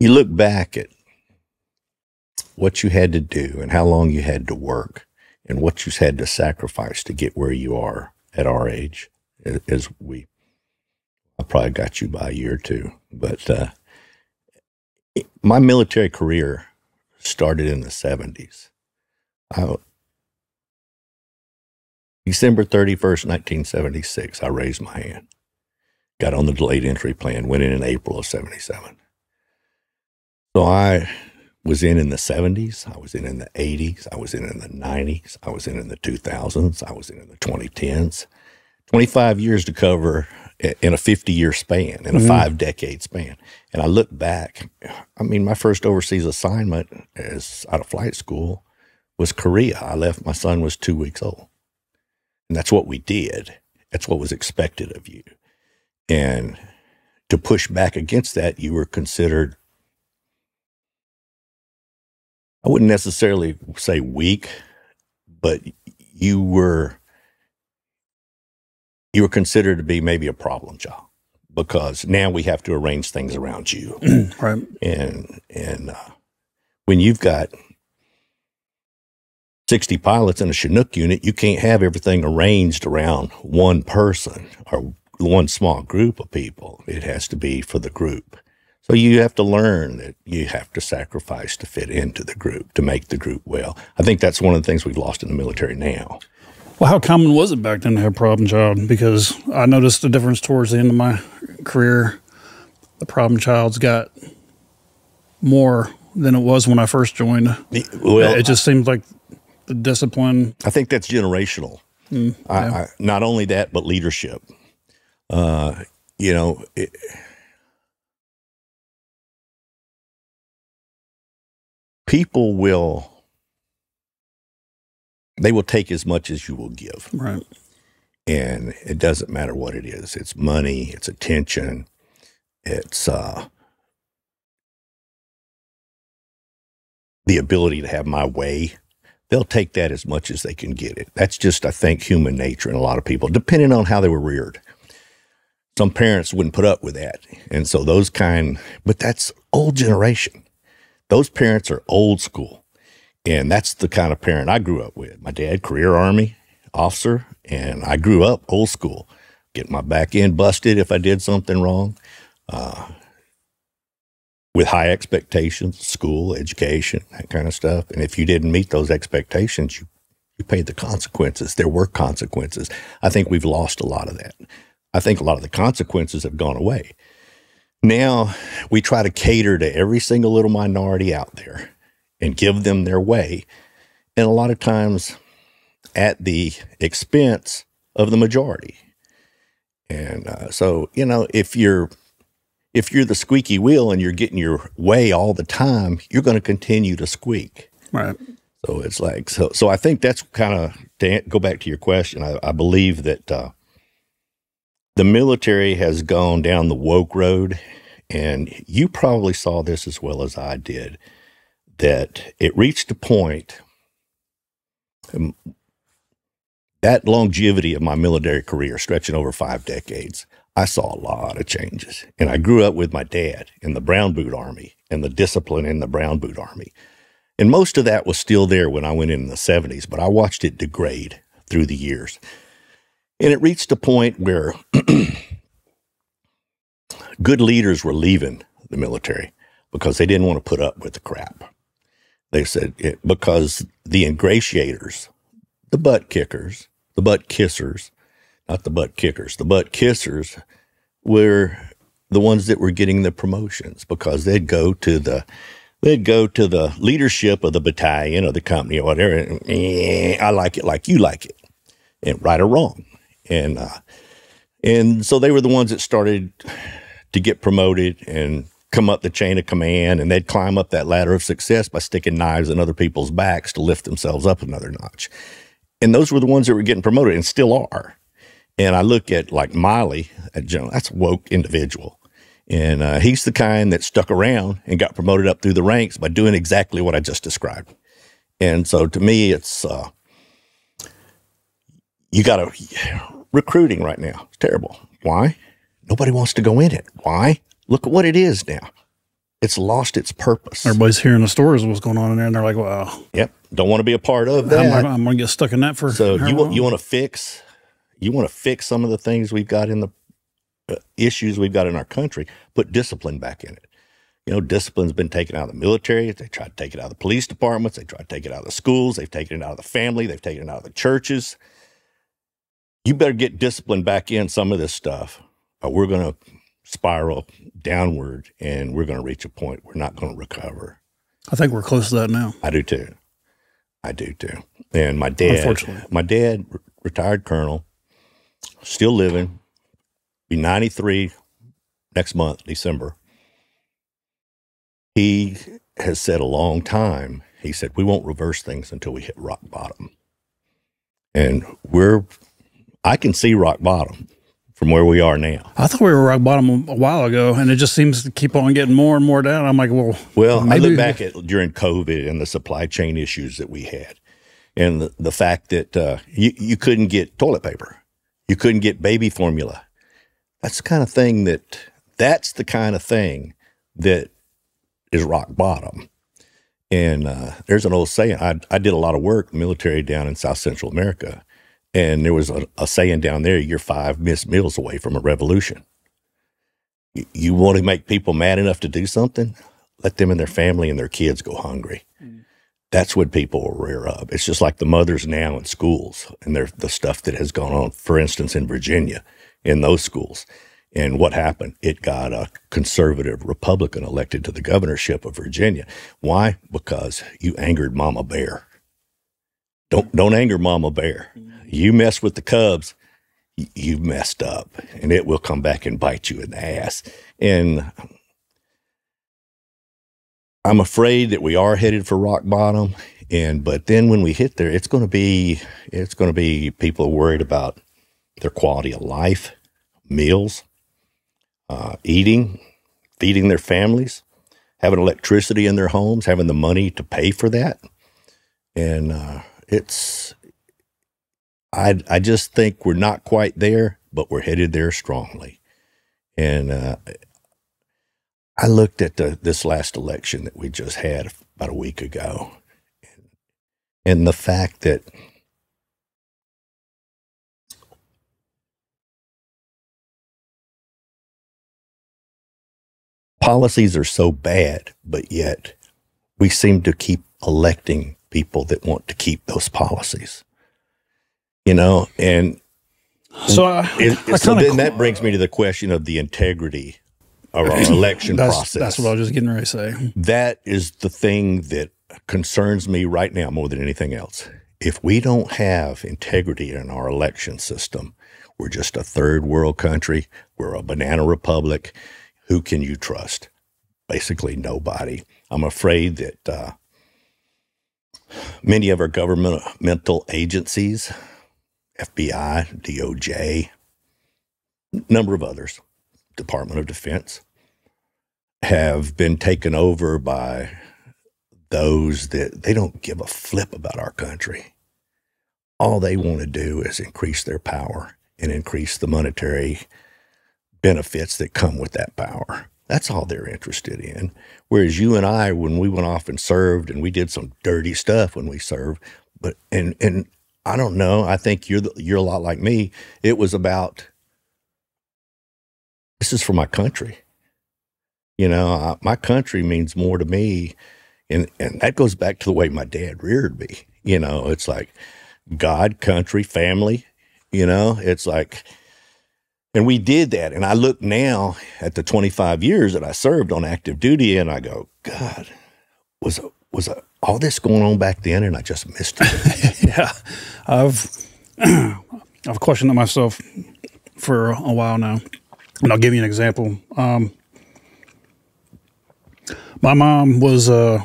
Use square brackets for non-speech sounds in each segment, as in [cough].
you look back at what you had to do and how long you had to work and what you had to sacrifice to get where you are at our age as we I probably got you by a year or two, but uh, my military career started in the 70s. I, December 31st, 1976, I raised my hand, got on the delayed entry plan, went in in April of 77. So I was in in the 70s, I was in in the 80s, I was in in the 90s, I was in in the 2000s, I was in in the 2010s. 25 years to cover in a 50 year span, in a mm-hmm. five decade span. And I look back, I mean, my first overseas assignment as out of flight school was Korea. I left, my son was two weeks old. And that's what we did. That's what was expected of you. And to push back against that, you were considered I wouldn't necessarily say weak, but you were you were considered to be maybe a problem child because now we have to arrange things around you, [clears throat] right? And and uh, when you've got sixty pilots in a Chinook unit, you can't have everything arranged around one person or one small group of people. It has to be for the group. So you have to learn that you have to sacrifice to fit into the group, to make the group well. I think that's one of the things we've lost in the military now. Well, how common was it back then to have problem child? Because I noticed the difference towards the end of my career. The problem child's got more than it was when I first joined. Well, it just seems like the discipline. I think that's generational. Mm, yeah. I, I, not only that, but leadership. Uh, you know, it, people will they will take as much as you will give. Right. And it doesn't matter what it is. It's money, it's attention, it's uh the ability to have my way. They'll take that as much as they can get it. That's just, I think, human nature in a lot of people, depending on how they were reared. Some parents wouldn't put up with that. And so those kind, but that's old generation those parents are old school. And that's the kind of parent I grew up with. My dad, career Army officer, and I grew up old school, getting my back end busted if I did something wrong, uh, with high expectations, school, education, that kind of stuff. And if you didn't meet those expectations, you, you paid the consequences. There were consequences. I think we've lost a lot of that. I think a lot of the consequences have gone away. Now we try to cater to every single little minority out there and give them their way. And a lot of times at the expense of the majority. And uh, so, you know, if you're if you're the squeaky wheel and you're getting your way all the time, you're going to continue to squeak. Right. So it's like so. So I think that's kind of to go back to your question. I, I believe that uh, the military has gone down the woke road, and you probably saw this as well as I did, that it reached a point, um, that longevity of my military career stretching over five decades, I saw a lot of changes. And I grew up with my dad in the Brown Boot Army and the discipline in the Brown Boot Army. And most of that was still there when I went in, in the 70s, but I watched it degrade through the years. And it reached a point where [clears throat] good leaders were leaving the military because they didn't want to put up with the crap. They said it, because the ingratiators, the butt kickers, the butt kissers, not the butt kickers, the butt kissers were the ones that were getting the promotions because they'd go to the they'd go to the leadership of the battalion or the company or whatever. And, eh, I like it like you like it, and right or wrong and uh, and so they were the ones that started to get promoted and come up the chain of command, and they'd climb up that ladder of success by sticking knives in other people's backs to lift themselves up another notch. And those were the ones that were getting promoted and still are. And I look at like Milley, at General, that's a woke individual. And uh, he's the kind that stuck around and got promoted up through the ranks by doing exactly what I just described. And so to me, it's, uh, you got to recruiting right now. It's terrible. Why? Nobody wants to go in it. Why? Look at what it is now. it's lost its purpose. Everybody's hearing the stories of what's going on in there, and they're like, "Wow, Yep, don't want to be a part of I'm, that. I'm going to get stuck in that for." So you want you want to fix you want to fix some of the things we've got in the uh, issues we've got in our country. Put discipline back in it. You know, discipline's been taken out of the military. They tried to take it out of the police departments. They tried to take it out of the schools. They've taken it out of the family. They've taken it out of the churches. You better get discipline back in some of this stuff, or we're going to spiral downward, and we're going to reach a point we're not going to recover. I think we're close to that now. I do too. I do too. And my dad, Unfortunately. my dad, re- retired colonel, still living, be 93 next month, December. He has said a long time, he said, we won't reverse things until we hit rock bottom. And we're, I can see rock bottom from where we are now. I thought we were rock bottom a while ago, and it just seems to keep on getting more and more down. I'm like, well, Well, I maybe- look back at during COVID and the supply chain issues that we had, and the, the fact that uh, you you couldn't get toilet paper, you couldn't get baby formula. That's the kind of thing that that's the kind of thing that is rock bottom. And uh, there's an old saying. I I did a lot of work military down in South Central America, and there was a, a saying down there: "You're five missed meals away from a revolution." You, you want to make people mad enough to do something? let them and their family and their kids go hungry. Mm. That's what people will rear up. It's just like the mothers now in schools and their, the stuff that has gone on, for instance, in Virginia, in those schools. And what happened? It got a conservative Republican elected to the governorship of Virginia. Why? Because you angered Mama Bear. Don't don't anger Mama Bear. Mm. You mess with the Cubs, you've messed up, and it will come back and bite you in the ass. And I'm afraid that we are headed for rock bottom. And but then when we hit there, it's going to be it's going to be people worried about their quality of life, meals, uh, eating, feeding their families, having electricity in their homes, having the money to pay for that, and uh, it's. I I just think we're not quite there, but we're headed there strongly, and uh, I looked at the, this last election that we just had about a week ago, and the fact that policies are so bad, but yet we seem to keep electing people that want to keep those policies. You know, and So I, it, I so then that brings me to the question of the integrity of our [clears throat] election that's, process. That's what I was just getting ready to say. that is the thing that concerns me right now more than anything else. If we don't have integrity in our election system, we're just a third world country. We're a banana republic. Who can you trust? Basically, nobody. I'm afraid that uh, many of our governmental agencies, FBI, DOJ, number of others, Department of Defense, have been taken over by those that they don't give a flip about our country. All they want to do is increase their power and increase the monetary benefits that come with that power. That's all they're interested in. Whereas you and I, when we went off and served, and we did some dirty stuff when we served, but and and I don't know. I think you're the, you're a lot like me. It was about this is for my country. You know, I, my country means more to me, and and that goes back to the way my dad reared me. You know, it's like God, country, family. You know, it's like, and we did that. And I look now at the 25 years that I served on active duty, and I go, God, was a was all this going on back then, and I just missed it. [laughs] yeah, I've [clears throat] I've questioned myself for a while now, and I'll give you an example. Um, my mom was uh,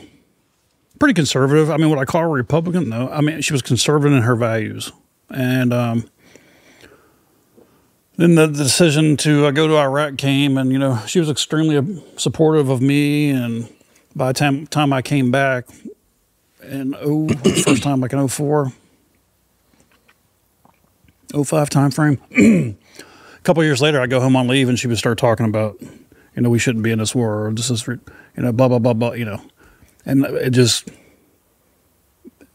pretty conservative. I mean, would I call a Republican? No. I mean, she was conservative in her values, and um, then the, the decision to uh, go to Iraq came, and you know, she was extremely supportive of me. And by the time time I came back in oh, first time like in 04, 05 time frame. [clears throat] a couple years later, I go home on leave, and she would start talking about, you know, we shouldn't be in this war. Or this is, you know, blah blah blah blah. You know, and it just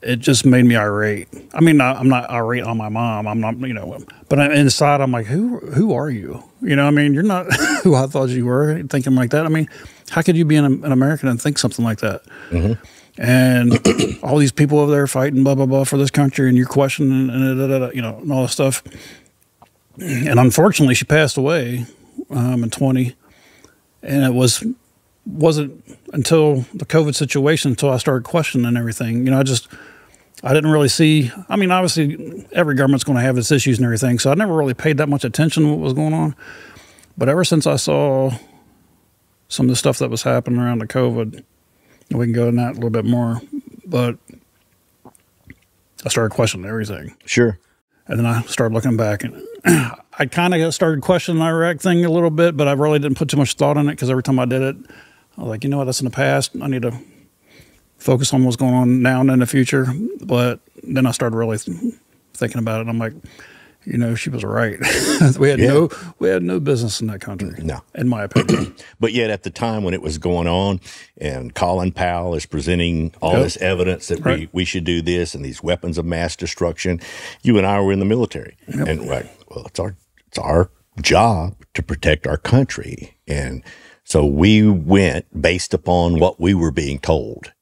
it just made me irate. I mean, I'm not irate on my mom. I'm not, you know, but inside I'm like, who who are you? You know, I mean, you're not [laughs] who I thought you were, thinking like that. I mean, how could you be an, an American and think something like that? Mm-hmm. And [clears throat] all these people over there fighting, blah blah blah, for this country, and you're questioning, and da, da, da, you know, and all this stuff. And unfortunately, she passed away um, in 20, and it was wasn't until the COVID situation until I started questioning everything. You know, I just I didn't really see. I mean, obviously, every government's going to have its issues and everything, so I never really paid that much attention to what was going on. But ever since I saw some of the stuff that was happening around the COVID, we can go in that a little bit more. But I started questioning everything. Sure. And then I started looking back, and [clears throat] I kind of started questioning the Iraq thing a little bit, but I really didn't put too much thought on it because every time I did it, I was like, you know what, that's in the past. I need to focus on what's going on now and in the future. But then I started really thinking about it. and I'm like, you know, she was right. [laughs] we had yeah. no we had no business in that country. No, in my opinion. [clears throat] but yet, at the time when it was going on, and Colin Powell is presenting all yep. this evidence that right. we we should do this and these weapons of mass destruction, you and I were in the military, yep. and right, well, it's our it's our job to protect our country, and so we went based upon what we were being told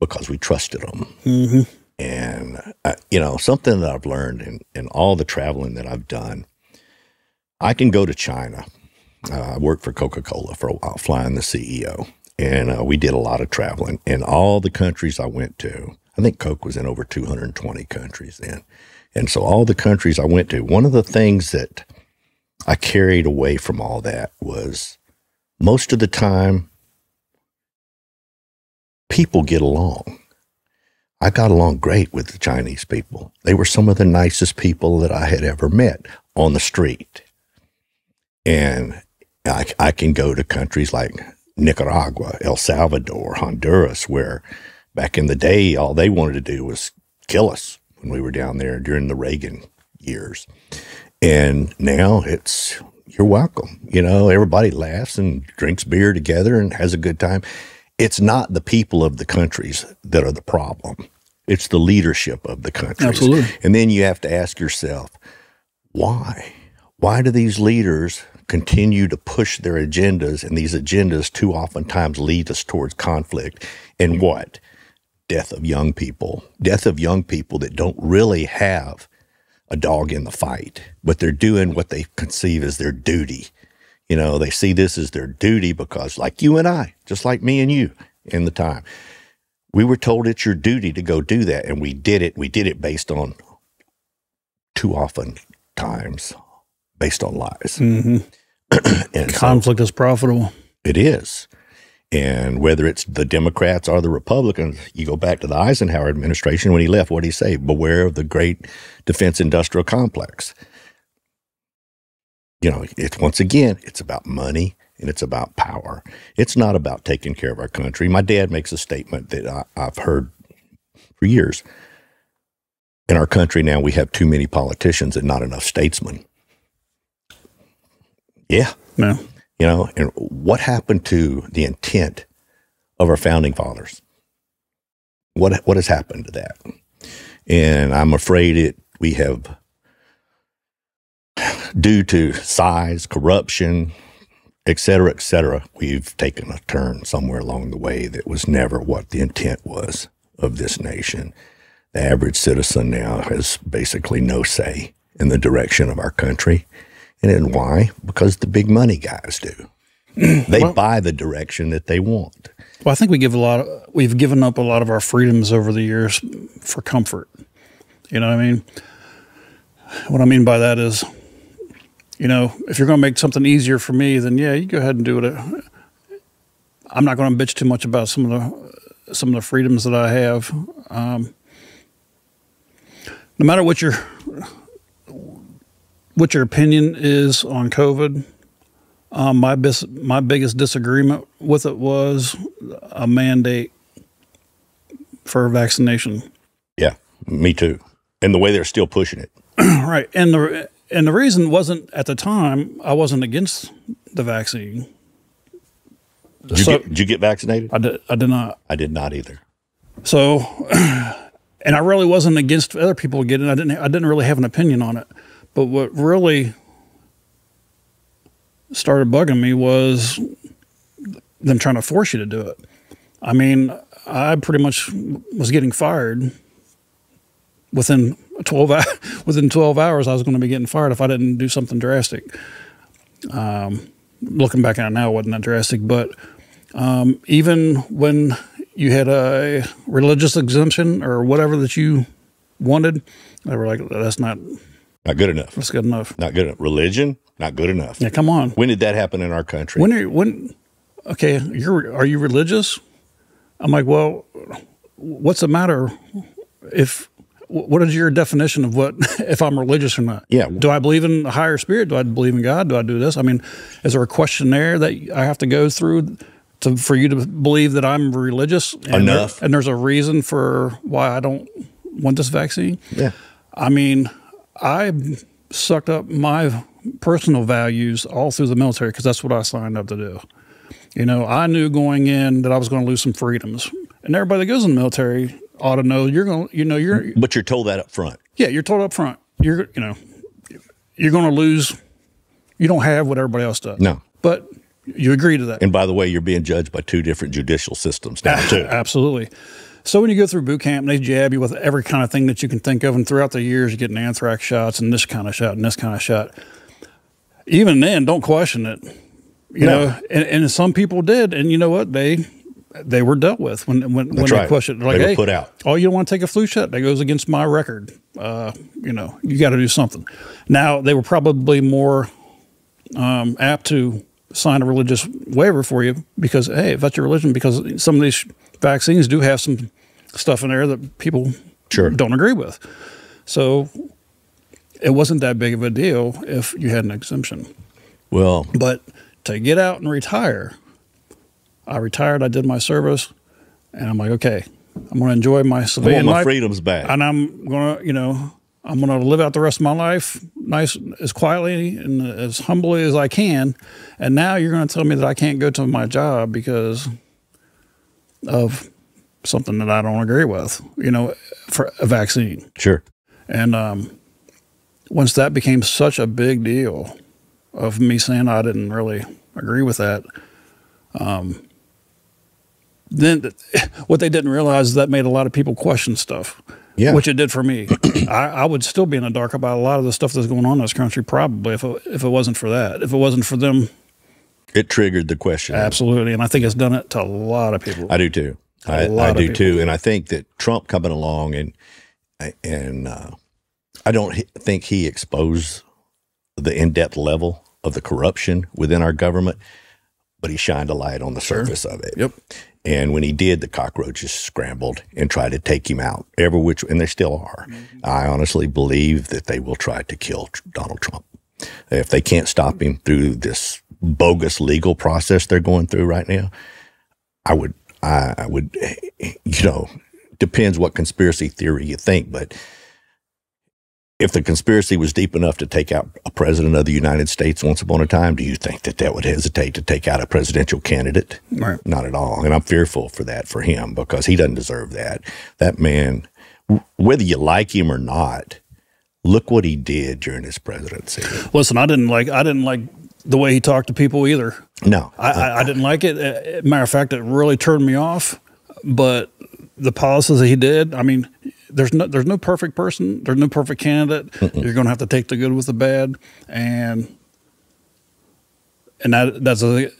because we trusted them. Mm-hmm. And, uh, you know, something that I've learned in, in all the traveling that I've done, I can go to China. Uh, I worked for Coca Cola for a while, flying the CEO. And uh, we did a lot of traveling. In all the countries I went to, I think Coke was in over 220 countries then. And so, all the countries I went to, one of the things that I carried away from all that was most of the time people get along. I got along great with the Chinese people. They were some of the nicest people that I had ever met on the street. And I, I can go to countries like Nicaragua, El Salvador, Honduras, where back in the day, all they wanted to do was kill us when we were down there during the Reagan years. And now it's, you're welcome. You know, everybody laughs and drinks beer together and has a good time it's not the people of the countries that are the problem. It's the leadership of the countries. Absolutely. And then you have to ask yourself, why? Why do these leaders continue to push their agendas? And these agendas too oftentimes lead us towards conflict. And what? Death of young people. Death of young people that don't really have a dog in the fight, but they're doing what they conceive as their duty you know, they see this as their duty because, like you and I, just like me and you in the time, we were told it's your duty to go do that. And we did it. We did it based on too often times based on lies. Mm-hmm. [clears throat] and conflict so, is profitable. It is. And whether it's the Democrats or the Republicans, you go back to the Eisenhower administration when he left, what did he say? Beware of the great defense industrial complex you know, it's once again, it's about money and it's about power. It's not about taking care of our country. My dad makes a statement that I, I've heard for years. In our country now, we have too many politicians and not enough statesmen. Yeah. No. You know, and what happened to the intent of our founding fathers? What what has happened to that? And I'm afraid it we have due to size, corruption, et cetera, et cetera, we've taken a turn somewhere along the way that was never what the intent was of this nation. The average citizen now has basically no say in the direction of our country. And then why? Because the big money guys do. [clears throat] They well, buy the direction that they want. Well, I think we give a lot of, we've given up a lot of our freedoms over the years for comfort. You know what I mean? What I mean by that is you know, if you're going to make something easier for me, then yeah, you go ahead and do it. I'm not going to bitch too much about some of the some of the freedoms that I have. Um, no matter what your what your opinion is on COVID, um, my bis- my biggest disagreement with it was a mandate for vaccination. Yeah, me too. And the way they're still pushing it. [clears throat] right, and the and the reason wasn't at the time I wasn't against the vaccine. Did you, get, did you get vaccinated? I did, I did not. I did not either. So, [clears throat] and I really wasn't against other people getting. I didn't. I didn't really have an opinion on it. But what really started bugging me was them trying to force you to do it. I mean, I pretty much was getting fired within twelve hou- [laughs] within twelve hours. I was going to be getting fired if I didn't do something drastic. Um, looking back on it now, it wasn't that drastic, but um, even when you had a religious exemption or whatever that you wanted, they were like, "That's not Not good enough. that's good enough." Not good enough. Religion, not good enough. Yeah, come on. When did that happen in our country? When are you, when? Okay, you're are you religious? I'm like, well, what's the matter? If what is your definition of what [laughs] if I'm religious or not? Yeah. Do I believe in a higher spirit? Do I believe in God? Do I do this? I mean, is there a questionnaire that I have to go through to for you to believe that I'm religious? And there- Enough. and there's a reason for why I don't want this vaccine. yeah. I mean, I sucked up my personal values all through the military because that's what I signed up to do. You know, I knew going in that I was going to lose some freedoms, and everybody that goes in the military ought to know you're going. to You know, you're But you're told that up front. yeah, you're told up front. You're you know, you're going to lose. You don't have what everybody else does. No. but you agree to that. And by the way, you're being judged by two different judicial systems now, ah, too. Absolutely. So when you go through boot camp, they jab you with every kind of thing that you can think of, and throughout the years, you're getting anthrax shots and this kind of shot and this kind of shot. Even then, don't question it. You No. know, and, and some people did, and you know what they they were dealt with when when, when That's they right. questioned. They Like, were hey, put out. Oh, you don't want to take a flu shot? That goes against my record. Uh, you know, you got to do something. Now they were probably more um, apt to sign a religious waiver for you because hey, if that's your religion, because some of these vaccines do have some stuff in there that people Sure. don't agree with. So it wasn't that big of a deal if you had an exemption. Well, But to get out and retire, I retired. I did my service, and I'm like, okay, I'm going to enjoy my I want civilian my life, freedoms back. and I'm going to, you know, I'm going to live out the rest of my life nice, as quietly and as humbly as I can. And now you're going to tell me that I can't go to my job because of something that I don't agree with, you know, for a vaccine. Sure. And um, once that became such a big deal of me saying I didn't really agree with that, um, then [sighs] what they didn't realize is that made a lot of people question stuff. Yeah. Which it did for me. [clears throat] I, I would still be in the dark about a lot of the stuff that's going on in this country, probably if it, if it wasn't for that. If it wasn't for them, It triggered the question. absolutely. And I think it's done it to a lot of people. I do too. I, I do people. too, and I think that Trump coming along and and uh, I don't think he exposed the in depth level of the corruption within our government, but he shined a light on the surface of it. Yep. And when he did, the cockroaches scrambled and tried to take him out. Every which, and they still are. Mm-hmm. I honestly believe that they will try to kill Donald Trump if they can't stop him through this bogus legal process they're going through right now. I would, I, I would, eh, you know, depends what conspiracy theory you think, but if the conspiracy was deep enough to take out a president of the United States once upon a time, do you think that that would hesitate to take out a presidential candidate? Right. Not at all. And I'm fearful for that for him because he doesn't deserve that. That man, whether you like him or not, look what he did during his presidency. Listen, I didn't like I didn't like the way he talked to people either. No, I, I, I didn't like it. Uh, Matter of fact, it really turned me off. But the policies that he did, I mean, there's no there's no perfect person. There's no perfect candidate. You're going to have to take the good with the bad, and and that that's a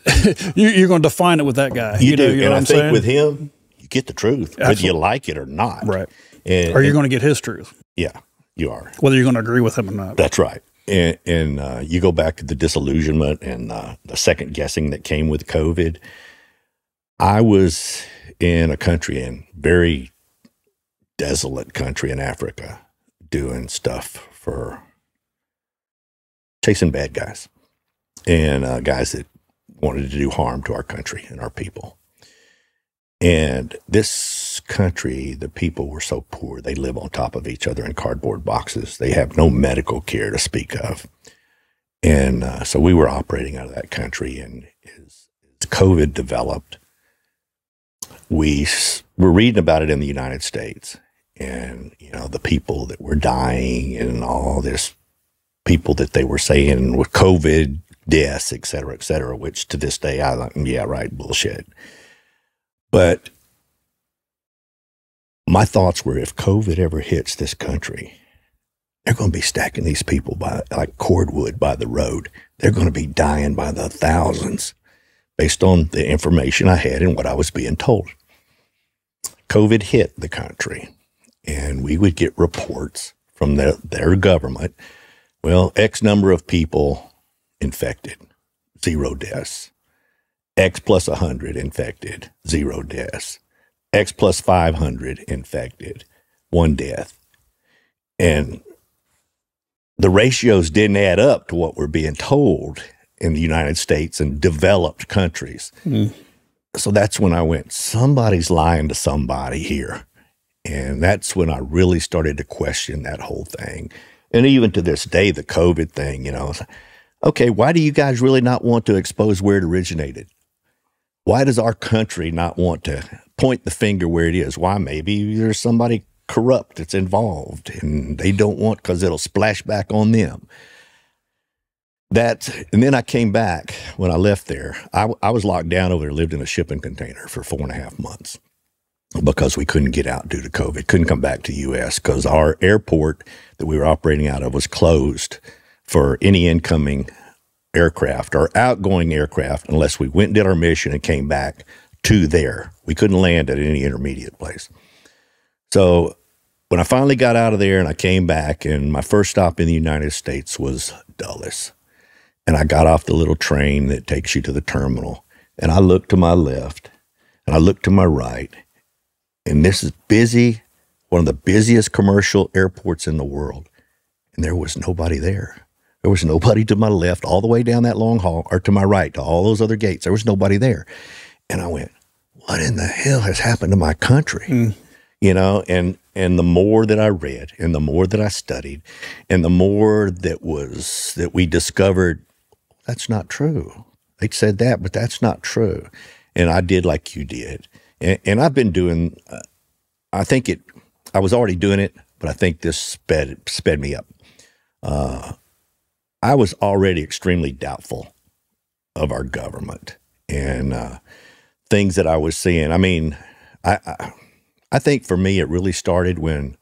[laughs] you, you're going to define it with that guy. you, do. know, you know and what I I'm think saying? with him, you get the truth, whether you like it or not. right, And, or you're going to get his truth, yeah, you are. whether you're going to agree with him or not. That's right. And, and uh, you go back to the disillusionment and uh, the second guessing that came with COVID. I was in a country, in very desolate country in Africa, doing stuff for chasing bad guys and uh, guys that wanted to do harm to our country and our people. And this country, the people were so poor. They live on top of each other in cardboard boxes. They have no medical care to speak of. And uh, so we were operating out of that country. And as, COVID developed, we were reading about it in the United States and, you know, the people that were dying and all this people that they were saying with COVID deaths, et cetera, et cetera, which to this day, I like, yeah, right, bullshit. But my thoughts were if COVID ever hits this country, they're going to be stacking these people by like cordwood by the road. They're going to be dying by the thousands based on the information I had and what I was being told. COVID hit the country, and we would get reports from their, their government. Well, X number of people infected, zero deaths. X plus 100 infected, zero deaths. X plus 500 infected, one death. And the ratios didn't add up to what we're being told in the United States and developed countries. Mm. So that's when I went, somebody's lying to somebody here. And that's when I really started to question that whole thing. And even to this day, the COVID thing, you know, okay, why do you guys really not want to expose where it originated? Why does our country not want to point the finger where it is? Why? Maybe there's somebody corrupt that's involved and they don't want because it'll splash back on them. That and then I came back when I left there. I, I was locked down over there, lived in a shipping container for four and a half months because we couldn't get out due to COVID, couldn't come back to U.S. because our airport that we were operating out of was closed for any incoming aircraft or outgoing aircraft unless we went and did our mission and came back to there. We couldn't land at any intermediate place. So when I finally got out of there and I came back, and my first stop in the United States was Dulles. And I got off the little train that takes you to the terminal. And I looked to my left and I looked to my right. And this is busy, one of the busiest commercial airports in the world. And there was nobody there. There was nobody to my left, all the way down that long hall, or to my right, to all those other gates. There was nobody there. And I went, What in the hell has happened to my country? Mm you know and and the more that i read and the more that i studied and the more that was that we discovered that's not true. They said that but that's not true. And i did like you did. And, and i've been doing uh, i think it i was already doing it but i think this sped sped me up. Uh, i was already extremely doubtful of our government and uh, things that i was seeing. I mean I, I I think for me, it really started when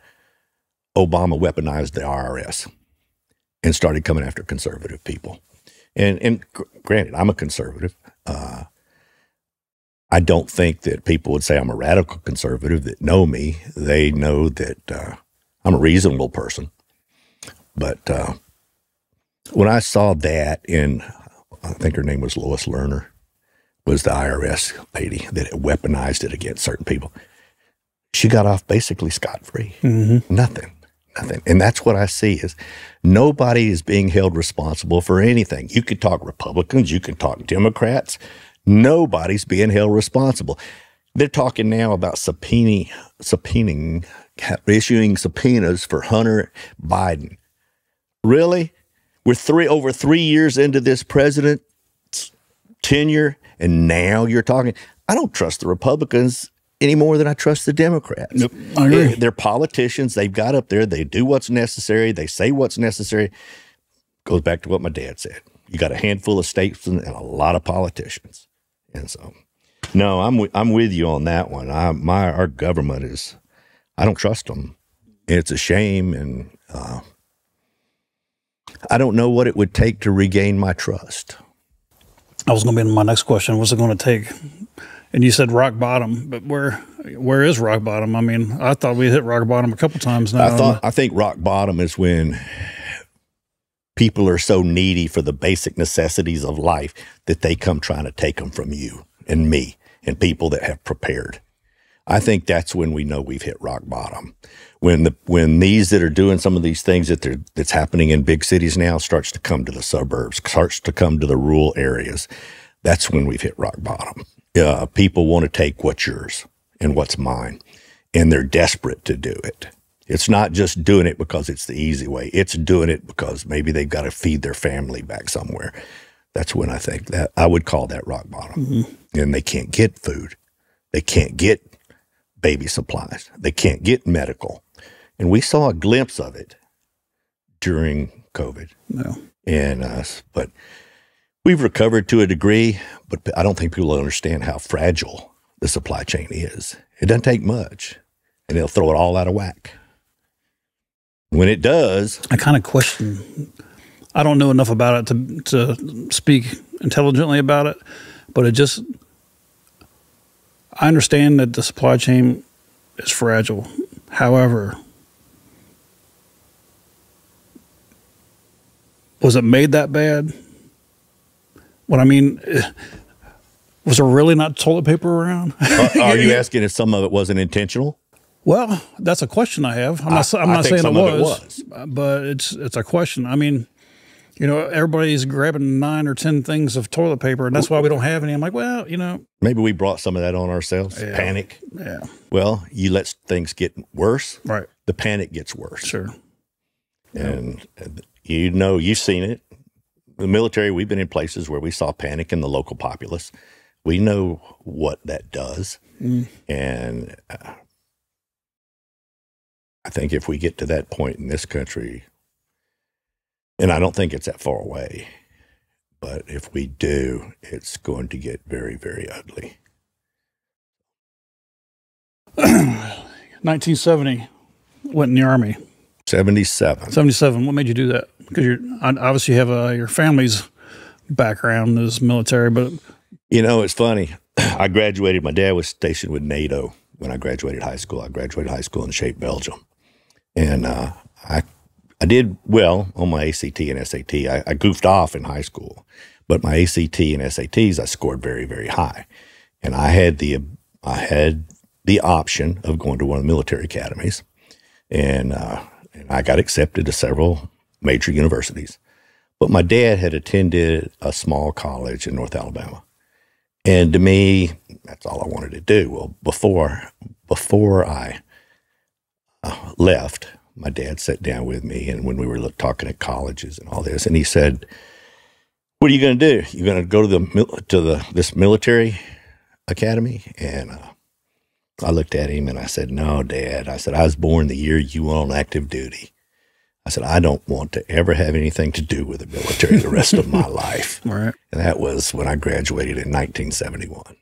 Obama weaponized the IRS and started coming after conservative people. And, and granted, I'm a conservative. Uh, I don't think that people would say I'm a radical conservative that know me. They know that uh, I'm a reasonable person. But uh, when I saw that in, I think her name was Lois Lerner, was the IRS lady that weaponized it against certain people she got off basically scot free. Mm-hmm. Nothing, nothing. And that's what I see is nobody is being held responsible for anything. You can talk Republicans, you can talk Democrats. Nobody's being held responsible. They're talking now about subpoenaing, subpoenaing, issuing subpoenas for Hunter Biden. Really? We're three over three years into this president's tenure, and now you're talking. I don't trust the Republicans any more than I trust the Democrats. Nope, I agree. They're politicians. They've got up there. They do what's necessary. They say what's necessary. Goes back to what my dad said. You got a handful of statesmen and a lot of politicians. And so, no, I'm I'm with you on that one. I, my our government is, I don't trust them. It's a shame, and uh, I don't know what it would take to regain my trust. I was going to be my next question. What's it going to take and you said rock bottom, but where where is rock bottom? I mean, I thought we hit rock bottom a couple times now. I thought I think rock bottom is when people are so needy for the basic necessities of life that they come trying to take them from you and me and people that have prepared. I think that's when we know we've hit rock bottom. When the when these that are doing some of these things that they're that's happening in big cities now starts to come to the suburbs, starts to come to the rural areas, that's when we've hit rock bottom uh, people want to take what's yours and what's mine, and they're desperate to do it. It's not just doing it because it's the easy way. It's doing it because maybe they've got to feed their family back somewhere. That's when I think that I would call that rock bottom. And they can't get food. They can't get baby supplies. They can't get medical. And we saw a glimpse of it during COVID. No. And uh, but we've recovered to a degree, but I don't think people understand how fragile the supply chain is. It doesn't take much, and they'll throw it all out of whack. When it does, I kind of question. I don't know enough about it to to speak intelligently about it, but it just. I understand that the supply chain is fragile. However, was it made that bad? What I mean, eh, was there really not toilet paper around? are, are [laughs] you asking if some of it wasn't intentional? Well, that's a question I have. I'm not. I- I'm I not saying some it of it was, but it's it's a question. I mean, you know, everybody's grabbing nine or ten things of toilet paper, and that's why we don't have any. I'm like, well, you know, Maybe we brought some of that on ourselves. Yeah. Panic. yeah, Well, you let things get worse, right, the panic gets worse. sure, And uh, you know, you've seen it. The military, we've been in places where we saw panic in the local populace. We know what that does. Mm. And uh, I think if we get to that point in this country, and I don't think it's that far away, but if we do, it's going to get very, very ugly. [clears throat] 1970 went in the army. 77. 77. What made you do that? Because you're obviously you have a, your family's background is military, but You know, it's funny. [clears throat] I graduated. My dad was stationed with NATO when I graduated high school. I graduated high school in SHAPE, Belgium, and uh, I I did well on my ACT and SAT. I, I goofed off in high school, but my ACT and SATs I scored very very high, and I had the I had the option of going to one of the military academies, and uh, and I got accepted to several major universities. But my dad had attended a small college in North Alabama. And to me, that's all I wanted to do. Well, before before I uh, left, my dad sat down with me, and when we were talking at colleges and all this, and he said, "What are you going to do? You're going to go to the to the this military academy?" And uh, I looked at him and I said, "No, Dad." I said, "I was born the year you were on active duty." I said, "I don't want to ever have anything to do with the military the rest of my [laughs] life." right, And that was when I graduated in 1971.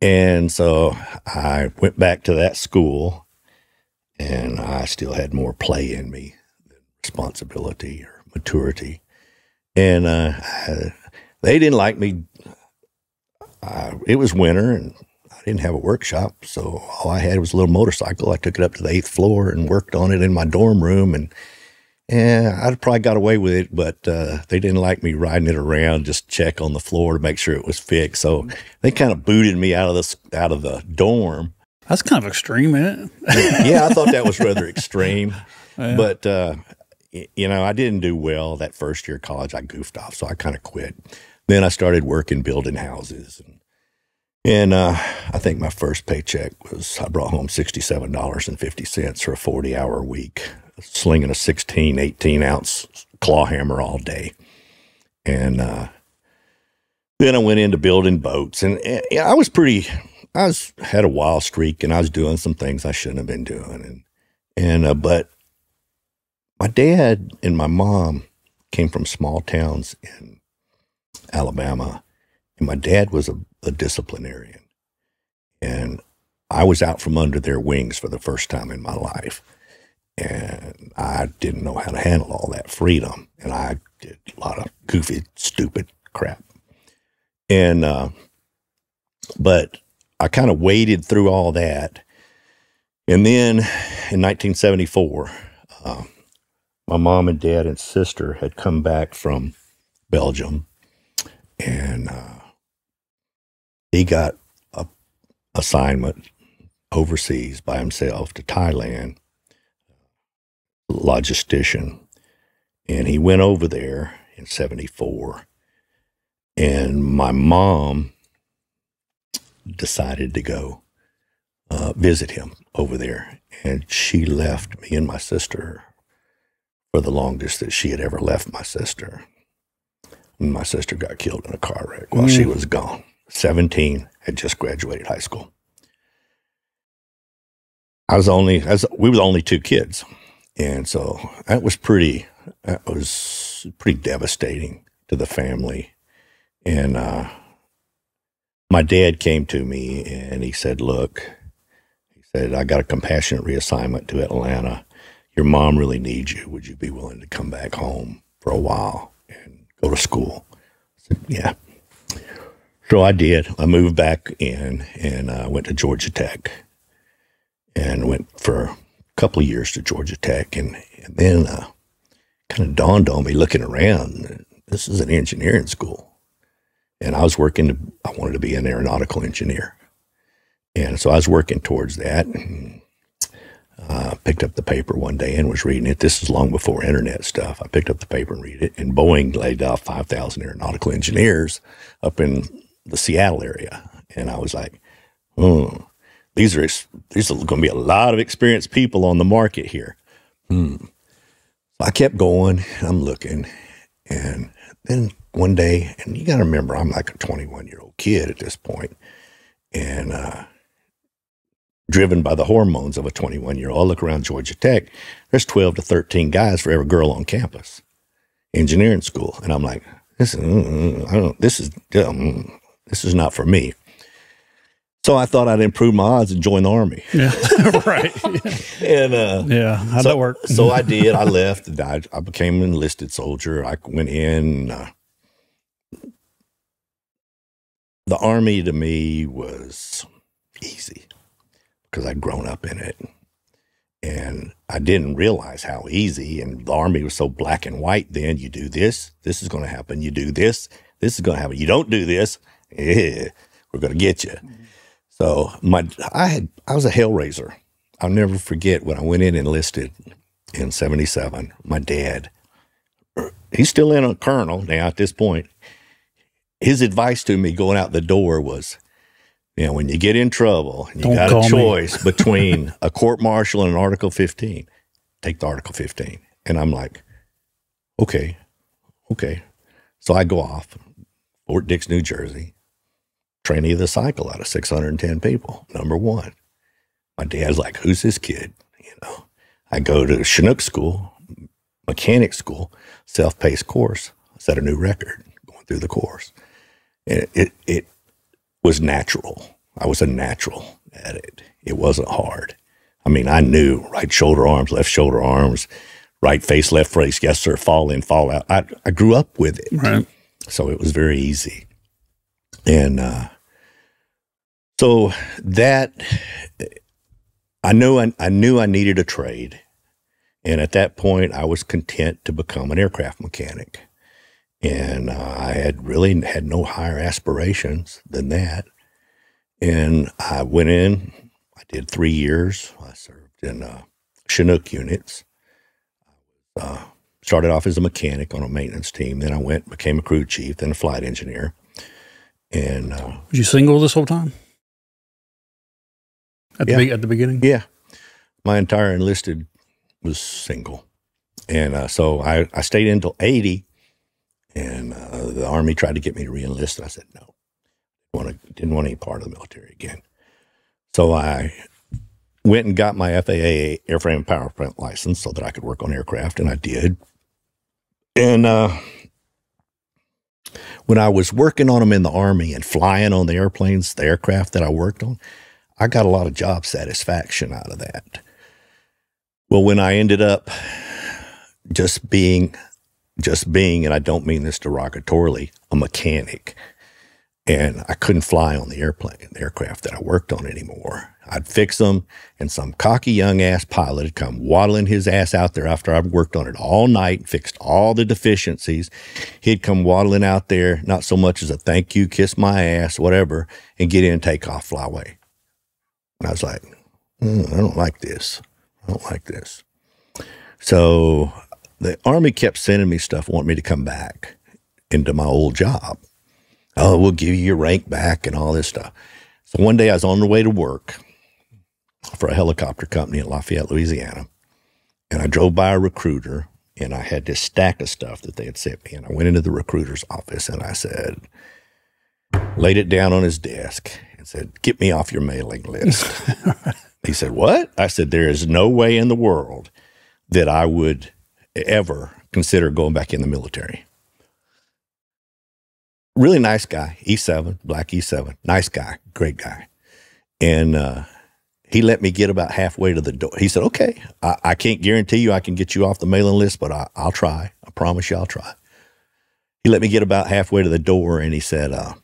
And so I went back to that school and I still had more play in me than responsibility or maturity. And uh, I- they didn't like me. Uh, it was winter and I didn't have a workshop. So all I had was a little motorcycle. I took it up to the eighth floor and worked on it in my dorm room. And yeah, I'd probably got away with it, but uh, they didn't like me riding it around, just check on the floor to make sure it was fixed. So they kind of booted me out of this out of the dorm. that's kind of extreme, isn't it? [laughs] Yeah, I thought that was rather [laughs] extreme, Yeah. but uh, you know, I didn't do well that first year of college. I goofed off, so I kind of quit. Then I started working building houses, and and uh, I think my first paycheck was I brought home sixty seven dollars and fifty cents for a forty hour week, slinging a 16, 18 ounce claw hammer all day, and uh, then I went into building boats, and, and yeah, I was pretty. I was had a wild streak, and I was doing some things I shouldn't have been doing, and and uh, but my dad and my mom came from small towns in Alabama, and my dad was a, a disciplinarian, and I was out from under their wings for the first time in my life, and I didn't know how to handle all that freedom, and I did a lot of goofy, stupid crap, and uh, but I kind of waded through all that. And then in 1974, uh, my mom and dad and sister had come back from Belgium, and uh, he got a assignment overseas by himself to Thailand, logistician, and he went over there in '74, and my mom decided to go uh, visit him over there. And she left me and my sister for the longest that she had ever left my sister. And my sister got killed in a car wreck while she was gone. 17, had just graduated high school. I was only, as we were the only two kids. And so that was pretty, that was pretty devastating to the family. And uh, my dad came to me and he said, Look, he said, I got a compassionate reassignment to Atlanta. Your mom really needs you. Would you be willing to come back home for a while and go to school? I said, Yeah. So I did. I moved back in and uh, went to Georgia Tech and went for a couple of years to Georgia Tech. And, and then uh, kind of dawned on me looking around this is an engineering school. And I was working, to, I wanted to be an aeronautical engineer. And so I was working towards that. Uh, picked up the paper one day and was reading it. This is long before internet stuff. I picked up the paper and read it. And Boeing laid off 5,000 aeronautical engineers up in the Seattle area. And I was like, hmm, these are, these are going to be a lot of experienced people on the market here. Hmm. So I kept going and I'm looking. And then one day, and you got to remember, I'm like a 21 year old kid at this point, and uh, driven by the hormones of a 21 year old. I look around Georgia Tech, there's 12 to 13 guys for every girl on campus, engineering school, and I'm like, this is, mm, mm, I don't, this is, um, this is not for me. So I thought I'd improve my odds and join the army. Yeah, [laughs] [laughs] right. [laughs] and uh, yeah, how'd so, that work? so I did. I left. And I, I became an enlisted soldier. I went in. Uh, the army to me was easy because I'd grown up in it. And I didn't realize how easy. And the army was so black and white then. You do this, this is going to happen. You do this, this is going to happen. You don't do this, eh, we're going to get you. Mm-hmm. So my, I had, I was a hellraiser. I'll never forget when I went in and enlisted in 77. My dad, he's still in a colonel now at this point. His advice to me going out the door was, you know, when you get in trouble, you Don't got a choice [laughs] between a court martial and an Article 15. Take the Article 15. And I'm like, okay, okay. So I go off, Fort Dix, New Jersey, training of the cycle out of 610 people, number one. My dad's like, who's this kid? You know, I go to Chinook school, mechanic school, self-paced course, set a new record going through the course. And it, it was natural. I was a natural at it. It wasn't hard. I mean, I knew right shoulder arms, left shoulder arms, right face, left face, yes, sir, fall in, fall out. I, I grew up with it. Right. So it was very easy. And uh, so that I knew I, I knew I needed a trade. And at that point, I was content to become an aircraft mechanic. And uh, I had really had no higher aspirations than that. And I went in, I did three years. I served in uh, Chinook units. I uh, started off as a mechanic on a maintenance team. Then I went, became a crew chief, then a flight engineer. And uh, was you single this whole time? At the, yeah. at the beginning? Yeah. My entire enlisted was single. And uh, so I, I stayed until 80 and uh, the Army tried to get me to reenlist. And I said, no, want to, didn't want any part of the military again. So I went and got my FAA airframe and power plant license so that I could work on aircraft, and I did. And uh, when I was working on them in the Army and flying on the airplanes, the aircraft that I worked on, I got a lot of job satisfaction out of that. Well, when I ended up just being just being, and I don't mean this derogatorily, a mechanic. And I couldn't fly on the airplane, the aircraft that I worked on anymore. I'd fix them, and some cocky young ass pilot would come waddling his ass out there after I've worked on it all night, and fixed all the deficiencies. He'd come waddling out there, not so much as a thank you, kiss my ass, whatever, and get in, take off, fly away. And I was like, mm, I don't like this. I don't like this. So the Army kept sending me stuff, wanting me to come back into my old job. Oh, we'll give you your rank back and all this stuff. So one day I was on the way to work for a helicopter company in Lafayette, Louisiana, and I drove by a recruiter and I had this stack of stuff that they had sent me. And I went into the recruiter's office and I said, laid it down on his desk and said, Get me off your mailing list. [laughs] he said, What? I said, There is no way in the world that I would ever consider going back in the military. Really nice guy, E7, black E7, nice guy, great guy. And uh, he let me get about halfway to the door. He said, Okay, I, I can't guarantee you I can get you off the mailing list, but I, will try. I promise you I'll try. He let me get about halfway to the door and he said, uh,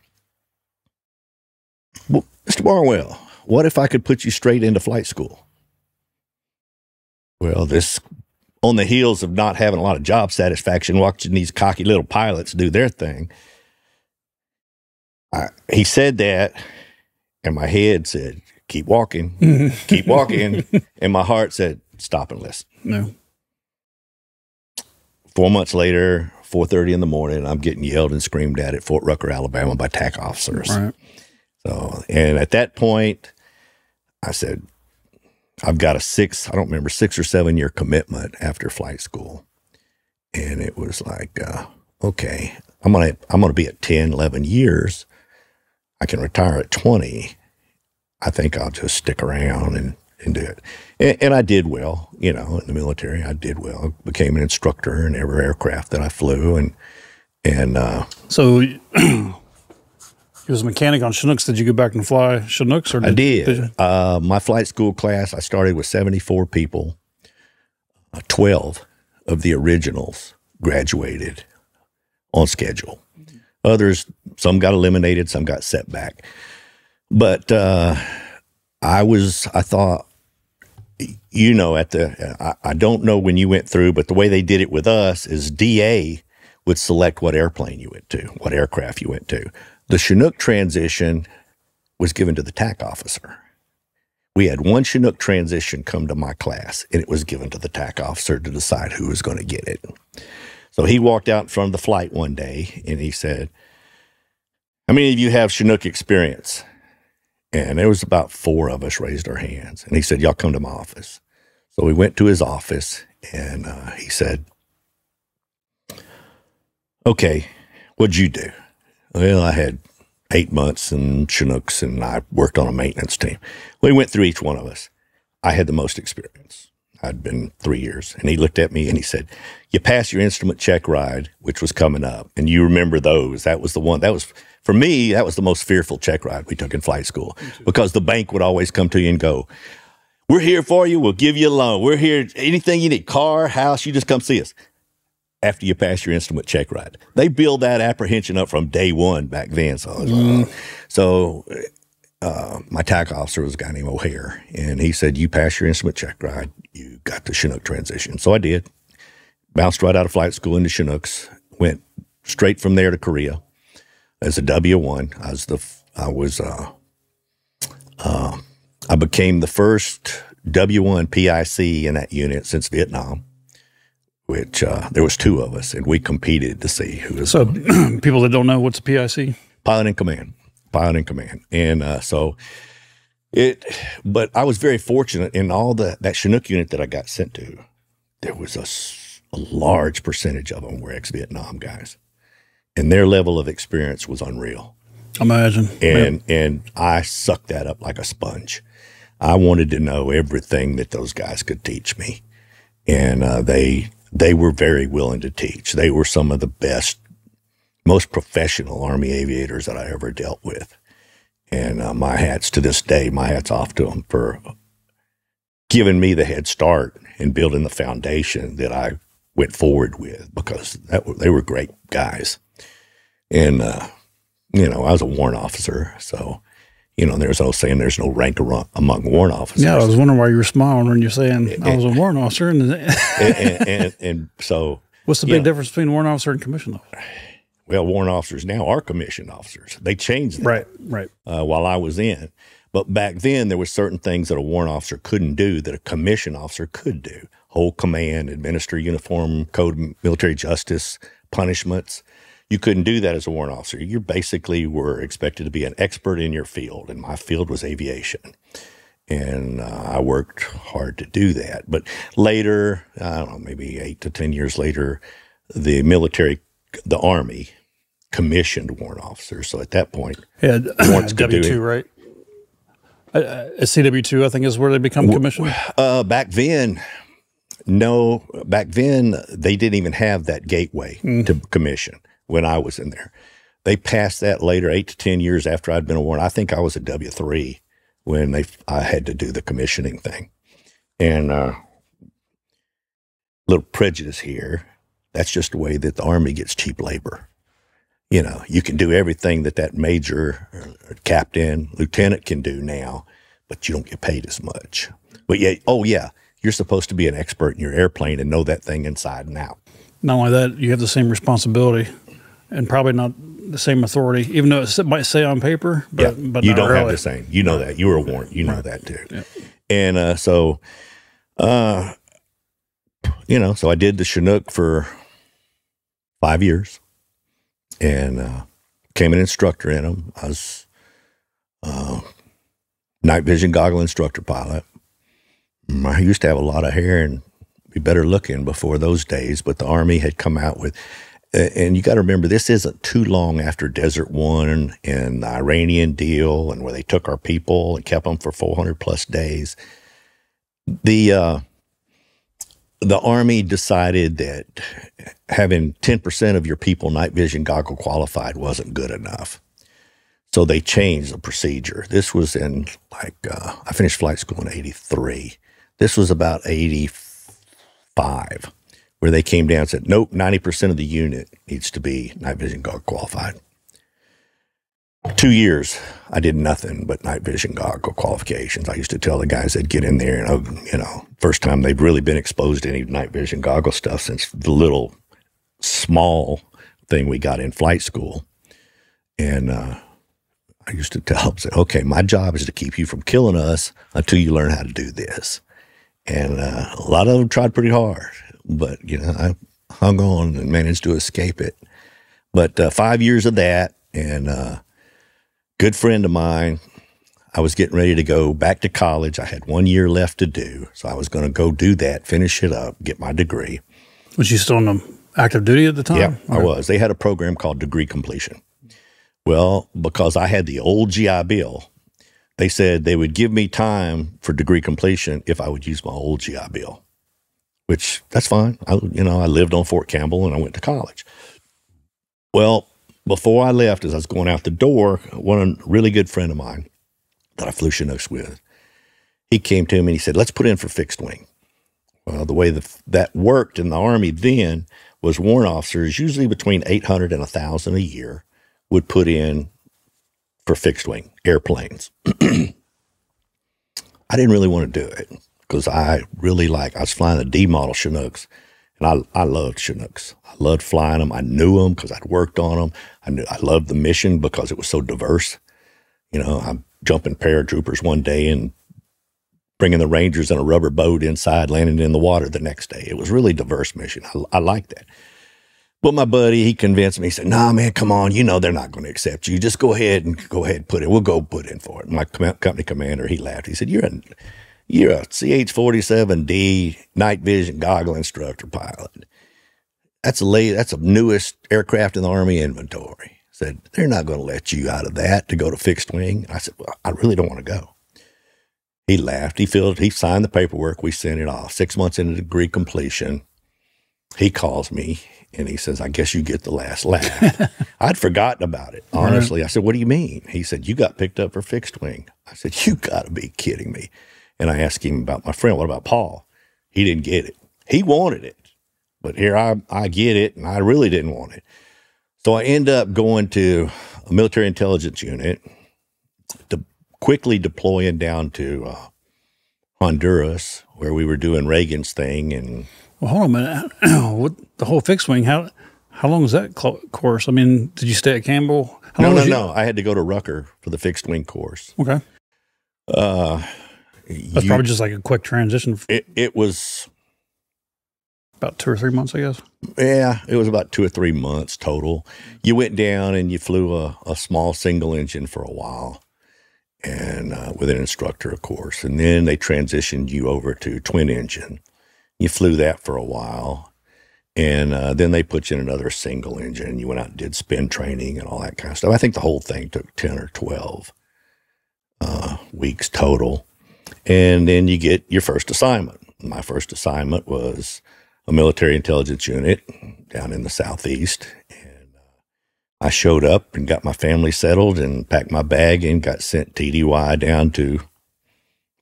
well, Mr. Barnwell, what if I could put you straight into flight school? Well, this on the heels of not having a lot of job satisfaction, watching these cocky little pilots do their thing. I, he said that, and my head said, "Keep walking, [laughs] keep walking," and my heart said, "Stop and listen." No. Four months later, four thirty in the morning, I'm getting yelled and screamed at at Fort Rucker, Alabama, by TAC officers. Right. So, and at that point, I said, I've got a six, I don't remember, six or seven year commitment after flight school. And it was like, uh, okay, I'm going to, I'm going to be at 10, 11 years. I can retire at 20. I think I'll just stick around and, and do it. And, and I did well, you know, in the military, I did well. Became an instructor in every aircraft that I flew. And, and, uh, so [clears throat] He was a mechanic on Chinooks. Did you go back and fly Chinooks? Or did, I did. did uh, my flight school class, I started with 74 people. Uh, 12 of the originals graduated on schedule. Others, some got eliminated, some got set back. But uh, I was, I thought, you know, at the, I, I don't know when you went through, but the way they did it with us is DA would select what airplane you went to, what aircraft you went to. The Chinook transition was given to the TAC officer. We had one Chinook transition come to my class, and it was given to the TAC officer to decide who was going to get it. So he walked out in front of the flight one day and he said, How many of you have Chinook experience? And there was about four of us raised our hands. And he said, Y'all come to my office. So we went to his office and uh, he said, Okay, what'd you do? Well, I had eight months in Chinooks and I worked on a maintenance team. We went through each one of us. I had the most experience. I'd been three years. And he looked at me and he said, You pass your instrument check ride, which was coming up. And you remember those. That was the one. That was, for me, that was the most fearful check ride we took in flight school because the bank would always come to you and go, We're here for you. We'll give you a loan. We're here. Anything you need, car, house, you just come see us after you pass your instrument check ride. They build that apprehension up from day one back then. So, mm. so uh, my TAC officer was a guy named O'Hare, and he said, "You pass your instrument check ride, you got the Chinook transition." So I did. Bounced right out of flight school into Chinooks. Went straight from there to Korea as a W one. I was the I was uh, uh, I became the first W one PIC in that unit since Vietnam which uh, there was two of us, and we competed to see who was. So, [clears throat] people that don't know what's a PIC, pilot in command, pilot in command, and uh, so it. But I was very fortunate in all the that Chinook unit that I got sent to. There was a, a large percentage of them were ex-Vietnam guys, and their level of experience was unreal. Imagine, and and I sucked that up like a sponge. I wanted to know everything that those guys could teach me, and uh, they they were very willing to teach. They were some of the best, most professional Army aviators that I ever dealt with. And uh, my hats to this day, my hats off to them for giving me the head start and building the foundation that I went forward with because that, they were great guys. And, uh, you know, I was a warrant officer. So you know, there's no saying there's no rank among warrant officers. Yeah, I was wondering why you were smiling when you're saying and, I was a warrant officer. And, and, [laughs] and, and, so. What's the big know, difference between warrant officer and commissioned officer? Well, warrant officers now are commissioned officers. They changed that. Right, right. Uh, while I was in. But back then, there were certain things that a warrant officer couldn't do that a commissioned officer could do hold command, administer uniform code, military justice, punishments you couldn't do that as a warrant officer. You basically were expected to be an expert in your field, and my field was aviation. and uh, I worked hard to do that. But later, I don't know, maybe eight to ten years later, the military, the army, commissioned warrant officers. So at that point, Yeah, Warrants could do [clears throat] W it. two, right? Uh, Uh, CW two, I think, is where they become commissioned. uh, back then, no, back then they didn't even have that gateway to commission when I was in there. They passed that later, eight to ten years after I'd been a warrant. I think I was a W three when they I had to do the commissioning thing, and uh, little prejudice here. That's just the way that the army gets cheap labor. You know, you can do everything that that major, or captain, lieutenant can do now, but you don't get paid as much. But yeah, oh yeah, you're supposed to be an expert in your airplane and know that thing inside and out. Not only that, you have the same responsibility, and probably not the same authority, even though it might say on paper. But, yeah, but you don't have the same. You know that. You were a warrant. You know that too. And uh, so, uh, you know, so I did the Chinook for five years, and uh, became an instructor in them. I was uh, night vision goggle instructor pilot. Mm, I used to have a lot of hair and be better looking before those days, but the Army had come out with, and you got to remember, this isn't too long after Desert One and the Iranian deal, and where they took our people and kept them for 400 plus days. The uh, the Army decided that having 10% of your people night vision goggle qualified wasn't good enough. So they changed the procedure. This was in like, uh, I finished flight school in 83. This was about 85, where they came down and said, nope, 90% of the unit needs to be night vision goggle qualified. Two years, I did nothing but night vision goggle qualifications. I used to tell the guys that get in there, and oh, you know, first time they've really been exposed to any night vision goggle stuff since the little small thing we got in flight school. And uh, I used to tell them, say, okay, my job is to keep you from killing us until you learn how to do this. And uh, a lot of them tried pretty hard, but you know, I hung on and managed to escape it. But uh, five years of that, and uh, good friend of mine, I was getting ready to go back to college. I had one year left to do, so I was going to go do that, finish it up, get my degree. Was you still in the active duty at the time? Yeah, I was. They had a program called degree completion. Well, because I had the old GI Bill, they said they would give me time for degree completion if I would use my old GI Bill, which that's fine. I, you know, I lived on Fort Campbell and I went to college. Well, before I left, as I was going out the door, one really good friend of mine that I flew Chinooks with, he came to me and he said, "Let's put in for fixed wing." Well, the way that that worked in the Army then was warrant officers, usually between 800 and 1,000 a year, would put in for fixed wing airplanes. [clears throat] I didn't really want to do it because I really like, I was flying the D model Chinooks and I, I loved Chinooks. I loved flying them. I knew them because I'd worked on them. I knew, I loved the mission because it was so diverse. You know, I'm jumping paratroopers one day and bringing the Rangers in a rubber boat inside, landing in the water the next day. It was really diverse mission. I, I liked that. But my buddy, he convinced me. He said, "Nah, man, come on. You know they're not going to accept you. Just go ahead and go ahead and put it. We'll go put in for it." My com- company commander, he laughed. He said, "You're a you're a CH forty seven D night vision goggle instructor pilot. That's a late. That's the newest aircraft in the Army inventory." Said they're not going to let you out of that to go to fixed wing. I said, "Well, I really don't want to go." He laughed. He filled. He signed the paperwork. We sent it off. Six months into degree completion, he calls me and he says, "I guess you get the last laugh." [laughs] I'd forgotten about it. Honestly, I said, "What do you mean?" He said, "You got picked up for fixed wing." I said, "You got to be kidding me!" And I asked him about my friend. What about Paul? He didn't get it. He wanted it, but here I I get it, and I really didn't want it. So I end up going to a military intelligence unit to quickly deploying down to uh, Honduras, where we were doing Reagan's thing, and Well, hold on a minute. [clears throat] what the whole fixed wing? How how long was that cl- course? I mean, did you stay at Campbell? How no, no, no. I had to go to Rucker for the fixed wing course. Okay, Uh, that's you- probably just like a quick transition. It, it was about two or three months, I guess. yeah, it was about two or three months total. You went down and you flew a, a small single engine for a while, and uh, with an instructor, of course. And then they transitioned you over to twin engine. You flew that for a while. And uh, then they put you in another single engine. You went out and did spin training and all that kind of stuff. I think the whole thing took 10 or 12 uh, weeks total. And then you get your first assignment. My first assignment was a military intelligence unit down in the southeast. And uh, I showed up and got my family settled and packed my bag and got sent TDY down to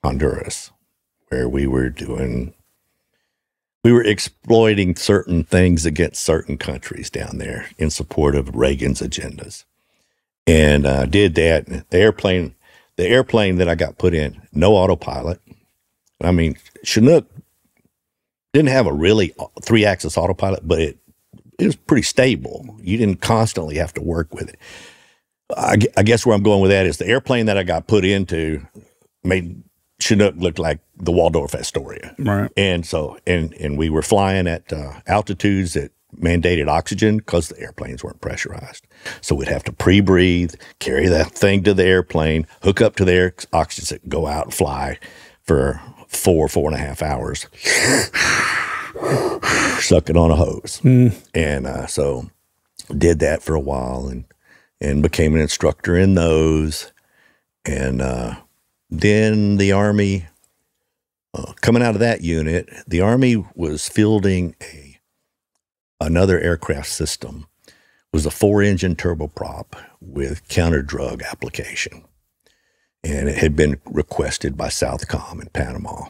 Honduras, where we were doing we were exploiting certain things against certain countries down there in support of Reagan's agendas, and uh, did that. The airplane, the airplane that I got put in, no autopilot. I mean, Chinook didn't have a really three axis autopilot, but it it was pretty stable. You didn't constantly have to work with it. I, I guess where I'm going with that is the airplane that I got put into made Chinook looked like the Waldorf Astoria. Right. And so, and, and we were flying at uh, altitudes that mandated oxygen because the airplanes weren't pressurized. So we'd have to pre breathe, carry that thing to the airplane, hook up to the air oxygen, go out and fly for four, four and a half hours, [sighs] sucking on a hose. And uh, so did that for a while and, and became an instructor in those. And, uh, then the Army, uh, coming out of that unit, the Army was fielding a another aircraft system. Was a four-engine turboprop with counter drug application, and it had been requested by Southcom in Panama.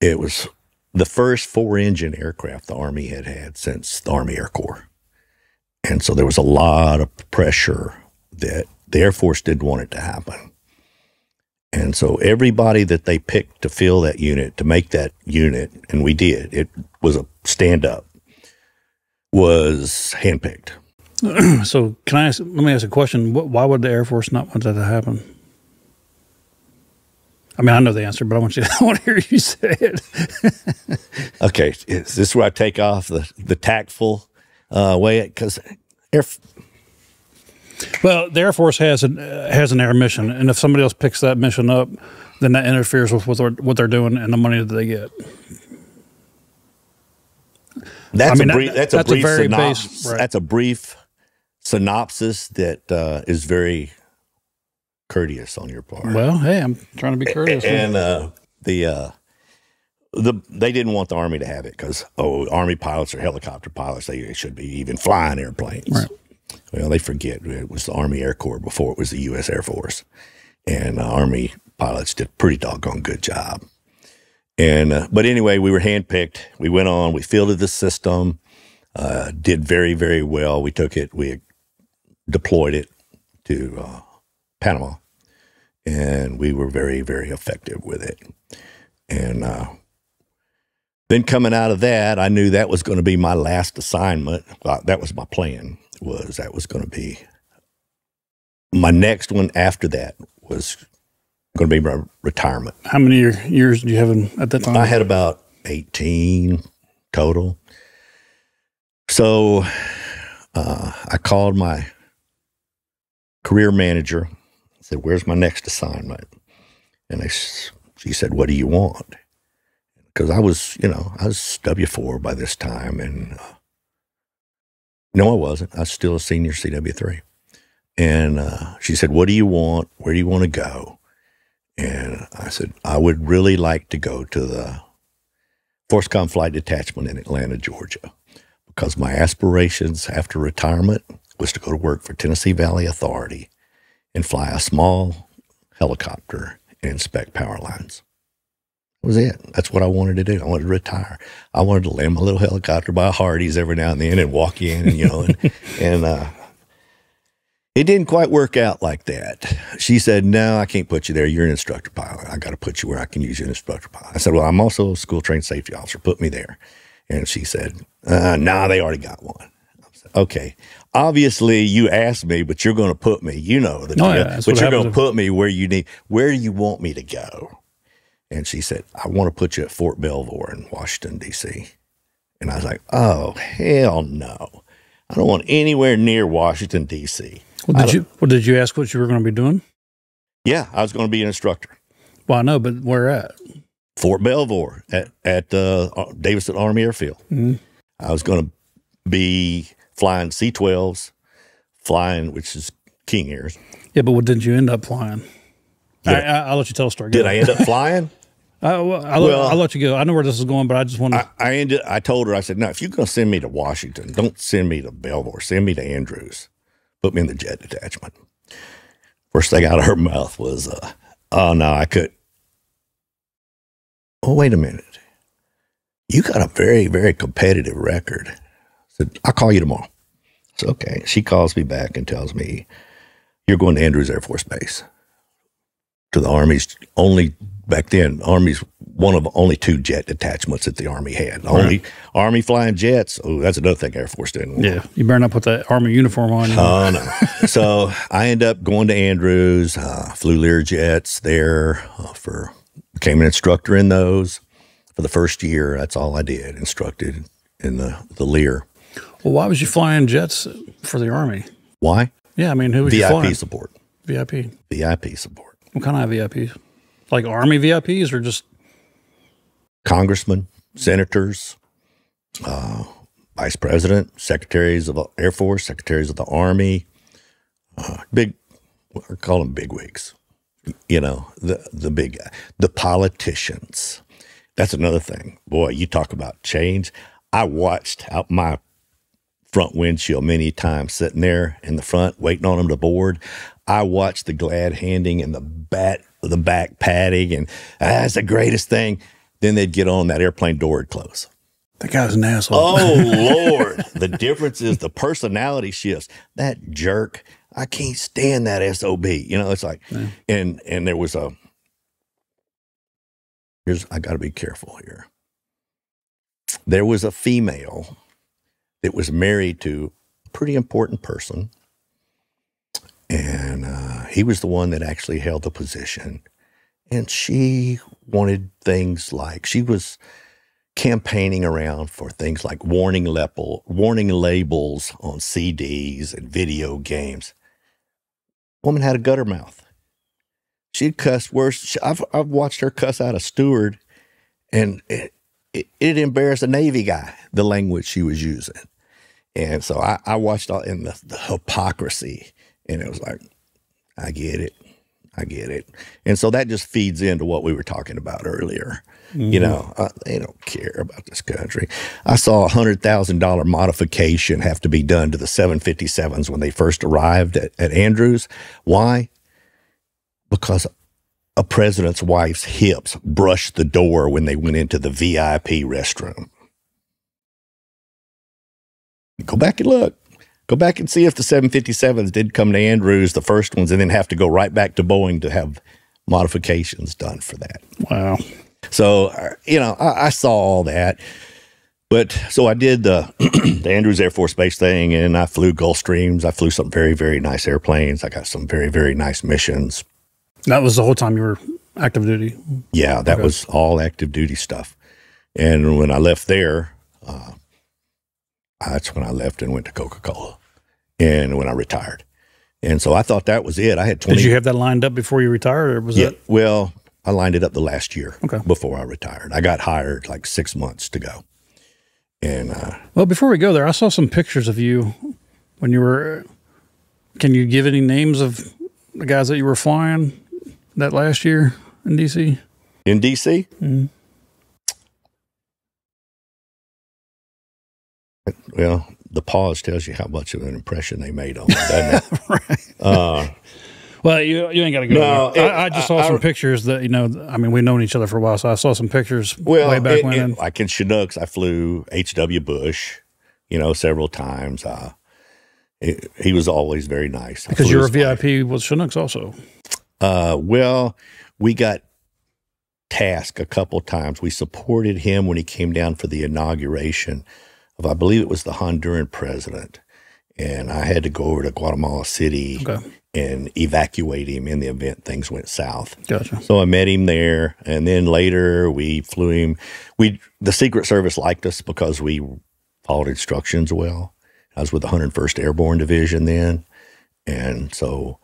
It was the first four-engine aircraft the Army had had since the Army Air Corps, and so there was a lot of pressure that the Air Force didn't want it to happen. And so everybody that they picked to fill that unit, to make that unit, and we did, it was a stand up, was handpicked. [clears throat] So can I ask, let me ask a question. Why would the Air Force not want that to happen? I mean, I know the answer, but I want you. [laughs] I want to hear you say it. [laughs] Okay, is this where I take off the, the tactful uh, way? Because Air, Well, the Air Force has an uh, has an air mission, and if somebody else picks that mission up, then that interferes with what they're, what they're doing and the money that they get. That's I mean, a brief, that- that's, a that's a brief very synopsis. base- right. That's a brief synopsis that uh, is very courteous on your part. Well, hey, I'm trying to be courteous. and uh, the uh, the they didn't want the army to have it because oh, army pilots are helicopter pilots. They should be even flying airplanes. Right. Well, they forget it was the Army Air Corps before it was the U.S. Air Force, and uh, Army pilots did a pretty doggone good job. And uh, but anyway, we were handpicked. We went on. We fielded the system. Uh, did very very well. We took it. We deployed it to uh, Panama, and we were very very effective with it. And uh, then coming out of that, I knew that was going to be my last assignment. Well, that was my plan. Was that was going to be my next one after that was going to be my retirement. How many years do you have in, at that time? I had about 18 total. So uh, I called my career manager, said, Where's my next assignment? And s- she said, What do you want? Because I was, you know, I was W4 by this time. And uh, no, I wasn't. I was still a senior CW3. And uh, she said, What do you want? Where do you want to go? And I said, I would really like to go to the FORSCOM Flight Detachment in Atlanta, Georgia, because my aspirations after retirement was to go to work for Tennessee Valley Authority and fly a small helicopter and inspect power lines. That was it. That's what I wanted to do. I wanted to retire. I wanted to land my little helicopter by Hardee's every now and then and walk in and, you know, and, [laughs] and uh, it didn't quite work out like that. She said, No, I can't put you there. You're an instructor pilot. I got to put you where I can use you an instructor pilot. I said, Well, I'm also a school trained safety officer. Put me there. And she said, uh, Nah, they already got one. I said, Okay. Obviously, you asked me, but you're going to put me, you know, the Oh, yeah, but you're going to put me where you need, where you want me to go. And she said, I want to put you at Fort Belvoir in Washington, D.C. And I was like, Oh, hell no. I don't want anywhere near Washington, D.C. Well, did you? Well, did you ask what you were going to be doing? Yeah, I was going to be an instructor. Well, I know, but where at? Fort Belvoir at at uh, Davison Army Airfield. Mm-hmm. I was going to be flying C-12s, flying which is King Airs. Yeah, but what did you end up flying? Yeah. I, I, I'll let you tell the story. Did I end up flying? I, [laughs] well, I'll, Well- I'll let you go. I know where this is going, but I just want to. I, I ended. I told her. I said, "No, if you're going to send me to Washington, don't send me to Belvoir. Send me to Andrews. Put me in the jet detachment." First thing out of her mouth was, uh, "Oh no, I could." Oh wait a minute, you got a very very competitive record. I said, "I'll call you tomorrow." So okay, she calls me back and tells me, "You're going to Andrews Air Force Base." To the Army's only back then, Army's one of only two jet detachments that the Army had. Only Army flying jets. Oh, that's another thing Air Force didn't want. yeah, you better not put that army uniform on. you. Oh no! so I end up going to Andrews. Uh, flew Lear jets there uh, for became an instructor in those for the first year. That's all I did. Instructed in the the Lear. well, why was you flying jets for the army? Why? Yeah, I mean, who was you VIP flying? support. VIP. VIP support. What kind of VIPs? Like army VIPs or just Congressmen, senators, uh, vice president, secretaries of the Air Force, secretaries of the Army, uh, big, we call them bigwigs. You know, the the big, the politicians. That's another thing. Boy, you talk about change. I watched out my front windshield many times, sitting there in the front, waiting on them to board. I watched the glad handing and the bat, the back padding and ah, that's the greatest thing. Then they'd get on that airplane door would close. that guy's an asshole? Oh [laughs] Lord, the difference is the personality shifts. That jerk, I can't stand that sob. You know, it's like, and and there was a. Here's I got to be careful here. There was a female that was married to a pretty important person, and uh, he was the one that actually held the position, and she wanted things like she was campaigning around for things like warning label, warning labels on CDs and video games. Woman had a gutter mouth. She'd cuss worse. I've, I've watched her cuss out a steward, and it, it, it embarrassed a Navy guy, the language she was using. And so I, I watched all in the, the hypocrisy, and it was like, I get it. I get it. And so that just feeds into what we were talking about earlier. You know, uh, they don't care about this country. I saw a hundred thousand dollar modification have to be done to the 757s when they first arrived at, at Andrews. Why? Because a president's wife's hips brushed the door when they went into the VIP restroom. Go back and look. Go back and see if the 757s did come to Andrews, the first ones, and then have to go right back to Boeing to have modifications done for that. Wow. So, uh, you know, I, I saw all that. But so I did the, [clears throat] the Andrews Air Force Base thing and I flew Gulfstreams. I flew some very, very nice airplanes. I got some very, very nice missions. That was the whole time you were active duty. Yeah, that was all active duty stuff. And when I left there, uh, that's when I left and went to Coca Cola and when I retired. And so I thought that was it. I had 20. Did you have that lined up before you retired, or was Yeah. that? Well, I lined it up the last year Okay. before I retired. I got hired like six months to go. And uh, Well, before we go there, I saw some pictures of you when you were. Can you give any names of the guys that you were flying that last year in DC? in DC, well, the pause tells you how much of an impression they made on me, doesn't it? [laughs] right. uh, Well, you, you ain't got to go. No, it- I, I just saw I- some I- pictures that you know. I mean, we've known each other for a while, so I saw some pictures well, way back it- when. it- like in Chinooks, I flew H.W. Bush, you know, several times. Uh, it- he was always very nice. Because you're a his wife. VIP with Chinooks also. Uh, well, we got tasked a couple times. We supported him when he came down for the inauguration of, I believe it was the Honduran president. And I had to go over to Guatemala City Okay. and evacuate him in the event things went south. Gotcha. So I met him there, and then later we flew him. We the Secret Service liked us because we followed instructions well. I was with the 101st Airborne Division then, and so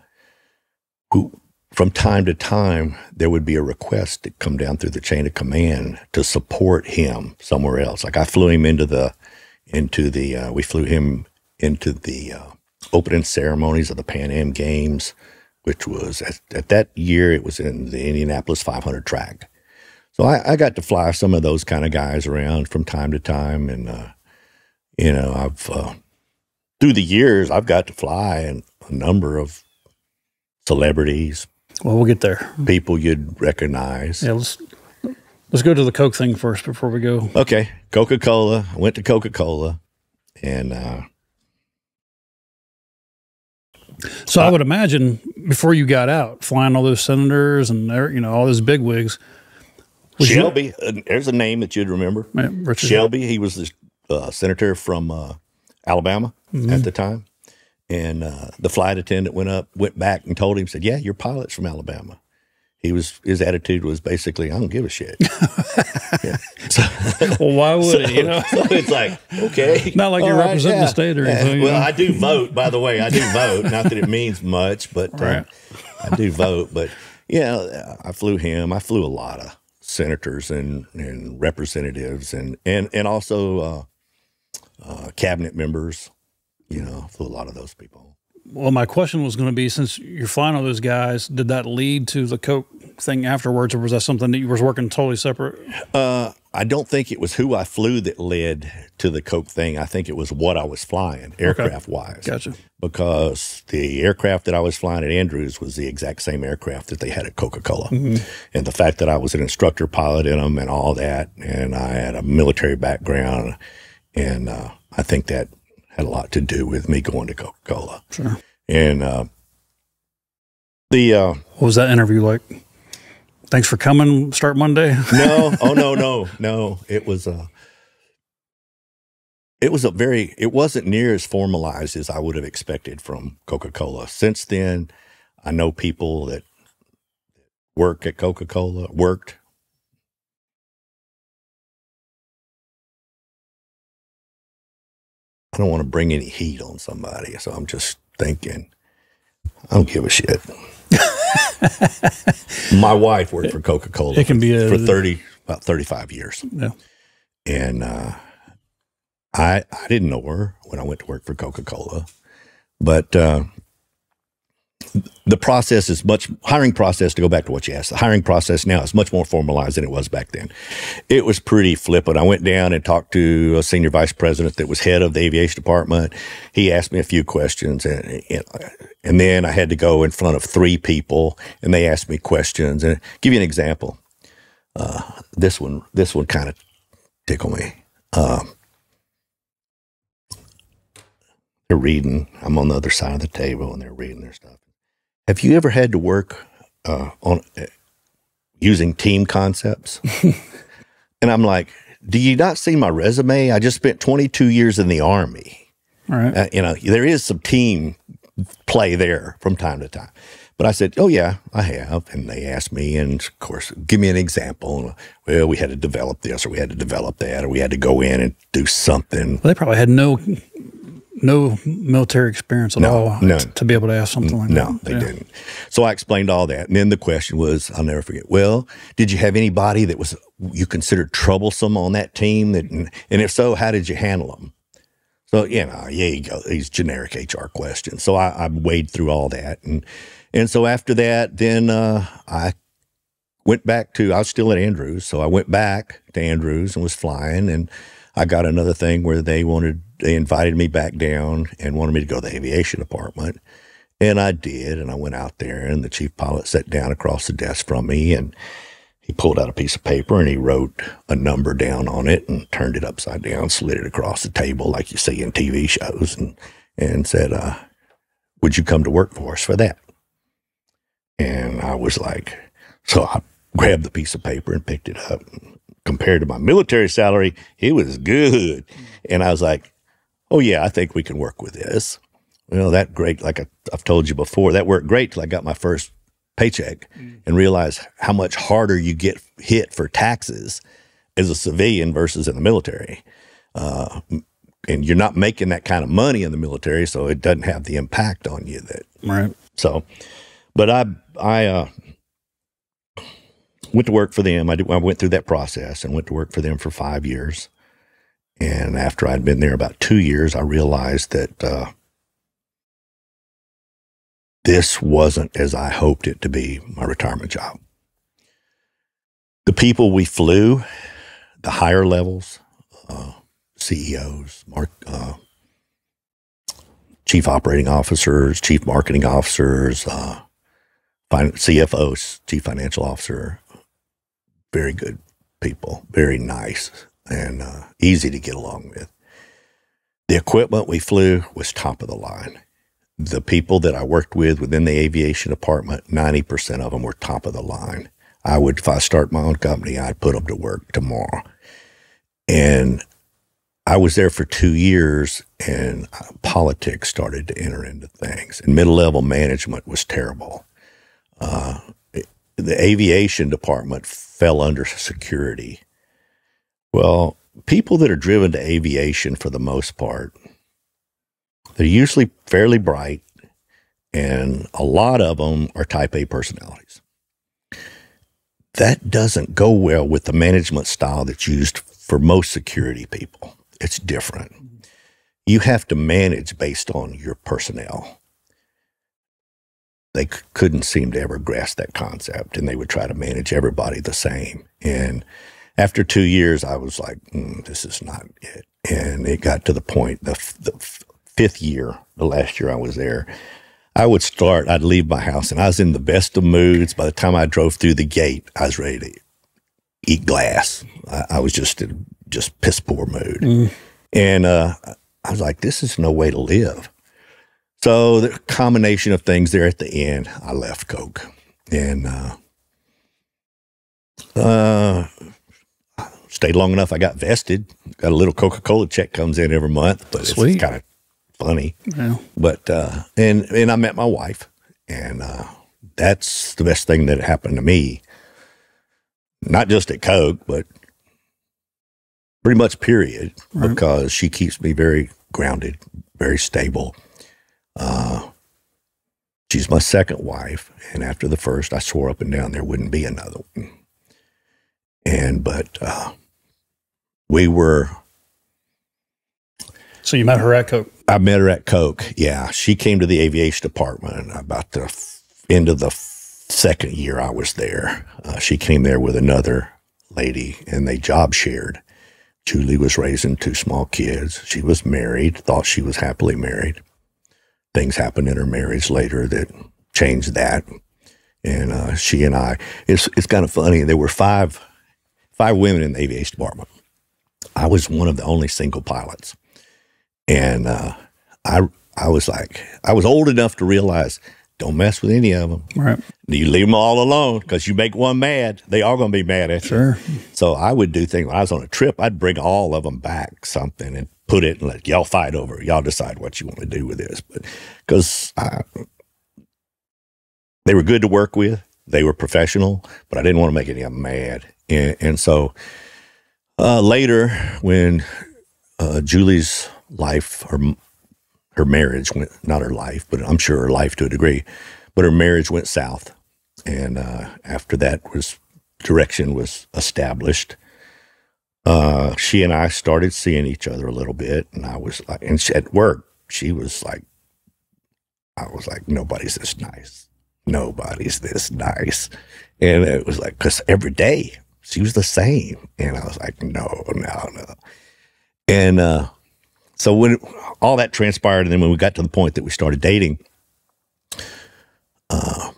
who from time to time, there would be a request to come down through the chain of command to support him somewhere else. Like I flew him into the, into the, uh, we flew him into the uh, opening ceremonies of the Pan Am Games, which was at, at, that year, it was in the Indianapolis 500 track. So I, I, got to fly some of those kind of guys around from time to time. And, uh, you know, I've, uh, through the years, I've got to fly and a number of celebrities, well, we'll get there. People you'd recognize. Yeah, let's let's go to the Coke thing first before we go. Okay, Coca Cola. I went to Coca Cola, and uh, so I, would imagine before you got out, flying all those senators and you know all those big wigs. Shelby, uh, there's a name that you'd remember. Yeah, Shelby, he was the uh, senator from uh, Alabama mm-hmm. at the time. And uh, the flight attendant went up, went back, and told him, said, "Yeah, your pilot's from Alabama." He was his attitude was basically, "I don't give a shit." [laughs] yeah. so, well, why would so, it? You know, so it's like okay, not like you're right, representing yeah. the state or anything. Well, know? I do vote, by the way. I do vote. Not that it means much, but uh, right. I do vote. But yeah, I flew him. I flew a lot of senators and and representatives and and and also uh, uh, cabinet members you know, flew a lot of those people. Well, my question was going to be since you're flying all those guys, did that lead to the Coke thing afterwards, or was that something that you was working totally separate? Uh, I don't think it was who I flew that led to the Coke thing. I think it was what I was flying, aircraft okay. wise. Gotcha. Because the aircraft that I was flying at Andrews was the exact same aircraft that they had at Coca Cola. Mm-hmm. And the fact that I was an instructor pilot in them and all that, and I had a military background, and uh, I think that had a lot to do with me going to Coca Cola. Sure. And uh, the uh, what was that interview like? Thanks for coming. Start Monday. [laughs] no, oh no, no, no. It was a. Uh, it was a very. It wasn't near as formalized as I would have expected from Coca Cola. Since then, I know people that work at Coca Cola worked I don't want to bring any heat on somebody. So I'm just thinking, I don't give a shit. [laughs] My wife worked for Coca Cola. It can be a, for thirty about thirty five years. Yeah, and uh, I I didn't know her when I went to work for Coca Cola, but uh, the process is much hiring process to go back to what you asked. The hiring process now is much more formalized than it was back then. It was pretty flippant. I went down and talked to a senior vice president that was head of the aviation department. He asked me a few questions and, and then I had to go in front of three people and they asked me questions and I'll give you an example. Uh, this one, this one kind of tickle me. Uh, they're reading. I'm on the other side of the table and they're reading their stuff. Have you ever had to work uh, on uh, using team concepts? [laughs] and I'm like, do you not see my resume? I just spent 22 years in the army. All right. Uh, you know, there is some team play there from time to time. But I said, oh, yeah, I have. And they asked me, and of course, give me an example. Well, we had to develop this or we had to develop that or we had to go in and do something. Well, they probably had no no military experience at no, all no. to be able to ask something like no, that. No, they yeah. didn't. So I explained all that. And then the question was, I'll never forget, well, did you have anybody that was you considered troublesome on that team? That, and, and if so, how did you handle them? So, you know, yeah, you go, these generic HR questions. So I, I wade through all that. And, and so after that, then uh, I went back to, I was still at Andrews. So I went back to Andrews and was flying. And I got another thing where they wanted they invited me back down and wanted me to go to the aviation department. And I did. And I went out there, and the chief pilot sat down across the desk from me and he pulled out a piece of paper and he wrote a number down on it and turned it upside down, slid it across the table like you see in TV shows, and, and said, uh, Would you come to work for us for that? And I was like, So I grabbed the piece of paper and picked it up. Compared to my military salary, it was good. And I was like, oh yeah, I think we can work with this. Well, that great, like I, have told you before, that worked great till I got my first paycheck mm. and realized how much harder you get hit for taxes as a civilian versus in the military. Uh, and you're not making that kind of money in the military, so it doesn't have the impact on you that. Right. So, but I I uh, went to work for them. I, did, I went through that process and went to work for them for five years. And after I'd been there about two years, I realized that uh, this wasn't as I hoped it to be my retirement job. The people we flew, the higher levels, uh, CEOs, mark, uh, chief operating officers, chief marketing officers, uh, CFOs, chief financial officer, very good people, very nice and uh, easy to get along with. The equipment we flew was top of the line. The people that I worked with within the aviation department, 90% of them were top of the line. I would, if I start my own company, I'd put them to work tomorrow. And I was there for two years and uh, politics started to enter into things and middle level management was terrible. Uh, the aviation department fell under security. Well, people that are driven to aviation for the most part, they're usually fairly bright, and a lot of them are type A personalities. That doesn't go well with the management style that's used for most security people. It's different. You have to manage based on your personnel they couldn't seem to ever grasp that concept and they would try to manage everybody the same. And after two years, I was like, mm, this is not it. And it got to the point, the, the fifth year, the last year I was there, I would start, I'd leave my house and I was in the best of moods. By the time I drove through the gate, I was ready to eat glass. I, I was just in just piss poor mood. Mm. And uh, I was like, this is no way to live. So the combination of things there at the end, I left Coke and uh, uh, stayed long enough. I got vested. Got a little Coca Cola check comes in every month, but Sweet. it's kind of funny. Yeah. But uh, and and I met my wife, and uh, that's the best thing that happened to me. Not just at Coke, but pretty much period, right. because she keeps me very grounded, very stable uh, she's my second wife, and after the first, I swore up and down there wouldn't be another one. And but uh, we were. So you met her at Coke. I met her at Coke. Yeah, she came to the aviation department about the end of the second year I was there. Uh, she came there with another lady, and they job shared. Julie was raising two small kids. She was married, thought she was happily married things happened in her marriage later that changed that. And uh, she and I, it's it's kind of funny. There were five five women in the aviation department. I was one of the only single pilots, and uh, I I was like I was old enough to realize don't mess with any of them. Right. You leave them all alone because you make one mad, they all going to be mad at sure. you. So I would do things when I was on a trip. I'd bring all of them back something and put it and let y'all fight over it. Y'all decide what you want to do with this. But because they were good to work with, they were professional, but I didn't want to make any of them mad. And, and so uh, later, when uh, Julie's life, her her marriage went not her life, but I'm sure her life to a degree, but her marriage went south, and uh, after that was direction was established uh, she and I started seeing each other a little bit, and I was like, and she, at work, she was like, I was like, nobody's this nice. Nobody's this nice. And it was like, because every day she was the same. And I was like, no, no, no. And uh, so when all that transpired, and then when we got to the point that we started dating, uh,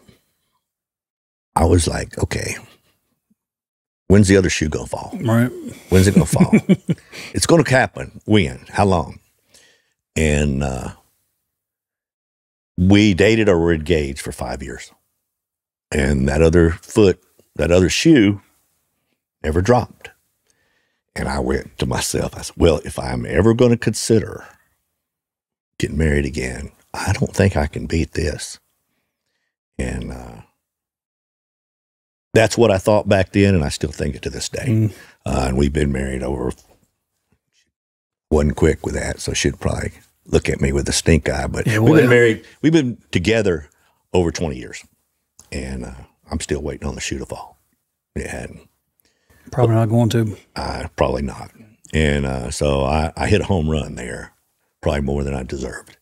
I was like, okay, When's the other shoe gonna fall? Right. When's it gonna fall? [laughs] it's gonna happen. When? How long? And uh, we dated or were engaged for five years, and that other foot, that other shoe, never dropped. And I went to myself. I said, "Well, if I'm ever going to consider getting married again, I don't think I can beat this." And uh, that's what I thought back then, and I still think it to this day. Mm. Uh, and we've been married over, wasn't quick with that, so she'd probably look at me with a stink eye. But yeah, well, we've been married, we've been together over 20 years. and uh, I'm still waiting on the shoe to fall. It hadn't. Probably not going to. Uh, probably not. And uh, so I, I hit a home run there, probably more than I deserved.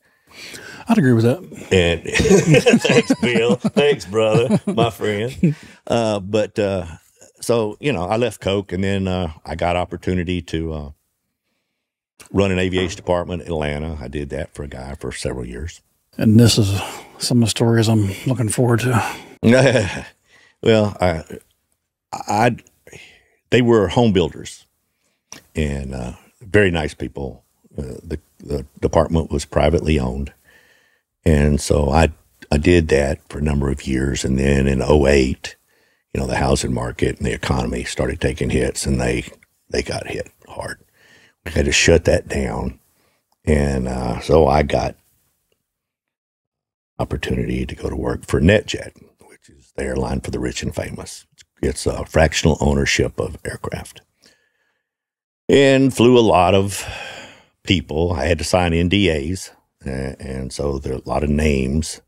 I'd agree with that. And [laughs] thanks, Bill. thanks, brother, my friend. Uh, but uh, so you know, I left Coke, and then uh, I got opportunity to uh, run an aviation department in Atlanta. I did that for a guy for several years. And this is some of the stories I'm looking forward to. [laughs] well, I, I, they were home builders, and uh, very nice people. Uh, the the department was privately owned and so I I did that for a number of years. And then in 08, you know, the housing market and the economy started taking hits and they, they got hit hard. We had to shut that down. And uh, so I got opportunity to go to work for NetJet, which is the airline for the rich and famous. It's a fractional ownership of aircraft. And flew a lot of people. I had to sign NDAs and so there are a lot of names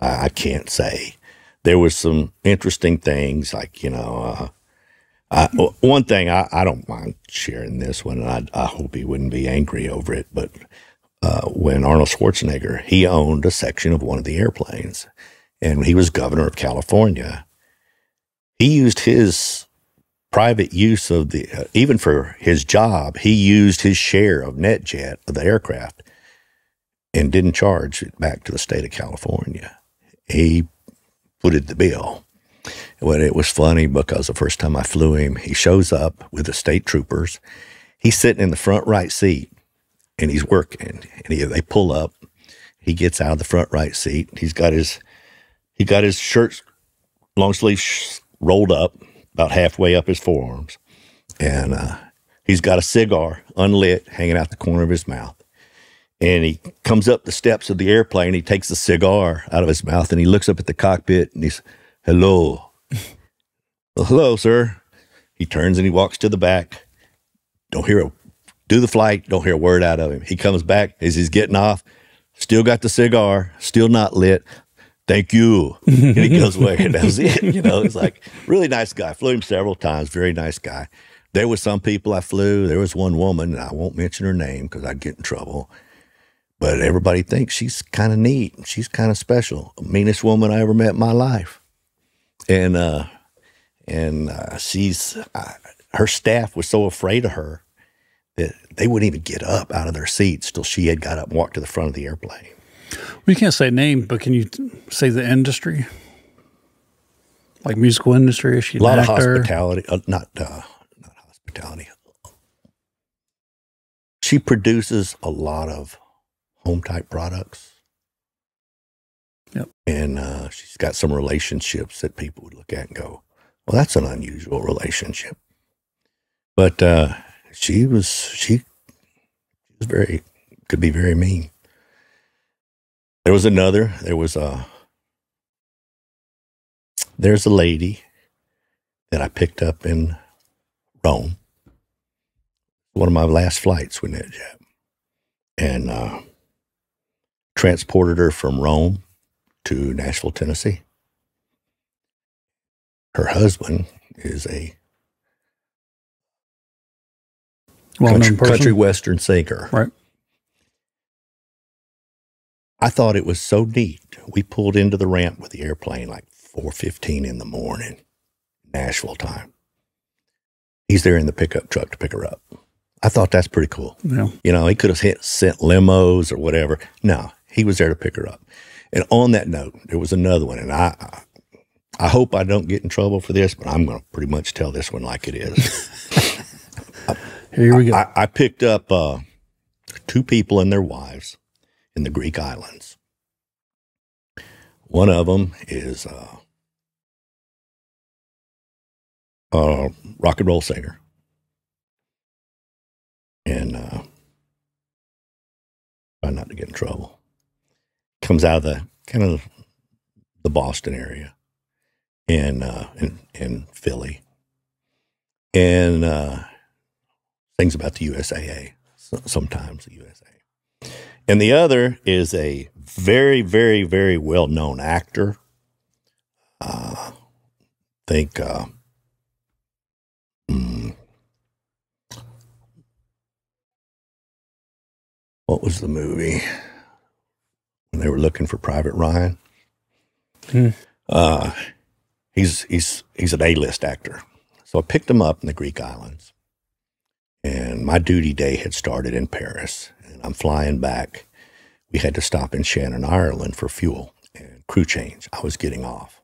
I, can't say. There was some interesting things like you know. Uh, I, one thing I, I, don't mind sharing this one, and I, I, hope he wouldn't be angry over it. But uh, when Arnold Schwarzenegger, he owned a section of one of the airplanes, and he was governor of California. He used his private use of the, uh, even for his job, he used his share of NetJet of the aircraft and didn't charge it back to the state of California. He footed the bill. Well, it was funny because the first time I flew him, he shows up with the state troopers. He's sitting in the front right seat and he's working. And he, they pull up. He gets out of the front right seat. He's got his he got his shirt long sleeve rolled up about halfway up his forearms, and uh, he's got a cigar unlit hanging out the corner of his mouth and he comes up the steps of the airplane. He takes the cigar out of his mouth and he looks up at the cockpit and he's, hello. [laughs] hello, sir. He turns and he walks to the back. Don't hear a, do the flight. Don't hear a word out of him. He comes back as he's getting off. Still got the cigar, still not lit. Thank you. and he goes away and that was it. You know, it's like [laughs] really nice guy. Flew him several times. Very nice guy. There was some people I flew. There was one woman, and I won't mention her name because I'd get in trouble but everybody thinks she's kind of neat. She's kind of special. Meanest woman I ever met in my life. And, uh, and uh, she's, uh, her staff was so afraid of her that they wouldn't even get up out of their seats till she had got up and walked to the front of the airplane. Well, you can't say name, but can you say the industry? Like musical industry? Is she a lot of hospitality, uh, not uh, not hospitality. She produces a lot of home type products. Yep. And uh, she's got some relationships that people would look at and go, well, that's an unusual relationship. But uh, she was, she was very, could be very mean. There was another, there was a, there's a lady that I picked up in Rome. One of my last flights with NetJet. And uh, transported her from Rome to Nashville, Tennessee. Her husband is a well country, country western singer. Right. I thought it was so neat. We pulled into the ramp with the airplane like 4:15 in the morning, Nashville time. He's there in the pickup truck to pick her up. I thought that's pretty cool. Yeah. You know, he could have hit, sent limos or whatever. No, he was there to pick her up. And on that note, there was another one, and I, I hope I don't get in trouble for this, but I'm going to pretty much tell this one like it is. [laughs] Here we go. I, I picked up uh, two people and their wives in the Greek islands. One of them is uh, a rock and roll singer, and uh, try not to get in trouble comes out of the kind of the Boston area in uh, in, in Philly, and uh, things about the USAA. Sometimes the USA, and the other is a very, very, very well known actor. uh, think uh, mm, what was the movie when they were looking for Private Ryan? Hmm. Uh, he's he's he's an A-list actor, so I picked him up in the Greek islands, and my duty day had started in Paris, I'm flying back. We had to stop in Shannon, Ireland for fuel and crew change. I was getting off.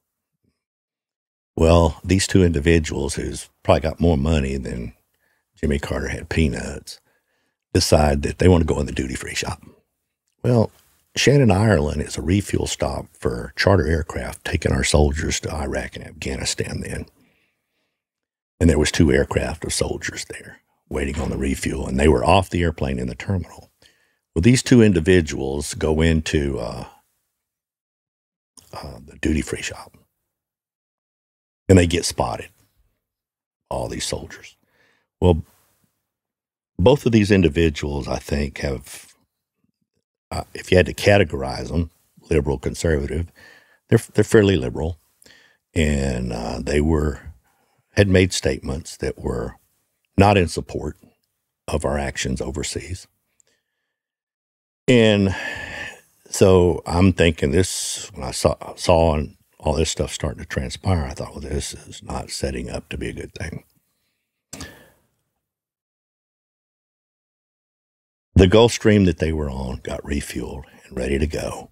Well, these two individuals who's probably got more money than Jimmy Carter had peanuts decide that they want to go in the duty free shop. Well, Shannon, Ireland is a refuel stop for charter aircraft taking our soldiers to Iraq and Afghanistan then. And there was two aircraft of soldiers there waiting on the refuel, and they were off the airplane in the terminal. Well, these two individuals go into uh, uh, the duty free shop, and they get spotted. All these soldiers. Well, both of these individuals, I think, have, uh, if you had to categorize them, liberal, conservative, they're they're fairly liberal, and uh, they were had made statements that were not in support of our actions overseas. And so I'm thinking this when I saw saw and all this stuff starting to transpire, I thought, well, this is not setting up to be a good thing. The Gulfstream that they were on got refueled and ready to go.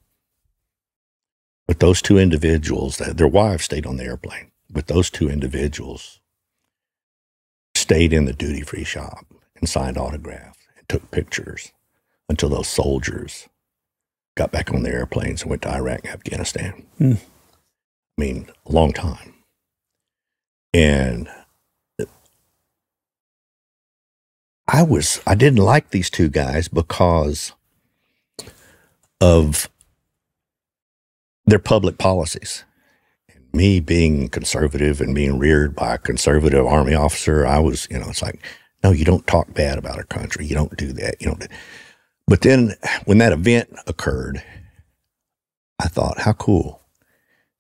But those two individuals, their wives stayed on the airplane, but those two individuals stayed in the duty free shop and signed autographs and took pictures until those soldiers got back on the airplanes and went to Iraq and Afghanistan. Hmm. I mean, a long time. And I was I didn't like these two guys because of their public policies. And me being conservative and being reared by a conservative army officer, I was, you know, it's like, no, you don't talk bad about our country. You don't do that. You don't. Do. But then when that event occurred, I thought, how cool.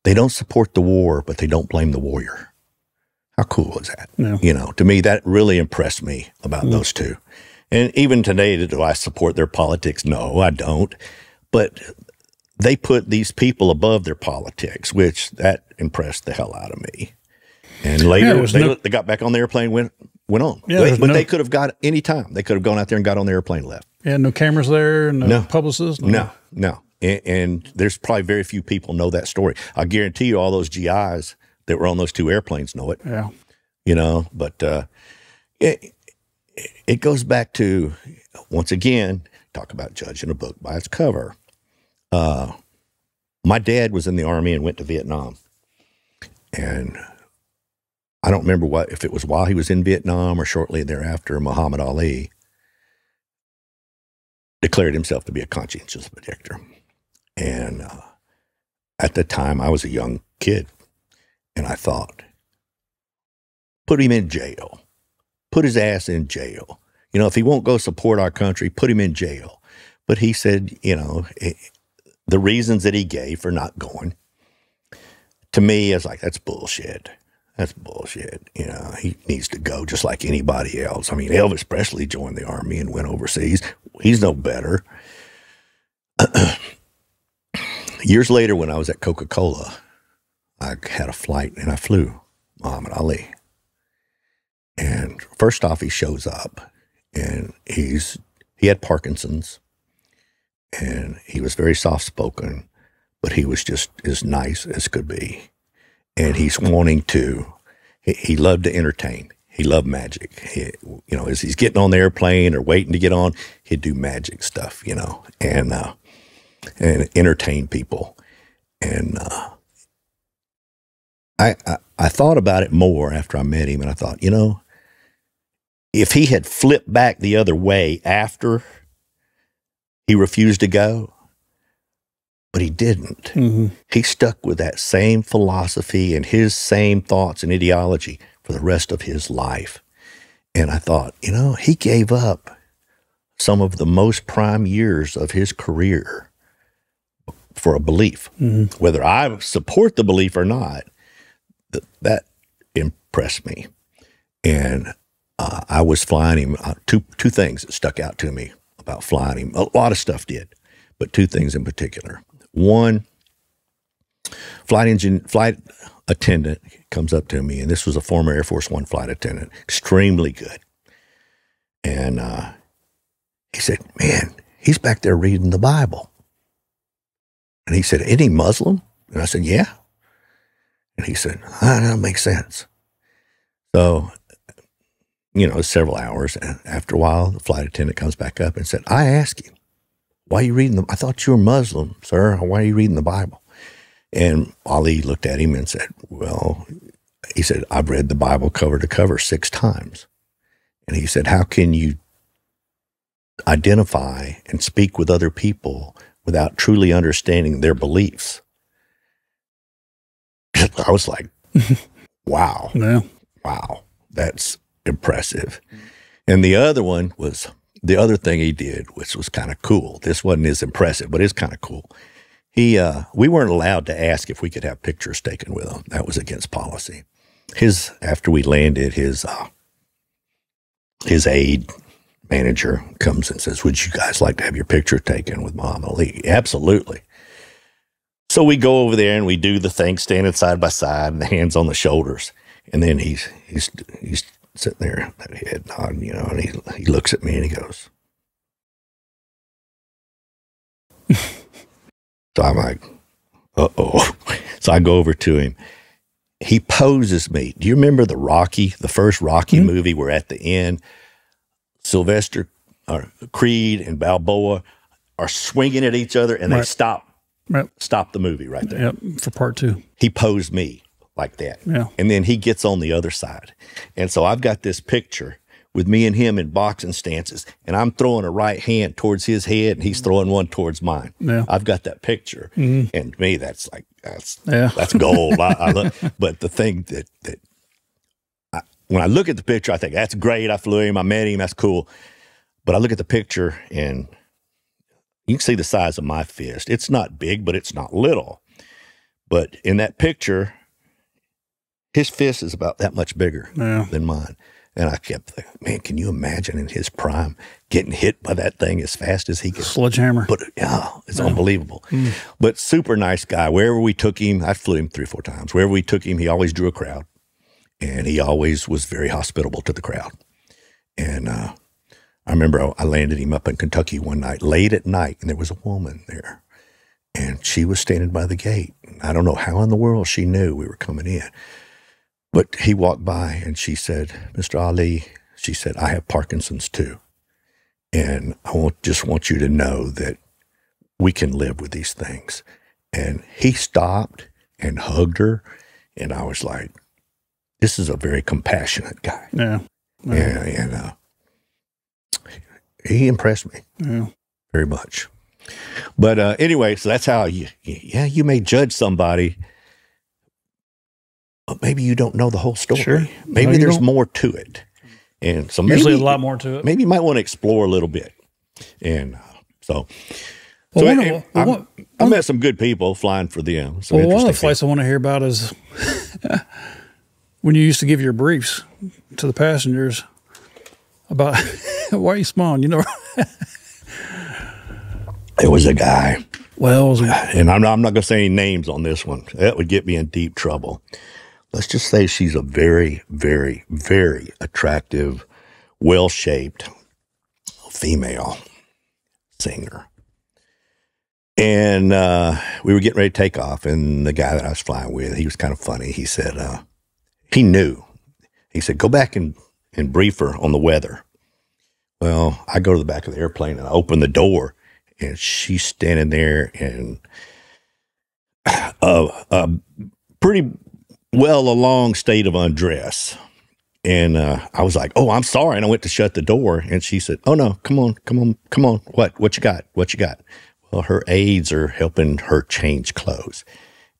They don't support the war, but they don't blame the warrior. How cool is that? Yeah. You know, to me, that really impressed me about Mm. those two. And even today, do I support their politics? No, I don't. But they put these people above their politics, which that impressed the hell out of me. And later, was they, no- they got back on the airplane, went went on. Yeah, but but no- they could have got any time. They could have gone out there and got on the airplane and left. Yeah, no cameras there, no, No. publicists. No, no. And, and there's probably very few people know that story. I guarantee you, all those GIs that were on those two airplanes know it. Yeah. You know, but uh, it it goes back to once again talk about judging a book by its cover. Uh, my dad was in the army and went to Vietnam, and I don't remember what if it was while he was in Vietnam or shortly thereafter. Muhammad Ali declared himself to be a conscientious objector, and uh, at the time I was a young kid, and I thought, put him in jail, put his ass in jail. You know, if he won't go support our country, put him in jail. But he said, you know, eh, the reasons that he gave for not going, to me, I was like, that's bullshit. That's bullshit. You know, he needs to go just like anybody else. I mean, Elvis Presley joined the army and went overseas. He's no better. [clears throat] Years later, when I was at Coca Cola, I had a flight and I flew Muhammad Ali. And first off, he shows up and he's he had Parkinson's and he was very soft spoken, but he was just as nice as could be. And he's wanting to, he, he loved to entertain. He loved magic. He, you know, as he's getting on the airplane or waiting to get on, he'd do magic stuff, you know, and uh, and entertain people. And uh, I, I I thought about it more after I met him, and I thought, you know, if he had flipped back the other way after he refused to go, but he didn't. hmm He stuck with that same philosophy and his same thoughts and ideology for the rest of his life. And I thought, you know, he gave up some of the most prime years of his career for a belief. hmm Whether I support the belief or not, th- that impressed me. And uh, I was flying him. Uh, two two things that stuck out to me about flying him. A lot of stuff did, but two things in particular. One, flight engine flight attendant comes up to me, and this was a former Air Force One flight attendant, extremely good. And uh, he said, "Man, he's back there reading the Bible." And he said, "Any Muslim?" And I said, "Yeah." And he said, "That makes sense." So, you know, several hours, and after a while, the flight attendant comes back up and said, "I asked you, why are you reading the? I thought you were Muslim, sir. Why are you reading the Bible?" And Ali looked at him and said, Well, he said, I've read the Bible cover to cover six times. And he said, How can you identify and speak with other people without truly understanding their beliefs? [laughs] I was like, [laughs] Wow. Yeah. Wow. That's impressive. And the other one was the other thing he did, which was kind of cool. This wasn't as impressive, but it's kind of cool he uh, we weren't allowed to ask if we could have pictures taken with him. That was against policy. His after we landed, his uh, his aide manager comes and says, "Would you guys like to have your picture taken with Muhammad Ali?" Absolutely. So we go over there and we do the thing, standing side by side, and the hands on the shoulders. And then he's he's he's sitting there, that head nodding, you know, and he he looks at me and he goes. [laughs] So I'm like, uh oh. [laughs] So I go over to him. He poses me. Do you remember the Rocky, the first Rocky mm-hmm. movie where at the end, Sylvester, uh, Creed, and Balboa are swinging at each other and right. they stop, right. stop the movie right there. Yep, for part two. He posed me like that. Yeah. And then he gets on the other side. And so I've got this picture with me and him in boxing stances, and I'm throwing a right hand towards his head, and he's throwing one towards mine. Yeah. I've got that picture, mm-hmm. and to me, that's like that's yeah. that's gold. I, I look, [laughs] but the thing that that I, when I look at the picture, I think that's great. I flew him, I met him, that's cool. But I look at the picture, and you can see the size of my fist. It's not big, but it's not little. But in that picture, his fist is about that much bigger yeah. than mine. And I kept thinking, man, can you imagine in his prime getting hit by that thing as fast as he could? Sledgehammer. But yeah, it's unbelievable. Mm. But super nice guy. Wherever we took him, I flew him three or four times. Wherever we took him, he always drew a crowd. And he always was very hospitable to the crowd. And uh, I remember I landed him up in Kentucky one night, late at night, and there was a woman there. And she was standing by the gate. I don't know how in the world she knew we were coming in. But he walked by and she said, Mr. Ali, she said, I have Parkinson's too. And I want, just want you to know that we can live with these things. And he stopped and hugged her. And I was like, this is a very compassionate guy. Yeah. yeah. And, and uh, he impressed me yeah. very much. But uh, anyway, so that's how you, yeah, you may judge somebody but maybe you don't know the whole story. Sure. Maybe no, there's don't. more to it. And so maybe, usually a lot more to it. Maybe you might want to explore a little bit. And uh, so, well, so one, I, well, one, I, met some good people flying for them. Well, one of the flights I want to hear about is [laughs] when you used to give your briefs to the passengers about [laughs] why are you smiling? You know, [laughs] it was a guy. Well, and I'm not, I'm not going to say any names on this one. That would get me in deep trouble let's just say she's a very, very, very attractive, well shaped female singer. And uh, we were getting ready to take off, and the guy that I was flying with, he was kind of funny. He said, uh, he knew. He said, go back and, and brief her on the weather. Well, I go to the back of the airplane and I open the door, and she's standing there in [clears throat] a, a pretty well along state of undress. And uh, I was like, "Oh, I'm sorry." And I went to shut the door, and she said, "Oh no, come on, come on, come on. What? What you got? What you got?" Well, her aides are helping her change clothes,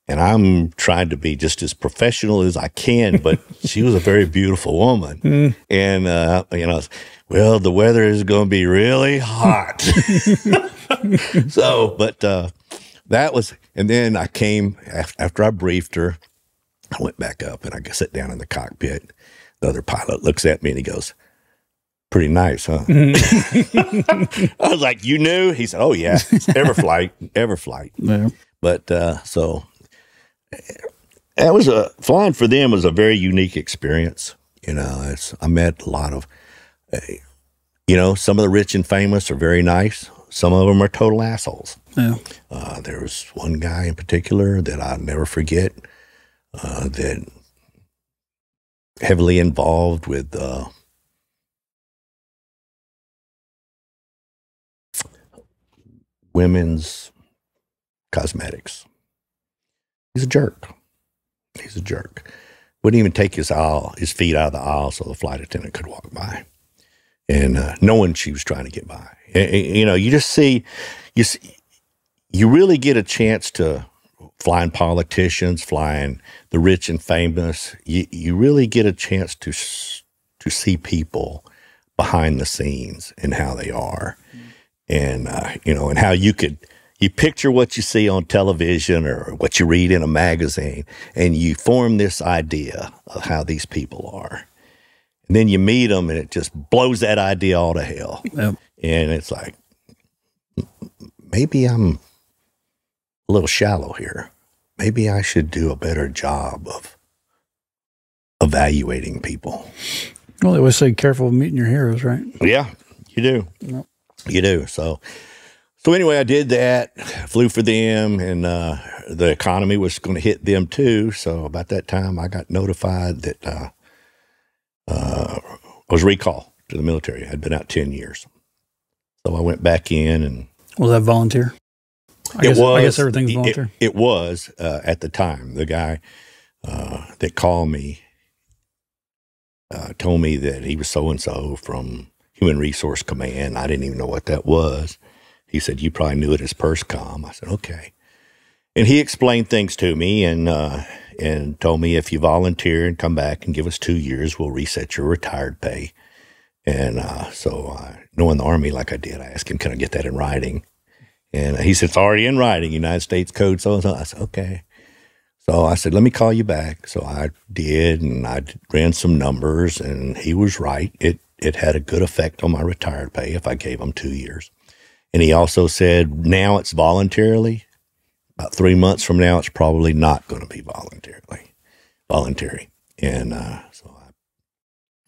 and I'm trying to be just as professional as I can. But [laughs] she was a very beautiful woman, mm. and uh, you know, well, the weather is going to be really hot. [laughs] [laughs] so, but uh, that was, and then I came after I briefed her I went back up and I sit down in the cockpit. The other pilot looks at me and he goes, Pretty nice, huh? [laughs] [laughs] I was like, You knew? He said, Oh, yeah. Ever flight, ever flight. Yeah. But uh, so that was a flying for them was a very unique experience. You know, it's, I met a lot of, uh, you know, some of the rich and famous are very nice. Some of them are total assholes. Yeah. Uh, there was one guy in particular that I'll never forget uh, that heavily involved with uh, women's cosmetics. He's a jerk. He's a jerk. Wouldn't even take his aisle, his feet out of the aisle so the flight attendant could walk by, and uh, knowing she was trying to get by. And, you know, you just see, you see, you really get a chance to flying politicians, flying the rich and famous. You you really get a chance to to see people behind the scenes and how they are, and uh, you know, and how you could you picture what you see on television or what you read in a magazine, and you form this idea of how these people are. And then you meet them, and it just blows that idea all to hell. Yep. And it's like, maybe I'm a little shallow here. Maybe I should do a better job of evaluating people. Well, they always say careful of meeting your heroes, right? Yeah, you do. Yep. You do. So, so anyway, I did that, flew for them, and uh, the economy was going to hit them too. So about that time, I got notified that uh, uh, I was recalled to the military. I'd been out ten years, so I went back in, and Was that volunteer? I guess, it was. I guess everything's it- volunteer. It, was uh, at the time. The guy uh, that called me uh, told me that he was so and so from Human Resource Command. I didn't even know what that was. He said, "You probably knew it as PERSCOM." I said, "Okay." And he explained things to me and uh, and told me if you volunteer and come back and give us two years, we'll reset your retired pay. And uh, so, uh, knowing the Army like I did, I asked him, "Can I get that in writing?" And he said, It's already in writing, United States Code, so and so. I said, Okay. So I said, Let me call you back. So I did, and I ran some numbers, and he was right. It, it had a good effect on my retired pay if I gave him two years. And he also said, Now it's voluntarily. About three months from now, it's probably not going to be voluntarily, voluntary. And uh, so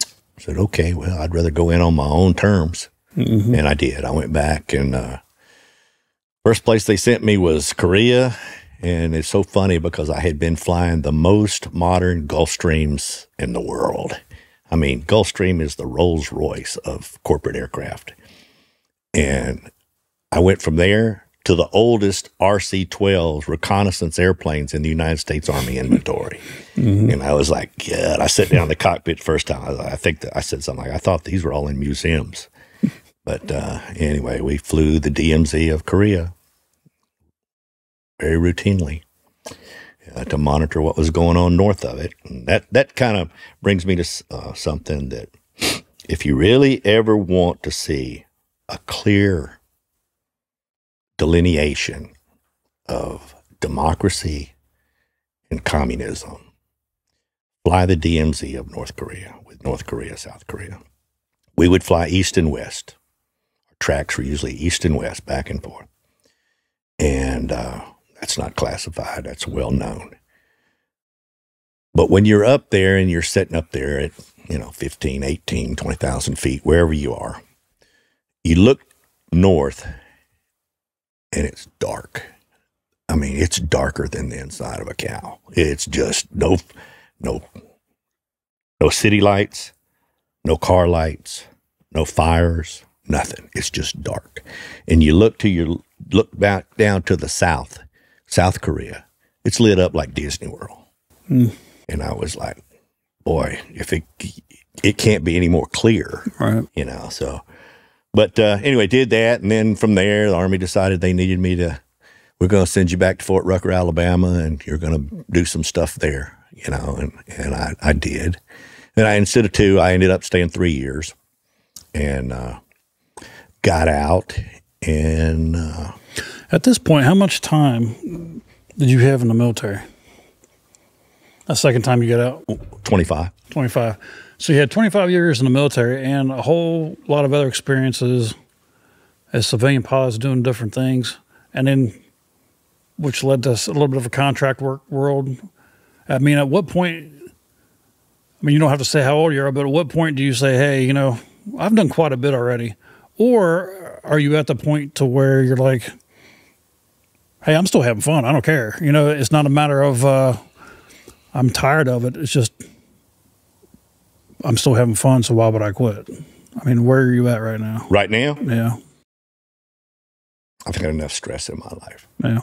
I said, Okay, well, I'd rather go in on my own terms. Mhm. And I did. I went back and uh, first place they sent me was Korea. And it's so funny because I had been flying the most modern Gulfstreams in the world. I mean, Gulfstream is the Rolls Royce of corporate aircraft. And I went from there to the oldest RC 12 reconnaissance airplanes in the United States Army inventory. Mm-hmm. And I was like, yeah. I sat down in the cockpit first time. I, like- I think that I said something like, I thought these were all in museums. But uh, anyway, we flew the DMZ of Korea very routinely uh, to monitor what was going on north of it. And that that kind of brings me to uh, something that if you really ever want to see a clear delineation of democracy and communism, fly the DMZ of North Korea with North Korea, South Korea. We would fly east and west. Tracks were usually east and west, back and forth. And uh, that's not classified, that's well known. But when you're up there and you're sitting up there at, you know, 15, 18, 20,000 feet, wherever you are, you look north and it's dark. I mean, it's darker than the inside of a cow. It's just no, no, no city lights, no car lights, no fires, nothing. It's just dark. And you look to your look back down to the south, South Korea. It's lit up like Disney World. Hmm. And I was like, boy, if it it can't be any more clear Right. you know. So, but uh, anyway, did that, and then from there, the army decided they needed me to. We're going to send you back to Fort Rucker, Alabama, and you're going to do some stuff there, you know. And and I I did. And I instead of two, I ended up staying three years, and uh, got out, and uh, At this point, how much time did you have in the military? The second time you got out, 25. 25. So you had 25 years in the military and a whole lot of other experiences as civilian pilots doing different things. And then, which led to a little bit of a contract work world. I mean, at what point, I mean, you don't have to say how old you are, but at what point do you say, hey, you know, I've done quite a bit already? Or are you at the point to where you're like, hey, I'm still having fun. I don't care. You know, it's not a matter of, uh, I'm tired of it. It's just I'm still having fun, so why would I quit? I mean, where are you at right now? Right now, Yeah, I've had enough stress in my life. yeah,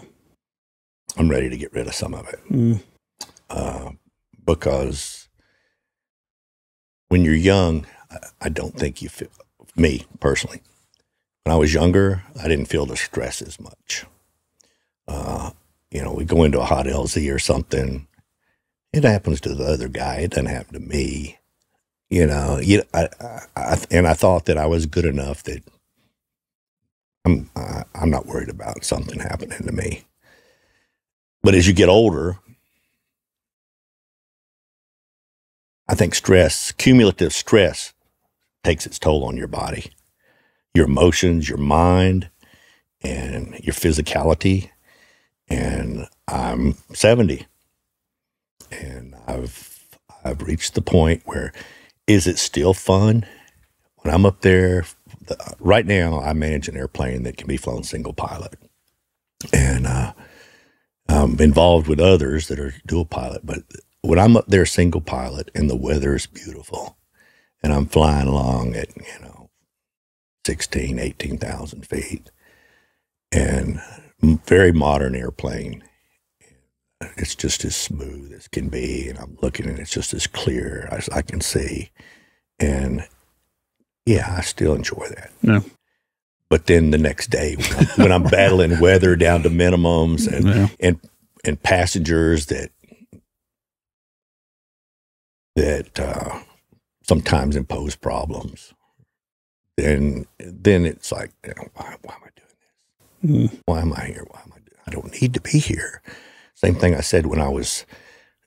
I'm ready to get rid of some of it mm, uh, because when you're young, I, I don't think you feel, me personally, when I was younger, I didn't feel the stress as much. Uh, you know, we go into a hot LZ or something, it happens to the other guy. It doesn't happen to me. You know, you, I, I, I, and I thought that I was good enough that I'm, I, I'm not worried about something happening to me. But as you get older, I think stress, cumulative stress, takes its toll on your body, your emotions, your mind, and your physicality. And I'm 70, and I've I've reached the point where is it still fun when I'm up there? The, right now, I manage an airplane that can be flown single pilot, and uh, I'm involved with others that are dual pilot. But when I'm up there single pilot and the weather is beautiful, and I'm flying along at you know 16, 18,000 feet, and very modern airplane it's just as smooth as can be, and I'm looking and it's just as clear as I can see. And yeah, I still enjoy that. Yeah. But then the next day, when I'm, when I'm battling weather down to minimums and yeah, and and passengers that that uh, sometimes impose problems, then then it's like, you know, why, why am I doing this? mm, Why am I here? Why am I? I don't need to be here. Same thing I said when I was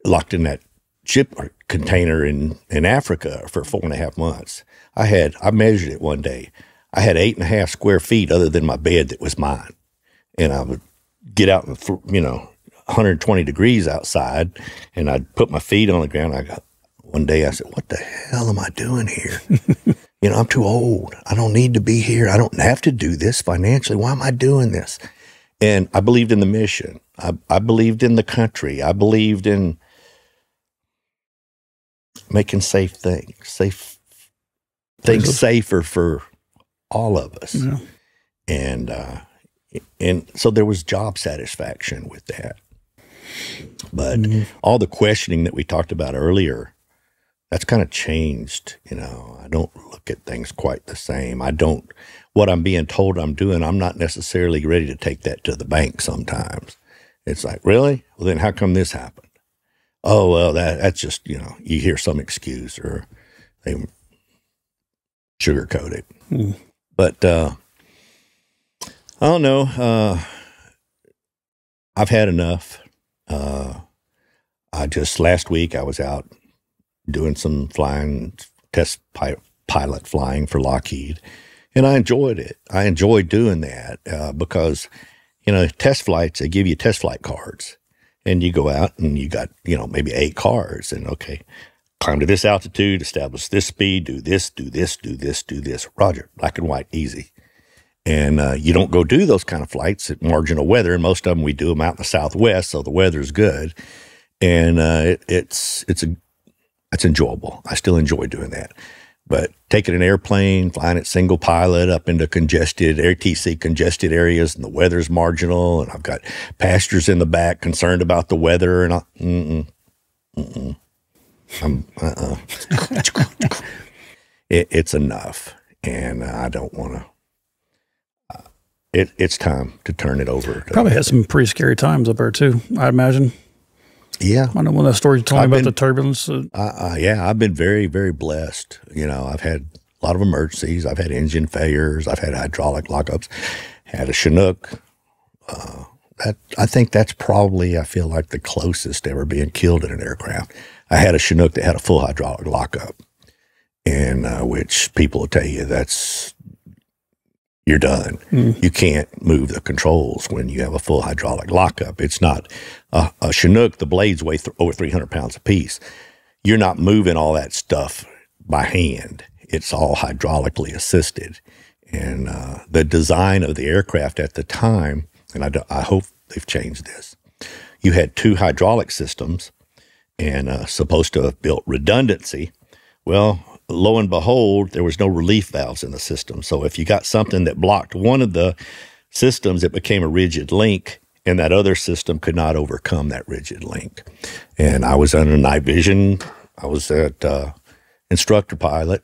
locked in that ship or container in, in Africa for four and a half months. I had, I measured it one day. I had eight and a half square feet other than my bed that was mine. And I would get out, and you know, 120 degrees outside and I'd put my feet on the ground. I got, one day I said, what the hell am I doing here? [laughs] you know, I'm too old. I don't need to be here. I don't have to do this financially. Why am I doing this? And I believed in the mission. I, I believed in the country. I believed in making safe things, safe things safer for all of us. yeah, And uh, and so there was job satisfaction with that. But Mhm. all the questioning that we talked about earlier, that's kind of changed. You know, I don't look at things quite the same. I don't, what I'm being told I'm doing, I'm not necessarily ready to take that to the bank sometimes. It's like, really? Well, then how come this happened? Oh, well, that, that's just, you know, you hear some excuse or they sugarcoat it. Mm. But, uh, I don't know. Uh, I've had enough. Uh, I just last week I was out doing some flying test pi- pilot flying for Lockheed, and I enjoyed it. I enjoyed doing that uh, because you know test flights they give you test flight cards, and you go out and you got you know maybe eight cars, and okay, climb to this altitude, establish this speed, do this, do this, do this, do this. Roger, black and white, easy. And uh, you don't go do those kind of flights at marginal weather, and most of them we do them out in the Southwest, so the weather's good, and uh, it, it's it's a it's enjoyable. I still enjoy doing that. But taking an airplane, flying it single pilot up into congested ATC congested areas, and the weather's marginal, and I've got passengers in the back concerned about the weather, and I, mm-mm, mm-mm. I'm uh-uh. [laughs] it, it's enough, and I don't want to. Uh, it, it's time to turn it over. Probably had some pretty scary times up there too. I imagine. Yeah, I know one of the stories you told me I've about been- the turbulence. Uh, Uh, yeah, I've been very, very blessed. You know, I've had a lot of emergencies. I've had engine failures. I've had hydraulic lockups. Had a Chinook uh, that I think that's probably I feel like the closest to ever being killed in an aircraft. I had a Chinook that had a full hydraulic lockup, and uh, which people will tell you that's you're done. Mm. You can't move the controls when you have a full hydraulic lockup. It's not uh, a Chinook. The blades weigh th- over 300 pounds a piece. You're not moving all that stuff by hand. It's all hydraulically assisted. And uh, the design of the aircraft at the time, and I, I hope they've changed this. You had two hydraulic systems, and uh, supposed to have built redundancy. Well, lo and behold, there was no relief valves in the system. So if you got something that blocked one of the systems, it became a rigid link, and that other system could not overcome that rigid link. And I was under night vision. I was at uh, instructor pilot.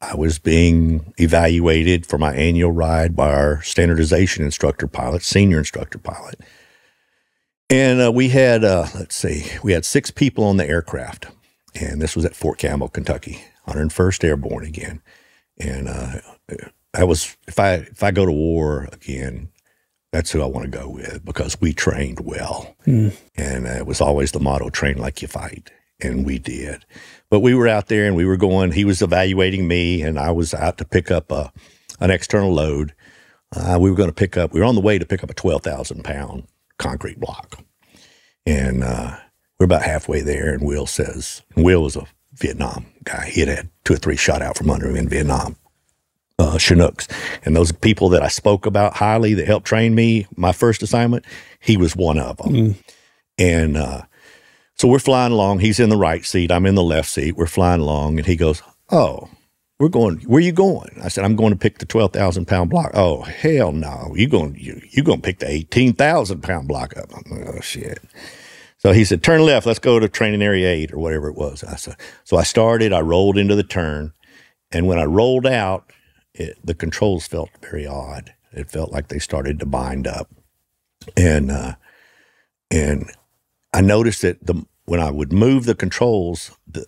I was being evaluated for my annual ride by our standardization instructor pilot, senior instructor pilot. And uh, we had, uh, let's see, we had six people on the aircraft. And this was at Fort Campbell, Kentucky. 101st Airborne again, and uh, I was if I if I go to war again, that's who I want to go with because we trained well, mm. and uh, it was always the motto: "Train like you fight," and we did. But we were out there and we were going. He was evaluating me, and I was out to pick up a an external load. Uh, we were going to pick up. We were on the way to pick up a twelve thousand pound concrete block, and uh, we're about halfway there. And Will says, and Will was a Vietnam guy. He had had two or three shot out from under him in Vietnam. Uh, Chinooks. And those people that I spoke about highly that helped train me my first assignment, he was one of them. Mm. And uh, so we're flying along. He's in the right seat. I'm in the left seat. We're flying along. And he goes, Oh, we're going, where are you going? I said, I'm going to pick the 12,000 pound block. Oh, hell no. You going, you, you going to pick the 18,000 pound block up. Like, oh, shit. So he said, turn left, let's go to training area eight or whatever it was. I said, so I started, I rolled into the turn. And when I rolled out, it, the controls felt very odd. It felt like they started to bind up. And, uh, and I noticed that the, when I would move the controls, the,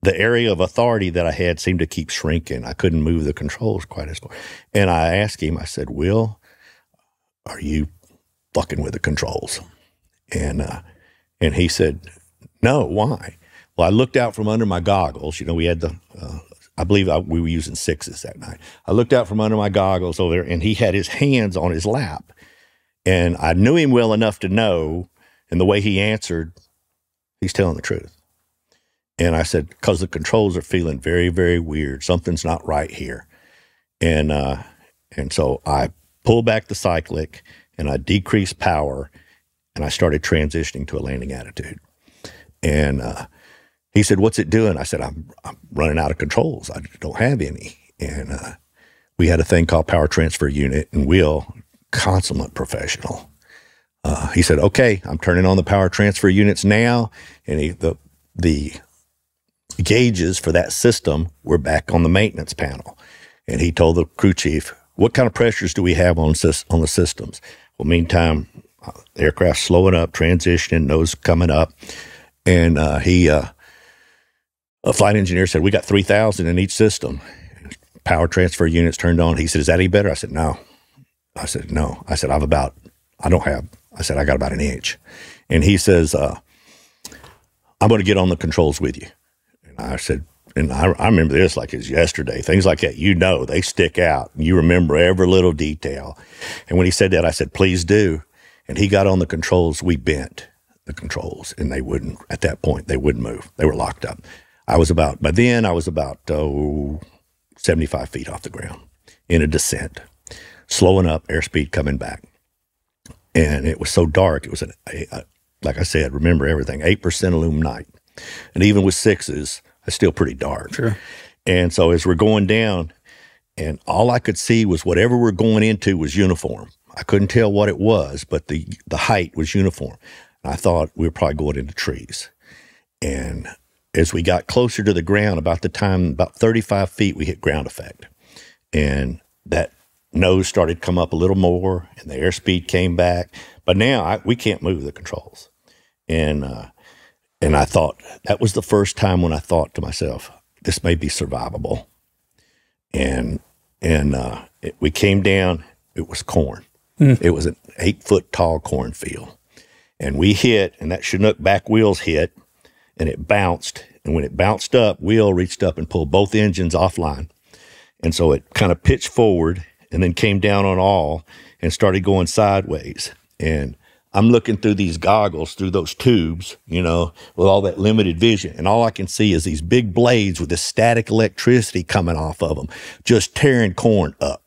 the area of authority that I had seemed to keep shrinking. I couldn't move the controls quite as far. And I asked him, I said, Will, are you fucking with the controls? And uh, and he said, "No, why?" Well, I looked out from under my goggles. You know, we had the, uh, I believe I, we were using sixes that night. I looked out from under my goggles over there, and he had his hands on his lap, and I knew him well enough to know, and the way he answered, he's telling the truth. And I said, because the controls are feeling very, very weird. Something's not right here. And uh, and so I pull back the cyclic and I decrease power and I started transitioning to a landing attitude. And uh, he said, "What's it doing?" I said, "I'm, I'm running out of controls. I don't have any." And uh, we had a thing called power transfer unit, and Will, consummate professional. Uh, he said, "Okay, I'm turning on the power transfer units now," and he, the the gauges for that system were back on the maintenance panel. And he told the crew chief, "What kind of pressures do we have on on the systems?" Well, meantime, aircraft slowing up, transitioning, nose coming up. And uh, he, uh, a flight engineer said, We got 3,000 in each system. Power transfer units turned on. He said, Is that any better? I said, No. I said, No. I said, I've about, I don't have, I said, I got about an inch. And he says, uh, I'm going to get on the controls with you. And I said, and I, I, remember this like it's yesterday. Things like that, you know, they stick out. You remember every little detail. And when he said that, I said, please do and he got on the controls. We bent the controls, and they wouldn't. At that point, they wouldn't move. They were locked up. I was about by then. I was about oh, 75 feet off the ground in a descent, slowing up, airspeed coming back, and it was so dark. It was an a, a, like I said. Remember everything. Eight percent illuminate, and even with sixes, it's still pretty dark. Sure. And so as we're going down, and all I could see was whatever we're going into was uniform. I couldn't tell what it was, but the the height was uniform. I thought we were probably going into trees. And as we got closer to the ground, about the time about 35 feet, we hit ground effect, and that nose started to come up a little more, and the airspeed came back. But now I, we can't move the controls, and uh, and I thought that was the first time when I thought to myself, this may be survivable, and and uh, it, we came down. It was corn It was an eight foot tall cornfield. And we hit, and that Chinook back wheels hit, and it bounced. And when it bounced up, Will reached up and pulled both engines offline. And so it kind of pitched forward and then came down on all and started going sideways. And I'm looking through these goggles, through those tubes, you know, with all that limited vision. And all I can see is these big blades with the static electricity coming off of them, just tearing corn up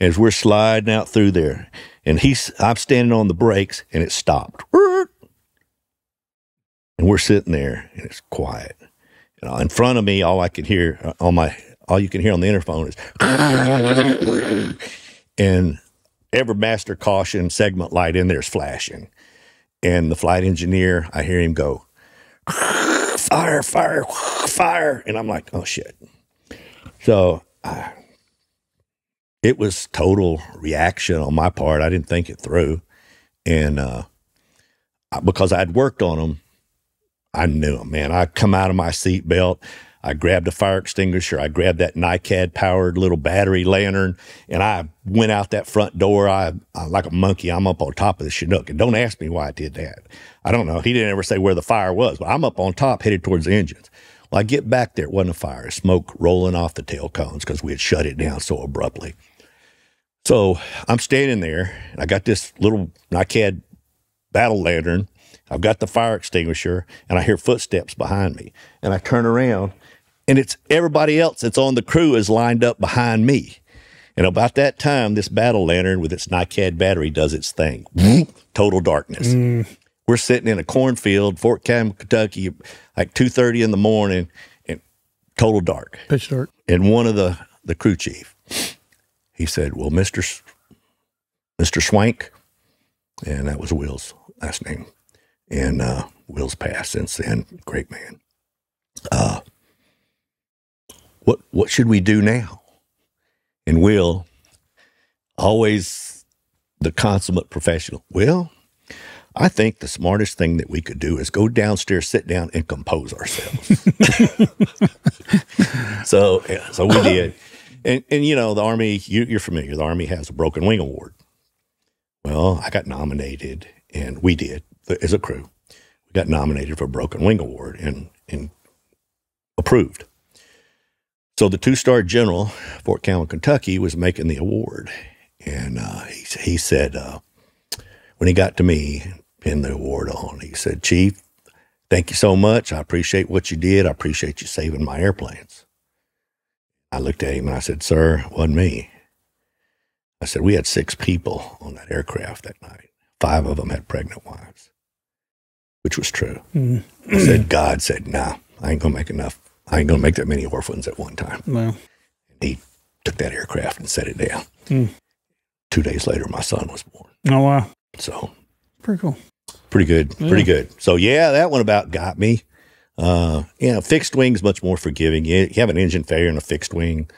as we're sliding out through there. And he's, I'm standing on the brakes and it stopped. And we're sitting there and it's quiet. Know, in front of me, all I can hear uh, on my, all you can hear on the interphone is, [laughs] and every master caution segment light in there is flashing. And the flight engineer, I hear him go, fire, fire, fire. And I'm like, oh shit. So uh, it was total reaction on my part. I didn't think it through. And uh, because I'd worked on them, I knew them, man. I come out of my seat belt. I grabbed a fire extinguisher. I grabbed that NICAD powered little battery lantern and I went out that front door. I, I, like a monkey, I'm up on top of the Chinook. And don't ask me why I did that. I don't know. He didn't ever say where the fire was, but I'm up on top headed towards the engines. Well, I get back there. It wasn't a fire. Smoke rolling off the tail cones because we had shut it down so abruptly. So I'm standing there and I got this little NICAD battle lantern. I've got the fire extinguisher and I hear footsteps behind me. And I turn around and it's everybody else that's on the crew is lined up behind me. And about that time, this battle lantern with its NICAD battery does its thing. Total darkness. Mm. We're sitting in a cornfield, Fort Campbell, Kentucky, like two thirty in the morning, and total dark. Pitch dark. And one of the the crew chief, he said, "Well, Mister Mister Swank," and that was Will's last name, and uh, Will's passed since then. Great man. Uh, what what should we do now? And Will, always the consummate professional. Well, I think the smartest thing that we could do is go downstairs, sit down, and compose ourselves. [laughs] so, yeah, so we did, and and you know the army. You, you're familiar. The army has a broken wing award. Well, I got nominated, and we did as a crew. We got nominated for a broken wing award and and approved. So the two star general, Fort Campbell, Kentucky, was making the award. And uh, he, he said, uh, when he got to me, pinned the award on, he said, Chief, thank you so much. I appreciate what you did. I appreciate you saving my airplanes. I looked at him and I said, Sir, it wasn't me. I said, We had six people on that aircraft that night. Five of them had pregnant wives, which was true. Mm. I said, God said, Nah, I ain't going to make enough I ain't going to make that many orphans at one time. No. He took that aircraft and set it down. Mm. Two days later, my son was born. Oh, wow. So, pretty cool. Pretty good. Yeah. Pretty good. So, yeah, that one about got me. Uh, you know, fixed wing's much more forgiving. You, you have an engine failure in a fixed wing,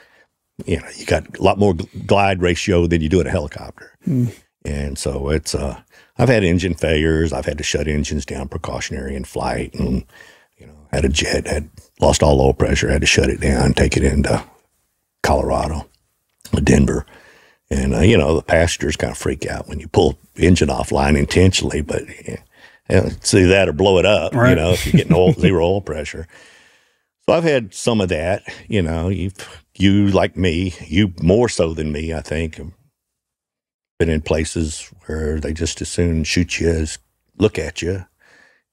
you know, you got a lot more glide ratio than you do in a helicopter. Mm. And so it's, uh, I've had engine failures. I've had to shut engines down precautionary in flight and, you know, had a jet, had lost all oil pressure, had to shut it down, take it into Colorado, Denver. And, uh, you know, the passengers kind of freak out when you pull engine offline intentionally, but yeah, it's that or blow it up, right. you know, if you're getting oil, zero oil pressure. So I've had some of that, you know, you you like me, you more so than me, I think, been in places where they just as soon shoot you as look at you.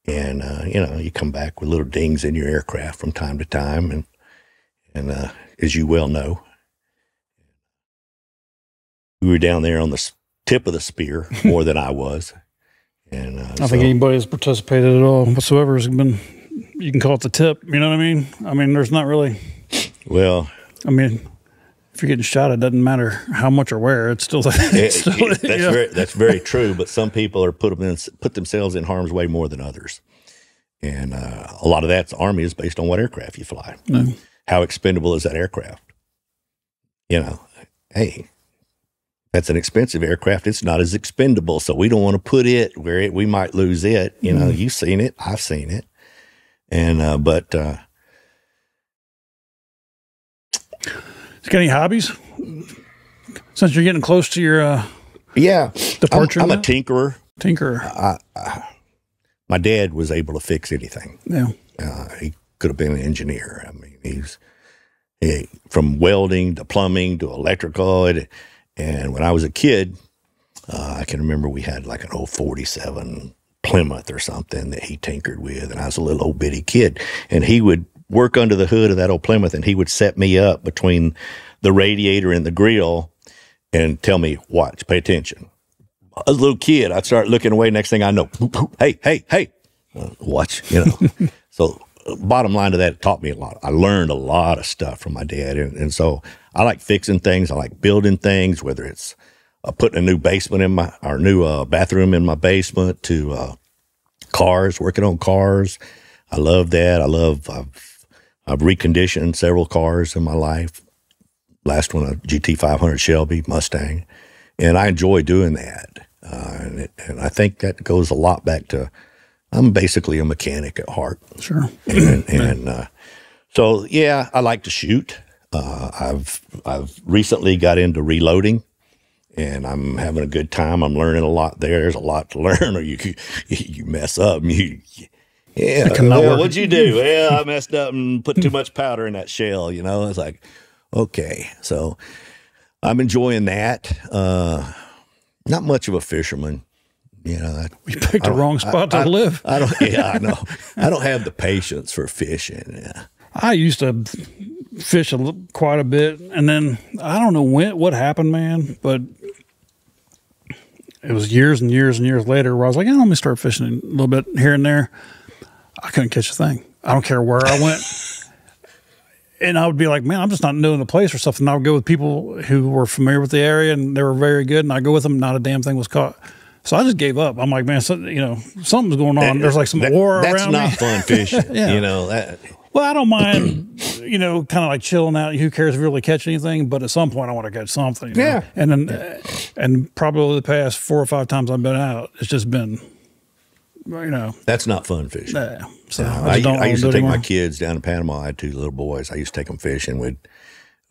And, uh, you know, you come back with little dings in your aircraft from time to time. And, and uh, as you well know, we were down there on the tip of the spear [laughs] more than I was. And uh, I so, think anybody has participated at all whatsoever has been, you can call it the tip. You know what I mean? I mean, there's not really. Well, I mean, if you're getting shot, it doesn't matter how much or where. It's still, it's [laughs] still it, that's very that's very true. But some people are put them in, put themselves in harm's way more than others, and uh, a lot of that's army is based on what aircraft you fly. No. How expendable is that aircraft? You know, hey, that's an expensive aircraft. It's not as expendable, so we don't want to put it where it, we might lose it. You know, mm. you've seen it, I've seen it, and uh, but. Uh, got any hobbies? Since you're getting close to your uh, Yeah, Departure I'm, I'm a tinkerer. tinkerer. tinker. My dad was able to fix anything. yeah. Uh, he could have been an engineer. I mean, he's he, from welding to plumbing to electrical. And, and when I was a kid, uh, I can remember we had like an old 47 Plymouth or something that he tinkered with. And I was a little old bitty kid. And he would work under the hood of that old Plymouth and he would set me up between the radiator and the grill and tell me, watch, pay attention. As a little kid, I'd start looking away. Next thing I know, hey, hey, hey, uh, watch, you know. [laughs] so, uh, bottom line to that, it taught me a lot. I learned a lot of stuff from my dad. And, and so I like fixing things. I like building things, whether it's uh, putting a new basement in my, or new uh, bathroom in my basement to uh, cars, working on cars. I love that. I love, I've, I've reconditioned several cars in my life. Last one, a GT 500 Shelby Mustang. And I enjoy doing that. Uh, and, it, and I think that goes a lot back to I'm basically a mechanic at heart. Sure. And, and uh, so, yeah, I like to shoot. Uh, I've I've recently got into reloading, and I'm having a good time. I'm learning a lot there. There's a lot to [laughs] learn, or you you mess up. You, yeah, cannot well, what'd you do? well, I messed up and put too much powder in that shell. You know, it's like, okay, so I'm enjoying that. Uh, not much of a fisherman. You know, I, You picked the wrong spot to I- live. I don't. Yeah, I know. I don't have the patience for fishing. Yeah. I used to fish a, li- quite a bit, and then I don't know when what happened, man, but it was years and years and years later where I was like, "Yeah, let me start fishing a little bit here and there." I couldn't catch a thing. I don't care where I went. [laughs] And I would be like, man, I'm just not knowing the place or something. I would go with people who were familiar with the area and they were very good. And I go with them, not a damn thing was caught. So I just gave up. I'm like, man, so, you know, something's going on. There's like some That- war That's around not me. fun [laughs] fishing. Yeah. You know that. Well, I don't [clears throat] mind, you know, kind of like chilling out. Who cares if you really catch anything? But at some point, I want to catch something. you know? Yeah. And then, uh, and probably the past four or five times I've been out, it's just been, you know, That's not fun fishing. so I, I, don't I wanna used to take my kids down to Panama. I had two little boys. I used to take them fishing. We'd,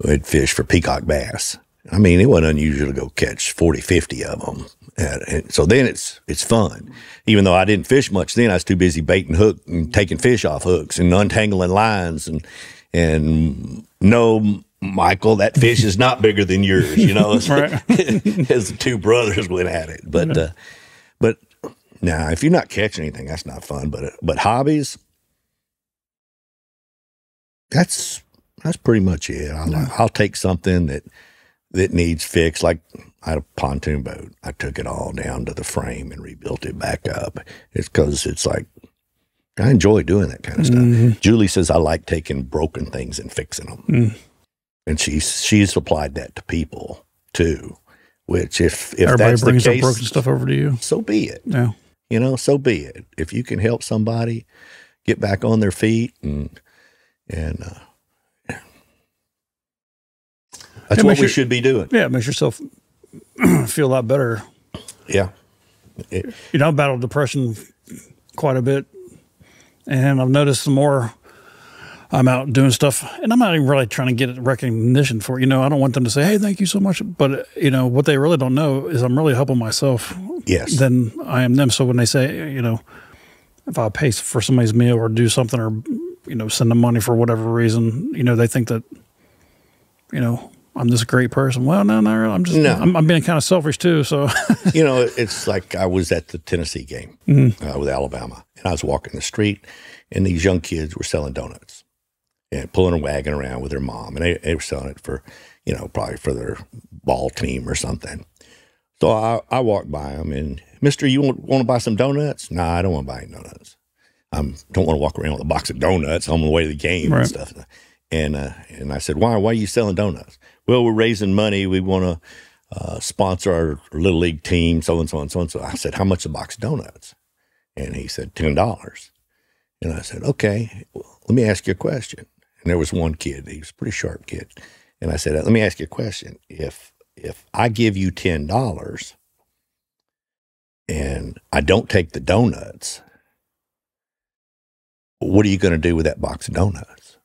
we'd fish for peacock bass. I mean, it wasn't unusual to go catch 40, 50 of them. And, and so then it's it's fun. Even though I didn't fish much then, I was too busy baiting hook and taking fish off hooks and untangling lines and and no, Michael, that fish is not bigger than yours. You know, [laughs] as [laughs] the two brothers went at it. But uh, but now, if you're not catching anything, that's not fun. But uh, but hobbies, that's that's pretty much it. I'll, I'll take something that that needs fixed. Like I had a pontoon boat. I took it all down to the frame and rebuilt it back up. It's because it's like I enjoy doing that kind of stuff. Mm-hmm. Julie says I like taking broken things and fixing them, mm. and she's she's applied that to people too. Which if if Everybody that's the brings their case, broken stuff over to you. so be it. Yeah. You know, so be it. If you can help somebody get back on their feet and and uh, that's Yeah, what we sure- should be doing. Yeah. It makes yourself [clears throat] feel a lot better. Yeah. It- You know, I battled depression quite a bit. And I've noticed the more I'm out doing stuff, and I'm not even really trying to get recognition for it. You know, I don't want them to say, hey, thank you so much. But, you know, what they really don't know is I'm really helping myself yes. than I am them. So when they say, you know, if I pay for somebody's meal or do something or, you know, send them money for whatever reason, you know, they think that, you know, I'm this great person. Well, no, no, I'm just, No. I'm, I'm being kind of selfish too. So, [laughs] you know, it's like I was at the Tennessee game Mm-hmm. uh, with Alabama, and I was walking the street, and these young kids were selling donuts and pulling a wagon around with their mom, and they, they were selling it for, you know, probably for their ball team or something. So I, I walked by them, and Mister, you want, want to buy some donuts? No, I don't want to buy any donuts. I don't want to walk around with a box of donuts on the way to the game Right. and stuff. And uh, and I said, why? Why are you selling donuts? Well, we're raising money. We want to uh, sponsor our little league team, so and so and so and so. I said, how much a box of donuts? And he said, ten dollars. And I said, okay, well, let me ask you a question. And there was one kid, he was a pretty sharp kid. And I said, let me ask you a question. If if I give you ten dollars and I don't take the donuts, what are you going to do with that box of donuts?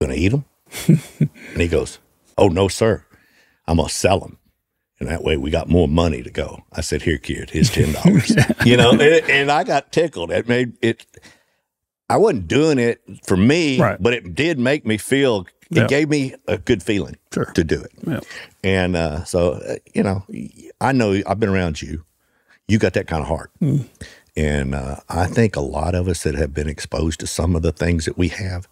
Going to eat them? [laughs] and he goes, "Oh no, sir, I'm gonna sell them." And that way we got more money to go. I said, here, kid, here's $10. [laughs] you know, and, and I got tickled. It made it, I wasn't doing it for me, Right. but it did make me feel, it Yeah. gave me a good feeling Sure. to do it. Yeah. And uh, so, uh, you know, I know I've been around you. You got that kind of heart. And uh, I think a lot of us that have been exposed to some of the things that we have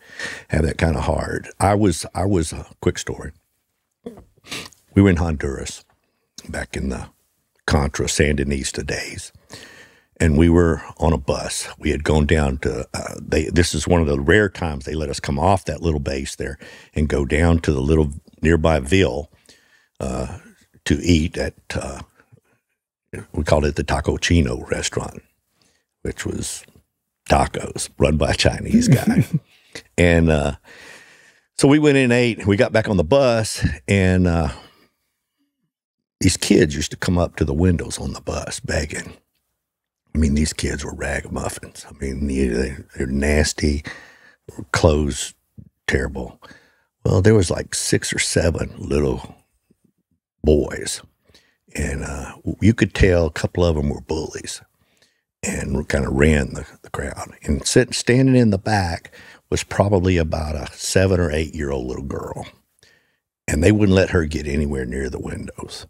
have that kind of heart. I was, I was a quick story. We were in Honduras back in the Contra Sandinista days. And we were on a bus. We had gone down to. Uh, they. This is one of the rare times they let us come off that little base there and go down to the little nearby ville uh, to eat at. Uh, we called it the Taco Chino restaurant, which was tacos run by a Chinese guy. [laughs] and uh, so we went in and ate. We got back on the bus, and uh, these kids used to come up to the windows on the bus begging. I mean, these kids were ragamuffins. I mean, they, they're nasty, clothes terrible. Well, there was like six or seven little boys, and uh, you could tell a couple of them were bullies and kind of ran the, the crowd. And sitting, standing in the back was probably about a seven or eight year old little girl. And they wouldn't let her get anywhere near the windows.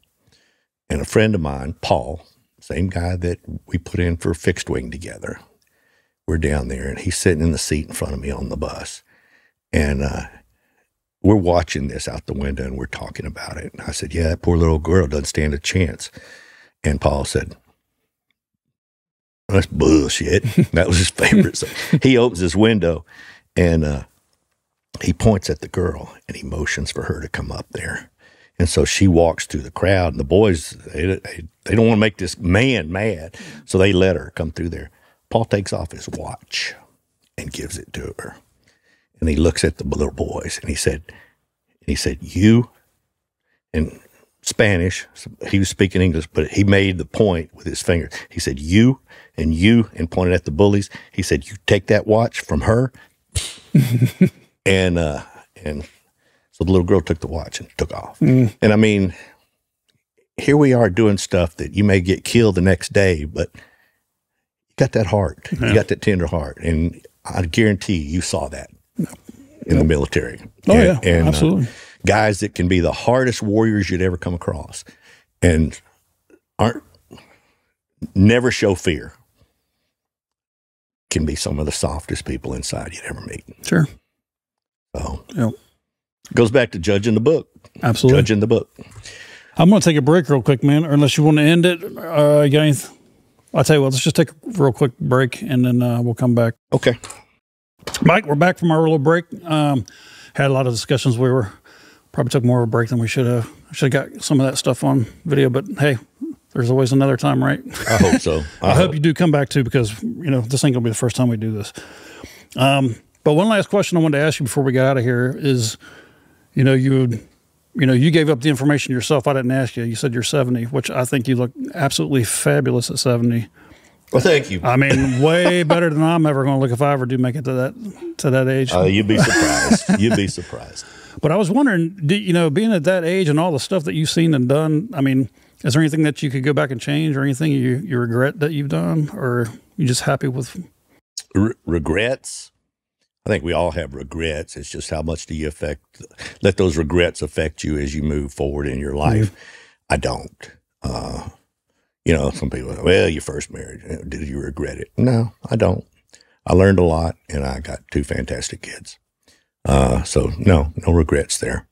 And a friend of mine, Paul, same guy that we put in for fixed wing together, we're down there and he's sitting in the seat in front of me on the bus. And uh, we're watching this out the window and we're talking about it. And I said, Yeah, that poor little girl doesn't stand a chance. And Paul said, that's bullshit. [laughs] that was his favorite. So he opens his window and uh, he points at the girl and he motions for her to come up there. And so she walks through the crowd, and the boys, they, they, don't want to make this man mad. So they let her come through there. Paul takes off his watch and gives it to her. And he looks at the little boys and he said, he said, You, in Spanish, he was speaking English, but he made the point with his finger. He said, You and you, and pointed at the bullies. He said, You take that watch from her. [laughs] and, uh, and so the little girl took the watch and took off. And I mean, here we are doing stuff that you may get killed the next day, but you got that heart. You got that tender heart. And I guarantee you, saw that in the military. Oh, And- yeah, and, uh, absolutely. guys that can be the hardest warriors you'd ever come across and aren't never show fear can be some of the softest people inside you'd ever meet. Sure. So Yep. Goes back to judging the book. Absolutely. Judging the book. I'm going to take a break real quick, man. Or unless you want to end it, uh, you got anyth- I'll tell you what. Let's just take a real quick break, and then uh, we'll come back. Okay. Mike, we're back from our little break. Um, had a lot of discussions. We were probably took more of a break than we should have. I should have got some of that stuff on video, but hey, there's always another time, right? I hope so. [laughs] I hope you do come back too, because you know this ain't gonna be the first time we do this. Um, but one last question I wanted to ask you before we get out of here is, you know, you, you know, you gave up the information yourself. I didn't ask you. You said you're 70, which I think you look absolutely fabulous at 70. Well, thank you. I mean, way [laughs] better than I'm ever going to look if I ever do make it to that to that age. Uh, you'd be surprised. you'd be surprised. But I was wondering, you know, being at that age and all the stuff that you've seen and done, I mean, is there anything that you could go back and change or anything you, you regret that you've done or you just happy with? Re- regrets. I think we all have regrets. It's just how much do you affect, let those regrets affect you as you move forward in your life. I don't. Uh, you know, some people, well, your first marriage, did you regret it? No, I don't. I learned a lot and I got two fantastic kids. Uh, so no, no regrets there.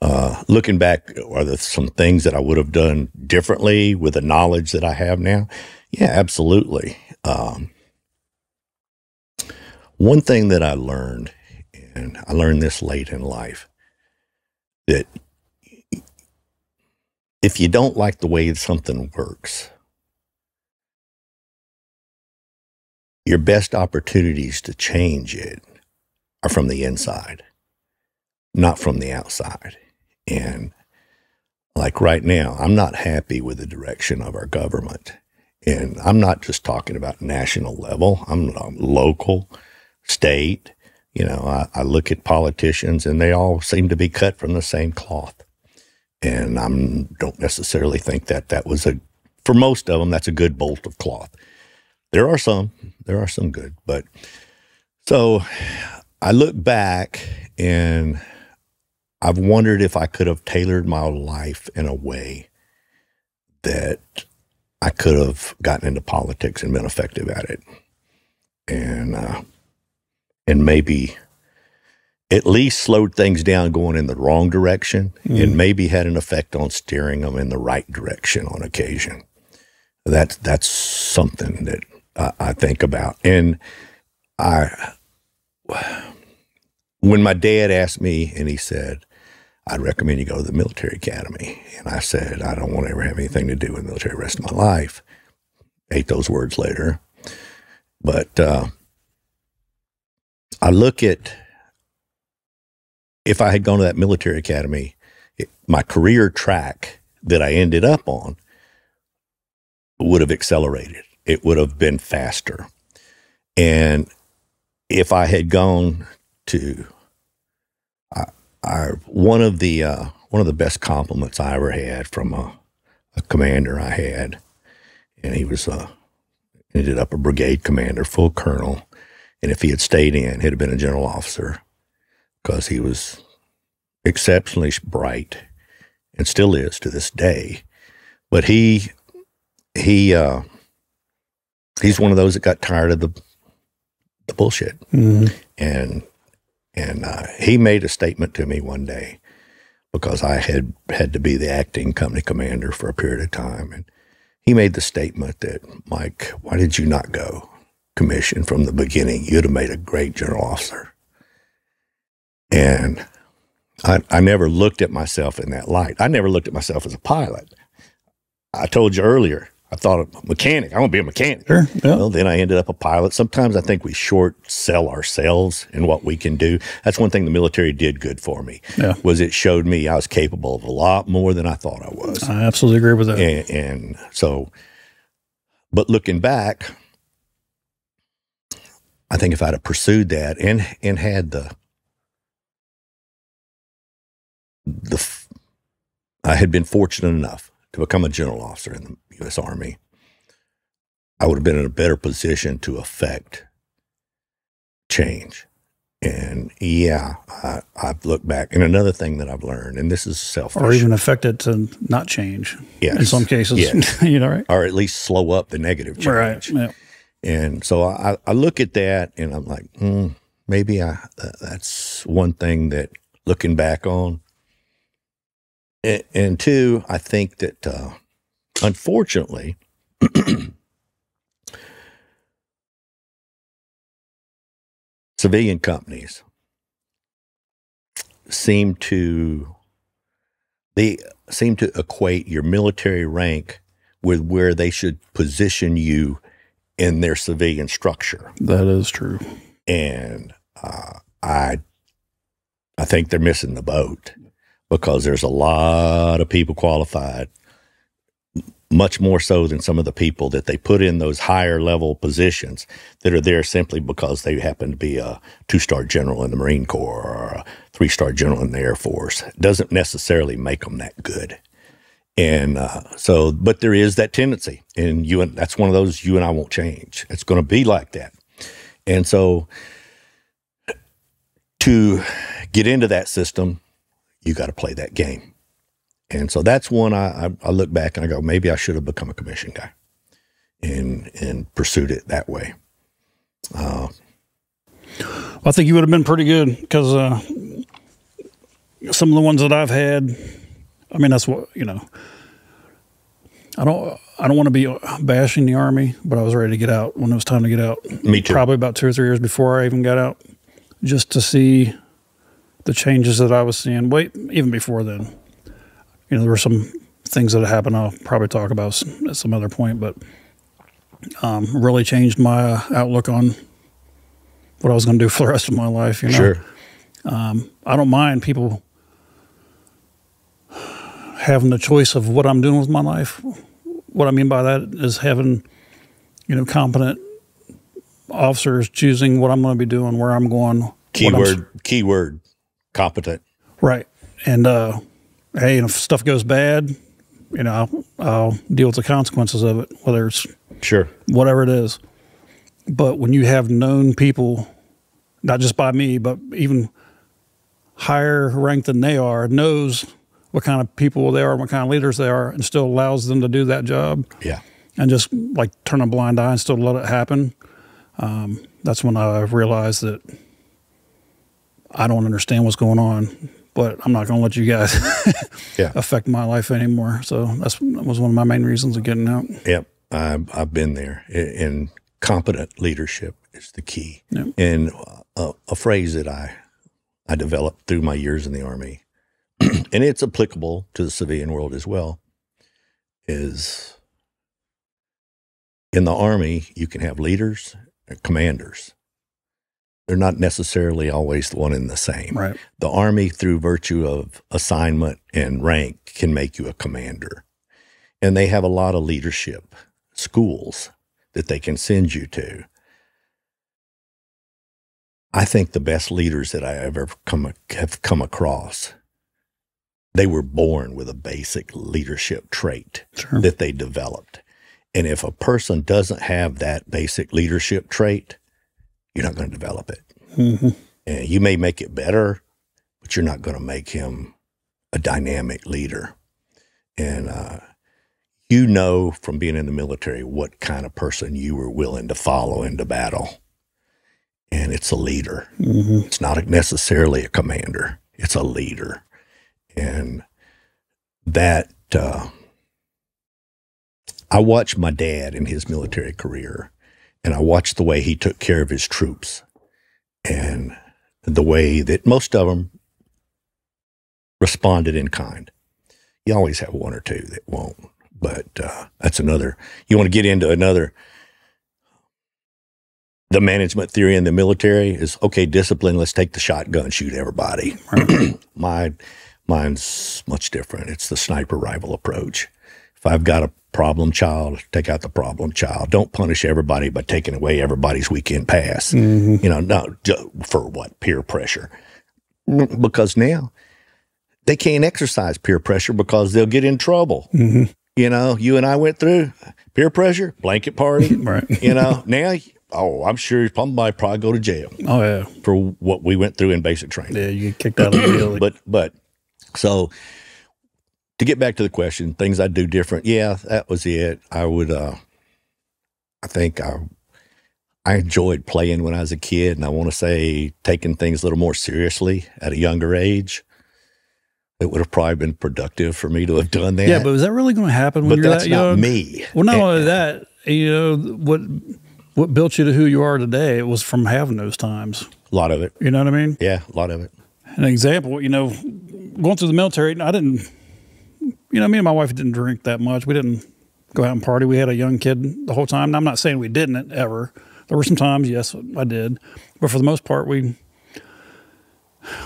Uh, looking back, are there some things that I would have done differently with the knowledge that I have now? Yeah, absolutely. Um, one thing that I learned, and I learned this late in life, that if you don't like the way something works, your best opportunities to change it are from the inside, not from the outside. And like right now, I'm not happy with the direction of our government. And I'm not just talking about national level, I'm local, state. You know, I, I look at politicians and they all seem to be cut from the same cloth. and I don't necessarily think that that was a for most of them that's a good bolt of cloth. There are some, there are some good, but so I look back and I've wondered if I could have tailored my life in a way that I could have gotten into politics and been effective at it, and uh, and maybe at least slowed things down going in the wrong direction, mm. and maybe had an effect on steering them in the right direction on occasion. That's that's something that I, I think about, and I when my dad asked me, and he said, I'd recommend you go to the military academy. And I said, I don't want to ever have anything to do with military the rest of my life. Ate those words later. But uh, I look at if I had gone to that military academy, it, my career track that I ended up on would have accelerated. It would have been faster. And if I had gone to I, one of the uh, one of the best compliments I ever had from a, a commander I had, and he was uh, ended up a brigade commander, full colonel, and if he had stayed in, he'd have been a general officer because he was exceptionally bright and still is to this day. But he he uh, he's one of those that got tired of the the bullshit mm-hmm. and and uh, he made a statement to me one day because I had had to be the acting company commander for a period of time. And he made the statement that, Mike, why did you not go commission from the beginning? You'd have made a great general officer. And I, I never looked at myself in that light. I never looked at myself as a pilot. I told you earlier, I thought a mechanic. I want to be a mechanic. Sure, yeah. Well, then I ended up a pilot. Sometimes I think we short sell ourselves and what we can do. That's one thing the military did good for me. Yeah. Was it showed me I was capable of a lot more than I thought I was. I absolutely agree with that. And, and so, but looking back, I think if I'd have pursued that and and had the the I had been fortunate enough to become a general officer in the U.S. Army, I would have been in a better position to affect change. And yeah, I, have looked back. And another thing that I've learned, and this is selfish, or even affect it to not change. Yes. in some cases, yes. [laughs] you know, right? Or at least slow up the negative change. Right. Yeah. And so I, I look at that, and I'm like, mm, maybe I uh, that's one thing that looking back on. And, and two, I think that uh, Unfortunately, [clears throat] civilian companies seem to they seem to equate your military rank with where they should position you in their civilian structure. That is true. And uh, I I think they're missing the boat because there's a lot of people qualified much more so than some of the people that they put in those higher level positions that are there simply because they happen to be a two star general in the Marine Corps or a three star general in the Air Force. It doesn't necessarily make them that good. And uh, so, but there is that tendency, and you and that's one of those you and I won't change. It's going to be like that. And so, to get into that system, you got to play that game. And so that's one I, I, I look back and I go, maybe I should have become a commission guy and, and pursued it that way. Uh, I think you would have been pretty good because uh, some of the ones that I've had, I mean, that's what, you know, I don't, I don't want to be bashing the army, but I was ready to get out when it was time to get out. Me too. Probably about two or three years before I even got out, just to see the changes that I was seeing. Wait, even before then, you know, there were some things that happened. I'll probably talk about at some other point, but um, really changed my uh, outlook on what I was going to do [laughs] for the rest of my life. You know, sure. Um, I don't mind people having the choice of what I'm doing with my life. What I mean by that is having, you know, competent officers choosing what I'm going to be doing, where I'm going. Keyword, keyword, competent. Right. And, uh, hey, and if stuff goes bad, you know, I'll, I'll deal with the consequences of it, whether it's Sure. whatever it is. But when you have known people, not just by me, but even higher ranked than they are, knows what kind of people they are, what kind of leaders they are, and still allows them to do that job Yeah. and just like turn a blind eye and still let it happen. Um, that's when I realized that I don't understand what's going on, but I'm not going to let you guys [laughs] Yeah. affect my life anymore. So that's that was one of my main reasons of getting out. Yep, I've, I've been there. And competent leadership is the key. Yep. And a, a phrase that I I developed through my years in the army, [clears throat] and it's applicable to the civilian world as well, is in the army you can have leaders, and commanders. They're not necessarily always the one and the same Right. the army through virtue of assignment and rank can make you a commander and they have a lot of leadership schools that they can send you to i think the best leaders that i ever come have come across they were born with a basic leadership trait Sure. that they developed and if a person doesn't have that basic leadership trait you're not going to develop it hmm and you may make it better, but you're not going to make him a dynamic leader. And uh, you know from being in the military what kind of person you were willing to follow into battle. And it's a leader. hmm It's not necessarily a commander, it's a leader. And that, uh, I watched my dad in his military career, and I watched the way he took care of his troops and the way that most of them responded in kind. You always have one or two that won't, but uh, that's another. You want to get into another. The management theory in the military is okay, discipline. Let's take the shotgun, shoot everybody. [clears throat] My mine's much different. It's the sniper rifle approach. If I've got a problem child, take out the problem child. Don't punish everybody by taking away everybody's weekend pass. hmm You know, no, for what? Peer pressure. Because now they can't exercise peer pressure because they'll get in trouble. hmm You know, you and I went through peer pressure, blanket party. [laughs] Right. you know, now, oh, I'm sure somebody probably go to jail Oh yeah. for what we went through in basic training. Yeah. You get kicked out of the [clears throat] deal. But, but, so to get back to the question, things I'd do different. Yeah, that was it. I would, uh, I think I, I enjoyed playing when I was a kid, and I want to say taking things a little more seriously at a younger age. It would have probably been productive for me to have done that. yeah, but was that really going to happen when but you're that's that not young? me. Well, not And- only that, you know what what built you to who you are today. It was from having those times. a lot of it. You know what I mean? Yeah, a lot of it. An example, you know, going through the military, I didn't, you know, me and my wife didn't drink that much. We didn't go out and party. We had a young kid the whole time. And I'm not saying we didn't ever. There were some times, yes, I did, but for the most part, we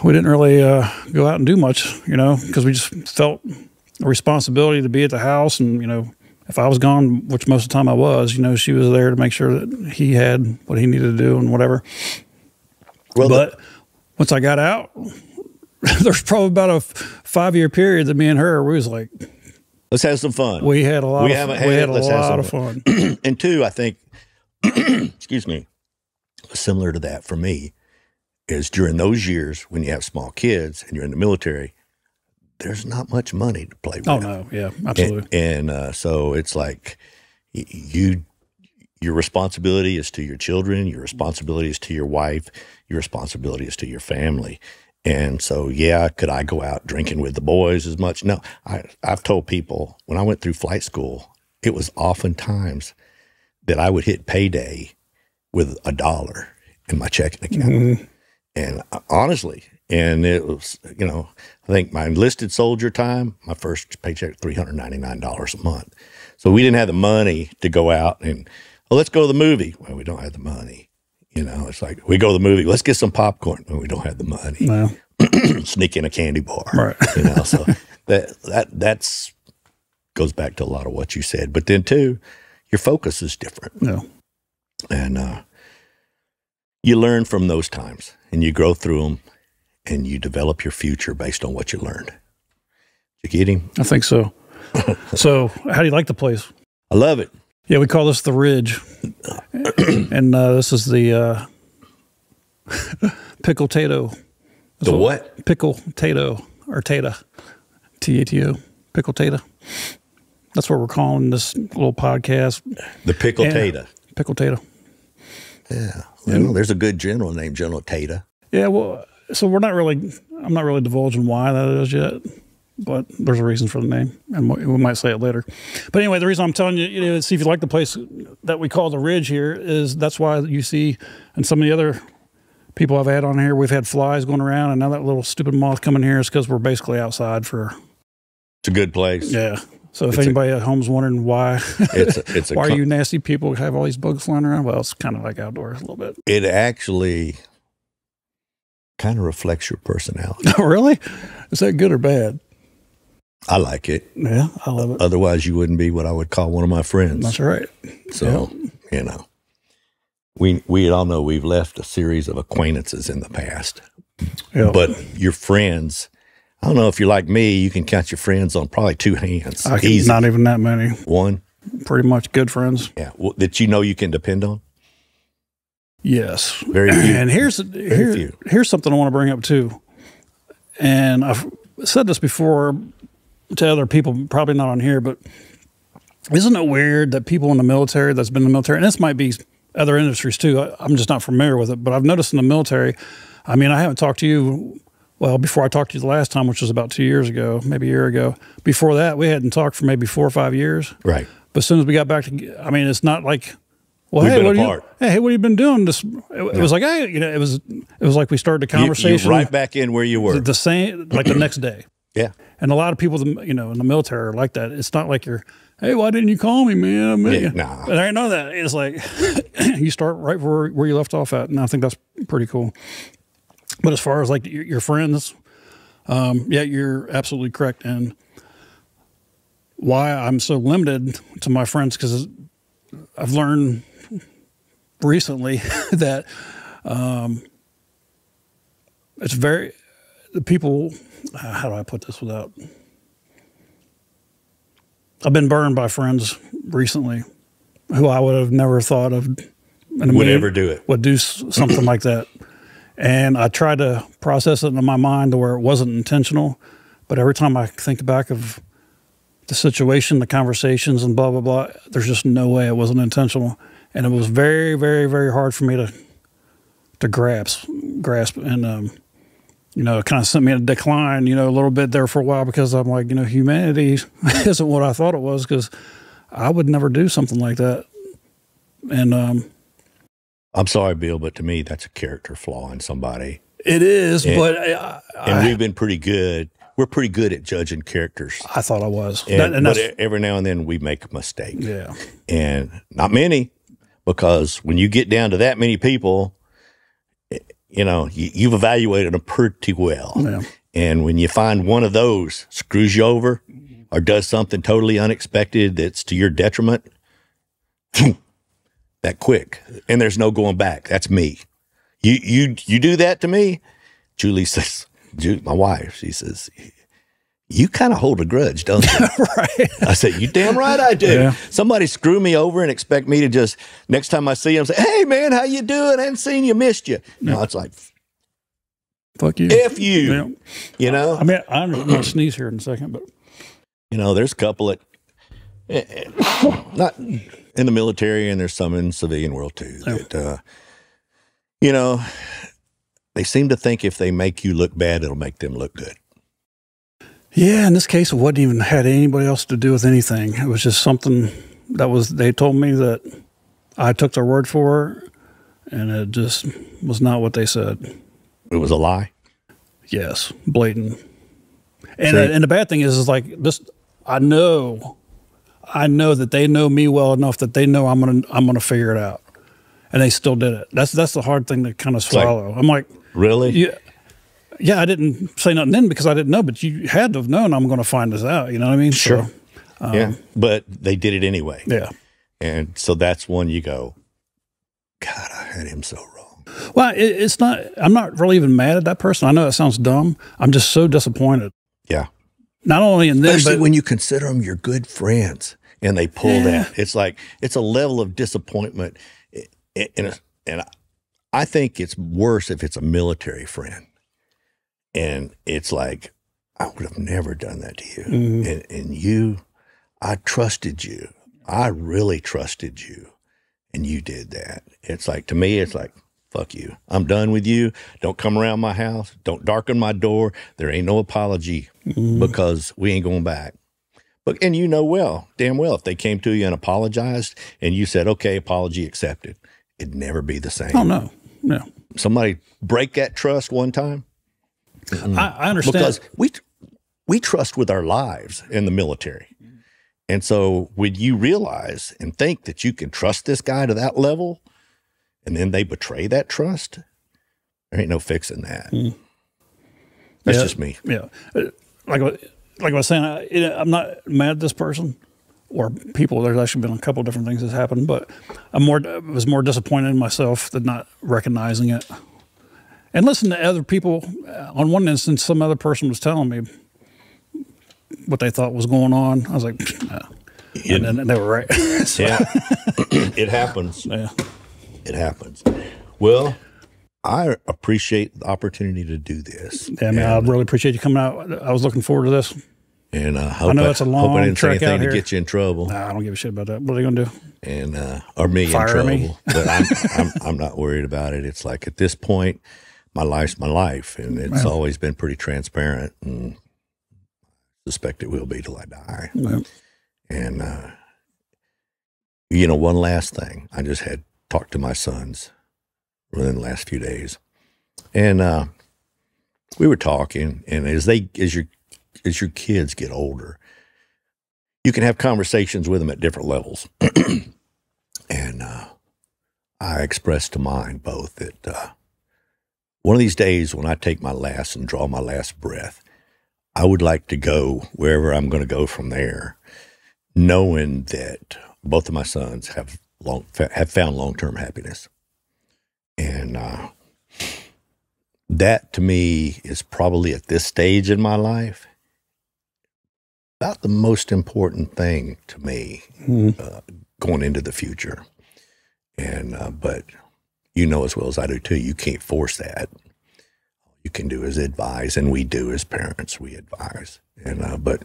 we didn't really uh, go out and do much, you know, because we just felt a responsibility to be at the house, and you know, if I was gone, which most of the time I was, you know, she was there to make sure that he had what he needed to do and whatever. Well, But once I got out, [laughs] there's probably about a f- five year period that me and her we was like let's have some fun. we had a lot. We of, haven't we had had it, a have lot of fun. [clears throat] and two, I think, [clears throat] excuse me, similar to that for me, is during those years when you have small kids and you're in the military, there's not much money to play with. Oh no, yeah, absolutely. And, and uh, so it's like you, your responsibility is to your children, your responsibility is to your wife, your responsibility is to your family. And so, yeah, could I go out drinking with the boys as much? No, I, I've told people when I went through flight school, it was oftentimes that I would hit payday with a dollar in my checking account. Mhm. And uh, honestly, and it was, you know, I think my enlisted soldier time, my first paycheck, $399 a month. So we didn't have the money to go out and, well, let's go to the movie. Well, we don't have the money. You know, it's like we go to the movie, let's get some popcorn. Well, we don't have the money. No, [clears throat] Sneak in a candy bar. Right. You know, so [laughs] that, that, that's, goes back to a lot of what you said. But then too, your focus is different no, and uh, you learn from those times and you grow through them and you develop your future based on what you learned Did you get him? I think so. [laughs] so, how do you like the place? I love it. Yeah, we call this the Ridge, and uh, this is the uh, [laughs] pickle tato. The what? Pickle tato or tata, T A T O, pickle tata. That's what we're calling this little podcast. The pickle Yeah. Tata. Pickle tato. Yeah. Well, there's a good general named General Tata. Yeah, well, so we're not really. I'm not really divulging why that is yet, but there's a reason for the name, and we might say it later. But anyway, the reason I'm telling you, you know, see if you like the place that we call the Ridge here is that's why you see, and some of the other people I've had on here, we've had flies going around, and now that little stupid moth coming here is because we're basically outside for It's a good place. yeah. So if It's a- anybody at home's wondering why, It's a, it's [laughs] a why you nasty people have all these bugs flying around, well, it's kind of like outdoors a little bit. it actually kind of reflects your personality. [laughs] really? Is that good or bad? I like it. Yeah, I love it. Otherwise, you wouldn't be what I would call one of my friends. That's right. So, you know, we we all know we've left a series of acquaintances in the past, Yeah. but your friends. I don't know if you're like me. You can count your friends on probably two hands. I can, Easy. not even that many. One, Pretty much good friends. yeah, w- that you know you can depend on. Yes. Very few. And here's here, few. here's something I want to bring up too. And I've said this before to other people, probably not on here, but isn't it weird that people in the military that's been in the military, and this might be other industries too. I, I'm just not familiar with it, but I've noticed in the military. I mean, I haven't talked to you. Well, before I talked to you the last time, which was about two years ago, maybe a year ago. Before that, we hadn't talked for maybe four or five years. Right. But as soon as we got back to, I mean, it's not like, well, We've hey, what are you, hey, what have you been doing? This, it, it was like, hey, you know, it was, it was like we started a conversation You're right back in where you were. the same, like the next day. yeah. And a lot of people, you know, in the military are like that. It's not like you're, hey, why didn't you call me, man? I met Yeah, you. nah. But I know that it's like [clears throat] you start right where where you left off at, and I think that's pretty cool. But as far as like your, your friends, um, yeah, you're absolutely correct. And why I'm so limited to my friends because I've learned recently [laughs] that um, it's very the people. uh, How do I put this without? I've been burned by friends recently who I would have never thought of in Would ever do it. would do something like that. And I tried to process it in my mind to where it wasn't intentional. But every time I think back of the situation, the conversations, and blah blah blah, there's just no way it wasn't intentional. And it was very, very, very hard for me to to grasp, grasp, and um, you know, it kind of sent me in a decline, you know, a little bit there for a while because I'm like, you know, humanity [laughs] isn't what I thought it was because I would never do something like that. And um, I'm sorry, Bill, but to me, that's a character flaw in somebody. It is, And- but I, And we've been pretty good. We're pretty good at judging characters. I thought I was. And, That- and but every now and then we make a mistake. yeah, And not many, because when you get down to that many people, you know, you, you've evaluated them pretty well. yeah, And when you find one of those screws you over or does something totally unexpected that's to your detriment, that quick. And there's no going back. That's me. You you you do that to me, Julie says, Ju- my wife, she says, you kind of hold a grudge, don't you? [laughs] right. I said, you damn right I do. Yeah. Somebody screw me over and expect me to just next time I see him say, hey man, how you doing? I haven't seen you, missed you. No, it's like Fuck you. if you. Yeah. You know? I mean, I'm going to sneeze here in a second, but You know, there's a couple that eh, eh, not in the military, and there's some in civilian world too. That uh, you know, they seem to think if they make you look bad, it'll make them look good. Yeah, in this case, it wasn't even had anybody else to do with anything. It was just something that was, they told me that I took their word for it, and it just was not what they said. It was a lie. Yes, blatant. And and the bad thing is, is like this. I know, I know that they know me well enough that they know I'm gonna I'm gonna figure it out, and they still did it. That's that's the hard thing to kind of like- swallow. I'm like, Really? yeah, yeah. I didn't say nothing then because I didn't know, but you had to have known I'm going to find this out. You know what I mean? Sure. So, yeah. But they did it anyway. yeah. And so that's one you go, God, I had him so wrong. Well, it, it's not. I'm not really even mad at that person. I know that sounds dumb. I'm just so disappointed. Yeah. not only in them, Especially but when you consider them your good friends and they pull that. It's like it's a level of disappointment. And, and I think it's worse if it's a military friend. And it's like, I would have never done that to you. Mm-hmm. And, and you, I trusted you. I really trusted you. And you did that. It's like, to me, it's like, fuck you. I'm done with you. Don't come around my house. Don't darken my door. There ain't no apology mm-hmm. because we ain't going back. But and you know well, damn well, if they came to you and apologized and you said, okay, apology accepted, it'd never be the same. oh no, no, Somebody break that trust one time I, I understand. because we we trust with our lives in the military. And so when you realize and think that you can trust this guy to that level and then they betray that trust, there ain't no fixing that. That's Yeah. just me. yeah, Uh, like I- like I was saying, I, I'm not mad at this person or people. There's actually been a couple different things that's happened, but I'm more was more disappointed in myself than not recognizing it. And listen to other people. Uh, On one instance, some other person was telling me what they thought was going on. I was like, no. and then they were right. [laughs] So, Yeah. [clears throat] it happens. yeah. It happens. Well, I appreciate the opportunity to do this. Yeah, I mean, I really appreciate you coming out. I was looking forward to this. And uh, hope know I, it's a hope long I didn't say anything to get you in trouble Nah, I don't give a shit about that. What are they gonna do? and uh, or me Fire in me. trouble. but I'm, I'm I'm not worried about it. It's like at this point, my life's my life, and it's always been pretty transparent, and I suspect it will be till I die. Yeah. And uh, you know, one last thing, I just had talked to my sons within the last few days, and uh, we were talking. And as they, as your, as your kids get older, you can have conversations with them at different levels. [clears throat] and uh, I expressed to mine both that uh, one of these days, when I take my last and draw my last breath, I would like to go wherever I'm going to go from there, knowing that both of my sons have long have found long term happiness, and uh, that to me is probably at this stage in my life about the most important thing to me uh, going into the future. And uh, but you know as well as I do too, you can't force that. All you can do is advise, and we do as parents. We advise, and uh, but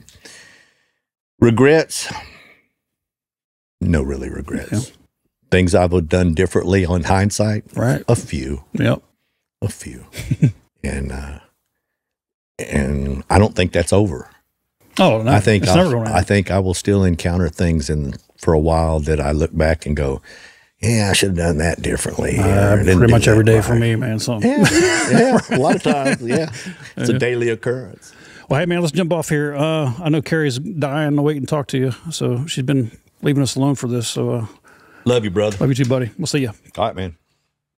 regrets, no, really regrets. Things I've done differently on hindsight, Right. a few, Yep. a few, [laughs] and uh, and I don't think that's over. Oh, no, I think never I think I will still encounter things in for a while that I look back and go, yeah, I should have done that differently. Uh, pretty much every day right." for me, man. So, Yeah, yeah, [laughs] a lot of times, yeah, it's a daily occurrence. well, hey, man, let's jump off here. Uh, I know Carrie's dying to wait and talk to you, so she's been leaving us alone for this. So, uh, Love you, brother. love you too, buddy. We'll see you. All right, man.